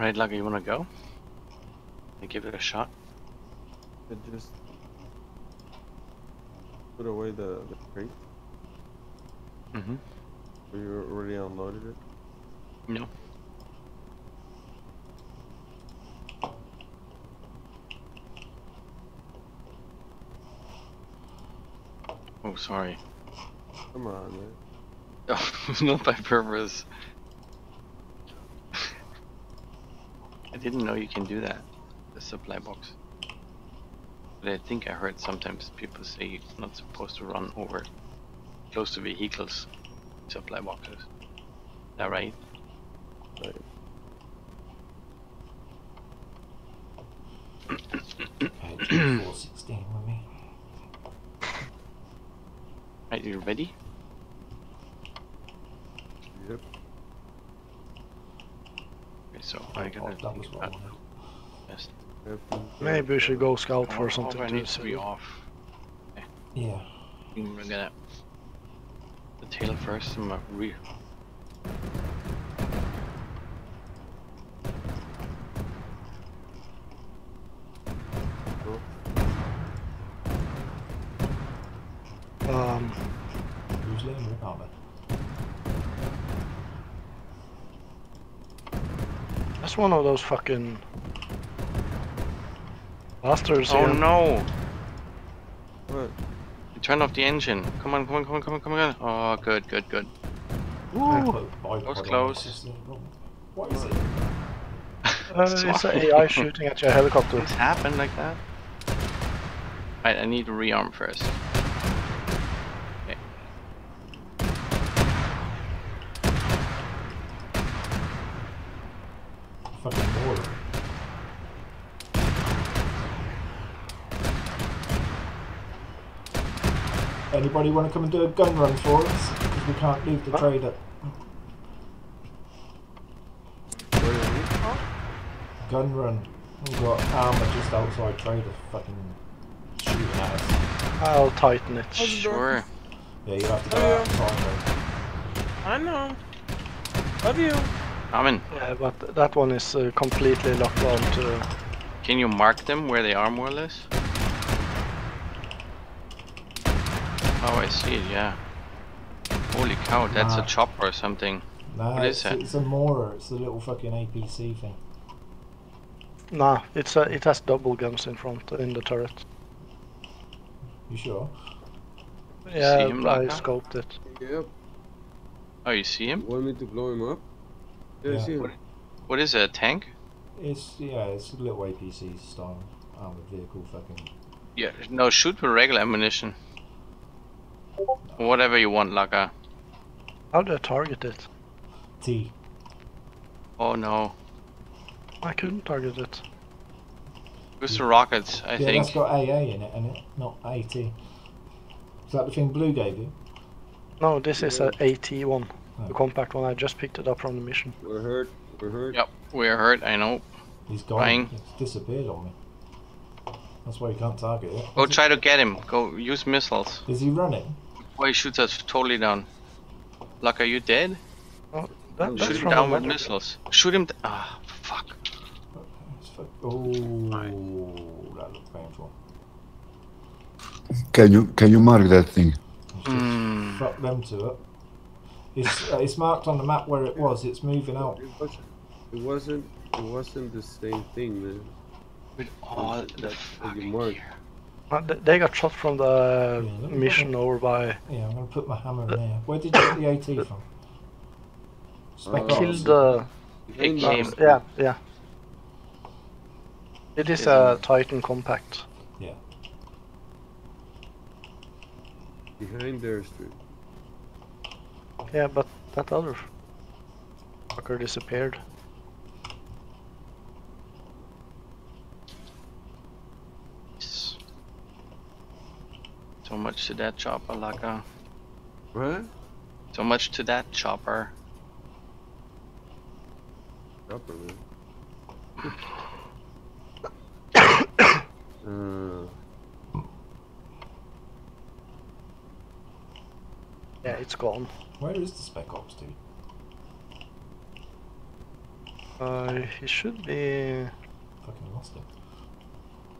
Right, Laka, you wanna go? I give it a shot. I just put away the, the crate. Mm-hmm. You already unloaded it. No. Oh, sorry. Come on, man. Oh, not by purpose. I didn't know you can do that. The supply box. But I think I heard sometimes people say you're not supposed to run over close to vehicles supply boxes. Is that right? Right. I G416 with me. Right, you ready? Yep. Okay, so I gotta that was what I about wanted. best. yep. Maybe we should go scout for something all to needs to be sell. off. Yeah. I'm gonna get the tail first and my rear. Um, Who's letting rip armor? that's one of those fucking bastards Oh here. no! What? You turn off the engine. Come on, come on, come on, come on, come on. Oh, good, good, good. Ooh, put a bipod on it, close. that's the problem. What is it? uh, it's an AI shooting at your helicopter. Things happened like that. Right, I need to rearm first. Okay. Fucking mortar. Anybody want to come and do a gun run for us? Because we can't leave the trader. What is it? Gun run. We've got armor just outside trader fucking shooting at us. I'll tighten it. Sure. Yeah, you have to go Oh, yeah. outside. I know. Love you. Amen. Yeah, but that one is uh, completely locked on to. Can you mark them where they are more or less? Oh, I see it, yeah. Holy cow, that's Nah. a chopper or something. Nah, What is it's, that? it's a mortar. It's the little fucking APC thing. Nah, it's a, it has double guns in front in the turret. You sure? Yeah, him I like that? scoped it. Yep. Oh, you see him? Want me to blow him up? Yeah, I see him. What is it, a tank? It's yeah, it's a little APC style armored vehicle. Fucking Yeah, no, shoot with regular ammunition. Whatever you want, Laka. How do I target it? T. Oh no. I couldn't target it. Who's the rockets, I yeah, think. that's got AA in it, and it not AT. Is that the thing Blue gave you? No, this is a AT one, Oh. the compact one. I just picked it up from the mission. We're hurt. We're hurt. Yep, we're hurt, I know. He's gone. Fine. It's disappeared on me. That's why you can't target it. Go Is, try to get him. Go use missiles. is he running? Why he shoots us totally down. Laka, are you dead? That, Shoot him down with missiles. Shoot him. D- ah, fuck. Oh, that looked painful. Can you can you mark that thing? Mm. Fuck them to it. It's uh, it's marked on the map where it was. It's moving out. It wasn't. It wasn't. It wasn't the same thing, man. With all the That- that fucking They got shot from the Yeah, mission over by. Yeah, I'm gonna put my hammer in there. Where did you get the AT from? Spec Uh, Ops. Killed the. It came- Yeah, yeah. It is Is a Titan compact. Yeah. Behind their street. Yeah, but that other fucker disappeared. So much to that chopper, Laka. What? So much to that chopper. Upper, man. uh, Yeah, it's gone. Where is the Spec Ops dude? Uh, he should be Fucking lost it.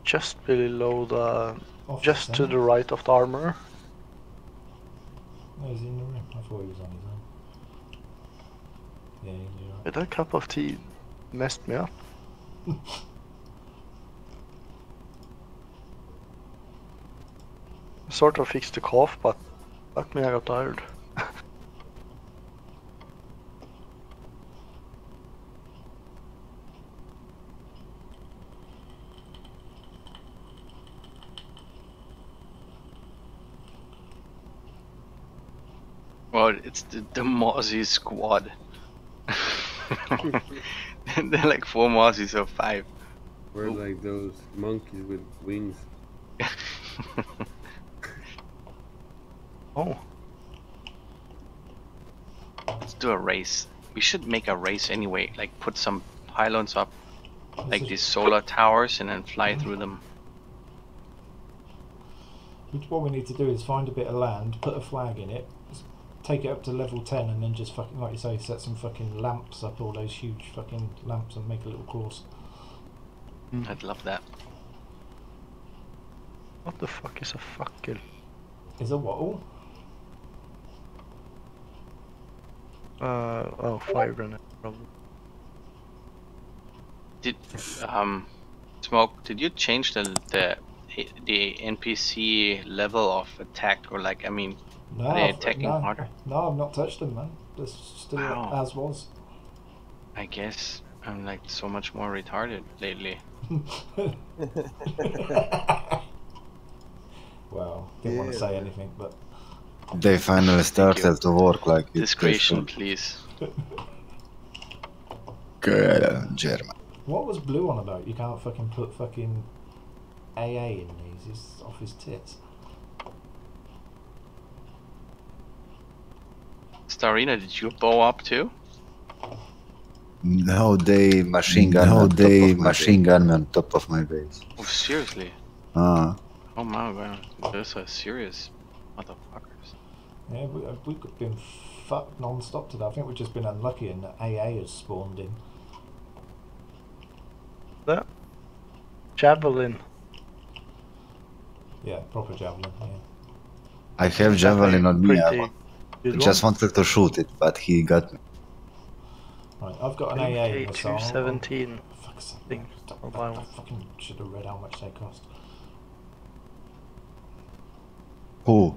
just below the, Off just to the right of the armor. No, he's in the room. I thought he was on his own. Yeah, he's right. That cup of tea messed me up. sort of fixed the cough, but fuck me, I got tired. Well, it's the, the Mozzie squad. They're like four Mozzies or five. we're like those monkeys with wings. Oh, Let's do a race. We should make a race anyway. Like put some pylons up, like these solar towers, and then fly through them. What we need to do is find a bit of land, put a flag in it, s- take it up to level 10, and then just fucking, like you say, set some fucking lamps up, all those huge fucking lamps, and make a little course. I'd love that. what the fuck is a fackel? Is a what? Uh, oh, fire grenade, probably. Did um, smoke? Did you change the the the NPC level of attack, or like I mean, No, Are they I've- attacking no, harder? No, I've not touched them, man. They're still Wow. as was. I guess I'm like so much more retarded lately. well, didn't want to say anything, but They finally started to work like it. Discretion, please. Good, uh, German. what was Blue on about? You can't fucking put fucking AA in these. He's off his tits. Starina, did you bow up too? No, they machine gun. No, No, they they machine gun me on top of my base. Oh, seriously? Ah, Oh my god, those are serious motherfuckers. Yeah, we, uh, we've been fucked non-stop today. I think we've just been unlucky and AA has spawned in. That? Javelin. Yeah, proper javelin. Yeah. I have javelin on me. I Pretty want- good just wanted to shoot it, but he got me. Right, I've got an AA in this arm. K217. Thing. I, I'll I- buy I one. fucking should have read how much they cost. Who?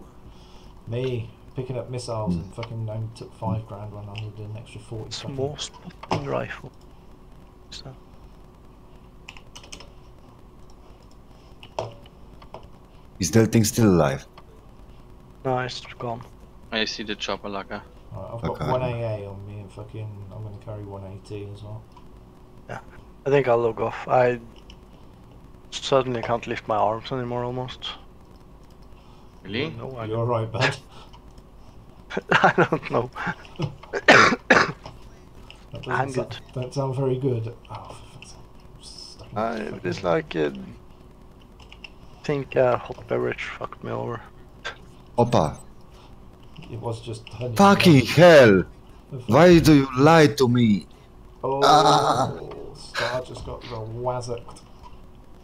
Me picking up missiles and hmm. fucking only took five grand when I needed an extra forty. fucking- Small spotting rifle. So, Is that thing still alive? no, it's gone. I see the chopper laka. Right, I've got Okay. one AA on me and fucking I'm gonna carry 180 as well. Yeah, I think I'll log off. I suddenly can't lift my arms anymore almost. Really? No, I, You're alright, bud. I don't know. That doesn't I'm sa- good. Don't sound very good. Oh, for fuck's sake. I'm stuck in it's like uh, think a hot beverage fucked me over. Opa. It was just honey. Fucking hell! Why do you lie to me? Oh, Ah. Star just got the wazzocked.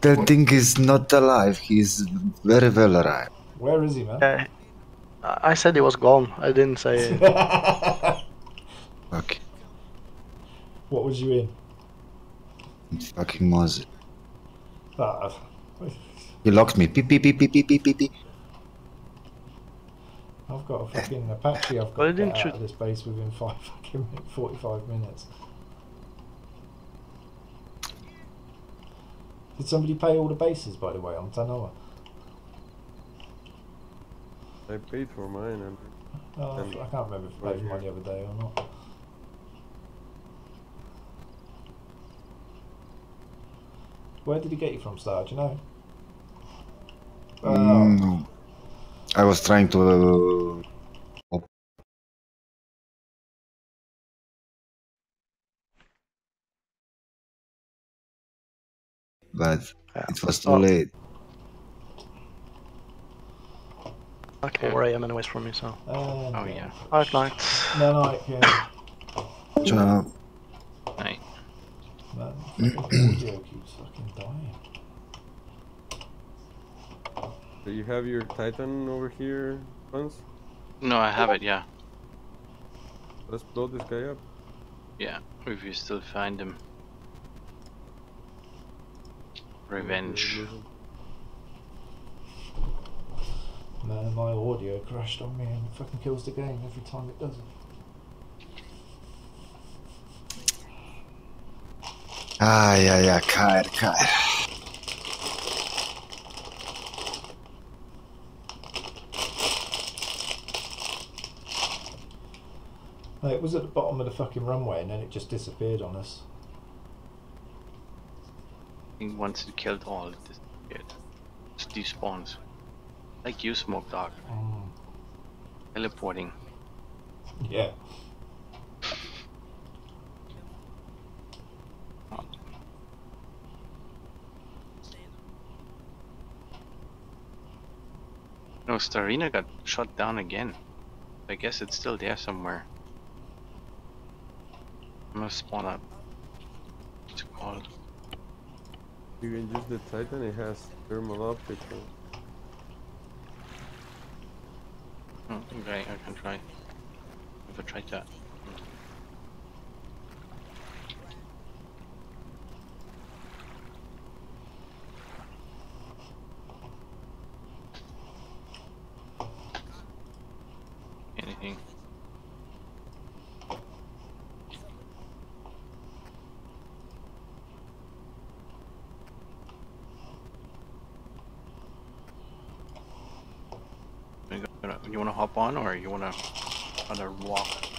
That thing is not alive. He's very well alive. Where is he, man? Uh, I I said he was gone. I didn't say. Okay. what was you in? It's fucking Moses. Ah, He locked me. Beep, beep, beep, beep, beep, beep, beep, beep. I've got a fucking Apache. I've got to get out you- of this base within five fucking min- forty-five minutes. Did somebody pay all the bases, by the way, on Tanoa? I paid for mine and Oh, I f- I can't remember if I paid for mine the other day or not. Where did he get you from, Star? Do you know? Oh, Mm, I was trying to. Uh, but Yeah. it was too Oh. late. Like 4 a.m. anyways for me, so. and, Oh uh, yeah. Night night. No, no, yeah. Ciao. Night. Man, fucking audio fucking dying. Do you have your Titan over here, Hans? No, I have it. Yeah, Let's blow this guy up. yeah. If you still find him. Revenge. Man, my audio crashed on me and it fucking kills the game every time it does it. Ah, yeah, yeah, Kair, Kair. No, it was at the bottom of the fucking runway and then it just disappeared on us. I think once it killed all, it disappeared. Just despawns. Like you, Smoke Dog. Mm, Teleporting. yeah. No, Starina got shot down again. I guess it's still there somewhere. I'm gonna spawn up. What's it called? You can use the Titan, it has thermal optics. Oh, okay, I can try. Never tried that. anything. You gonna- You wanna hop on or you wanna wanna walk?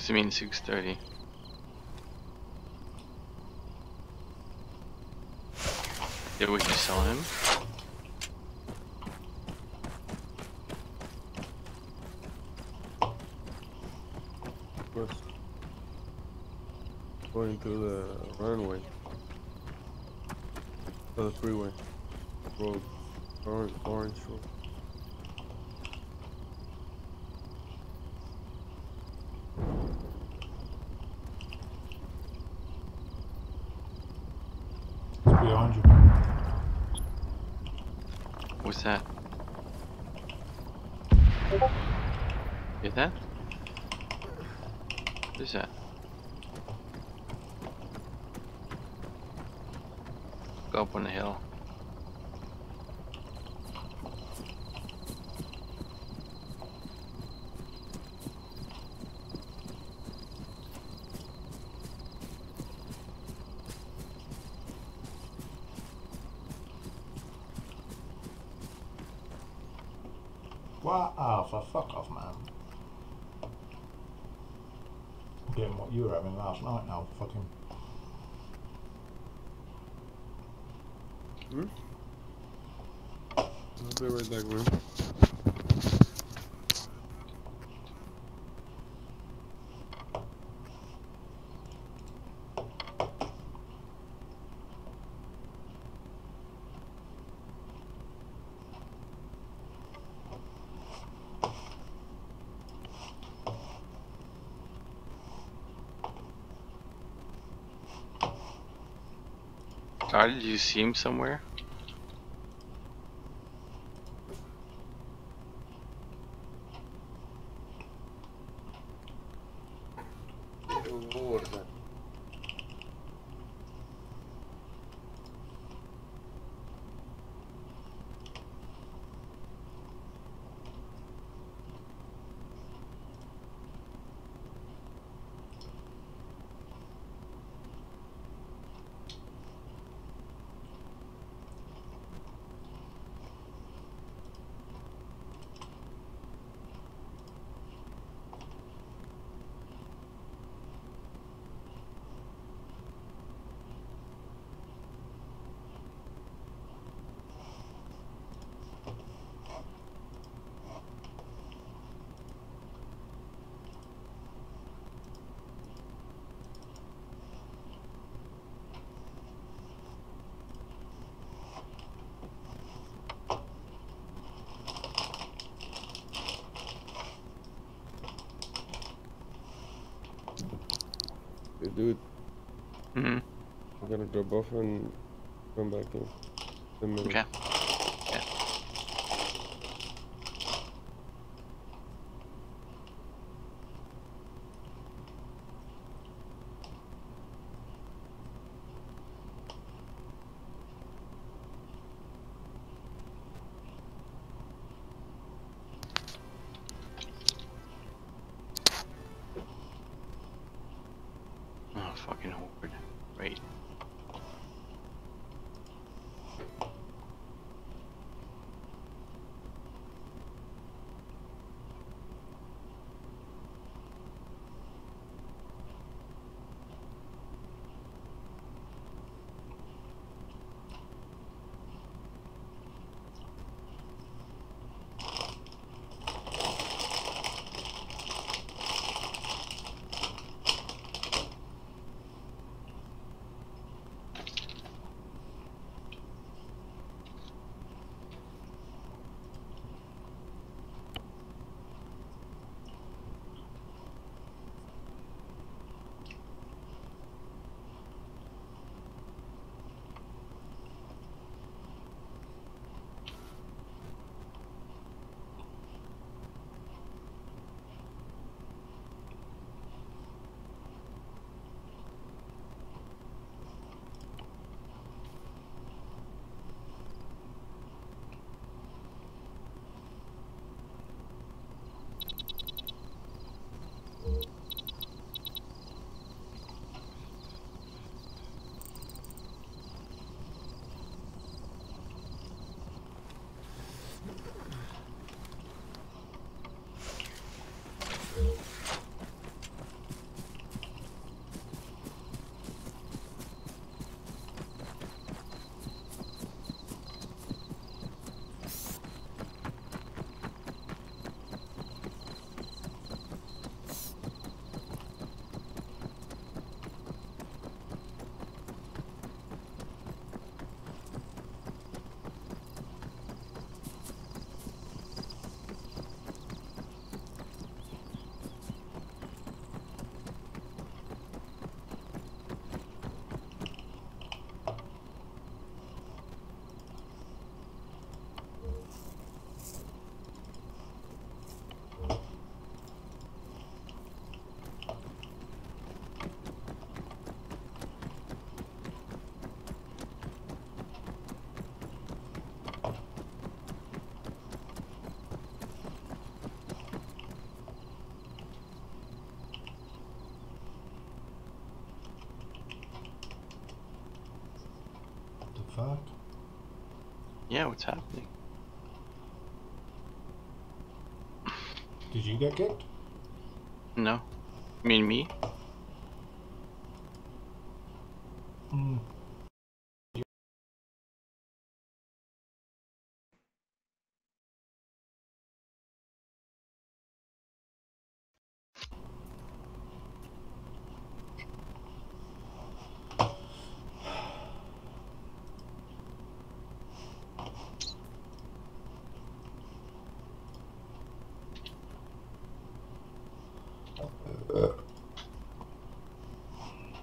Does it mean 6:30? Did we sell him? going through the runway. To the freeway. Road. Orange, orange road. It's behind you. What's that? Get that? What is? Go up on the hill. What? Oh, for fuck off, man. I'm getting what you were having last night now, fucking. I'll be right back, man. Did you see him somewhere? drop off and come back in. Okay. Oh, fucking awkward. Fuck? Yeah, what's happening? Did you get kicked? No. I mean me? Hmm.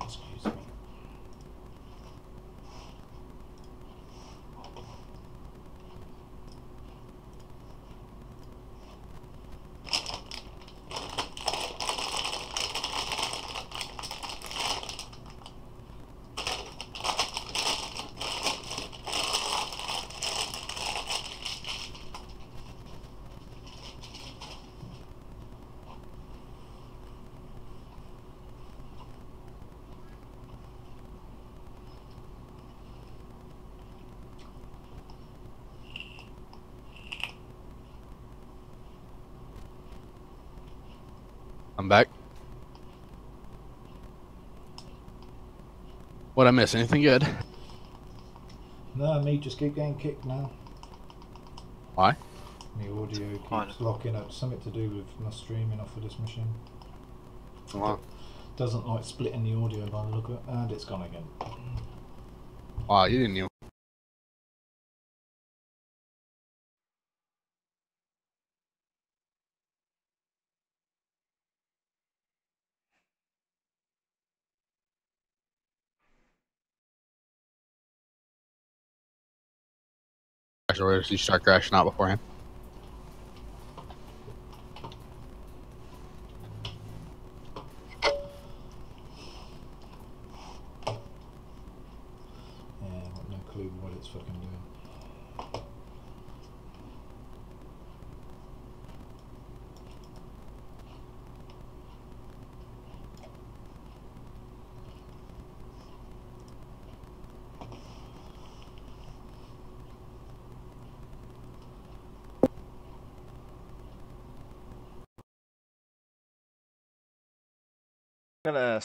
Excuse me. I'm back. What I miss? Anything good? No, me just keep getting kicked now. Why? The audio keeps Fine. locking up. Something to do with my streaming off of this machine. What? Doesn't like splitting the audio by the look of it. And it's gone again. Wow, you didn't even. Or you start crashing out beforehand?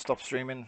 stop streaming.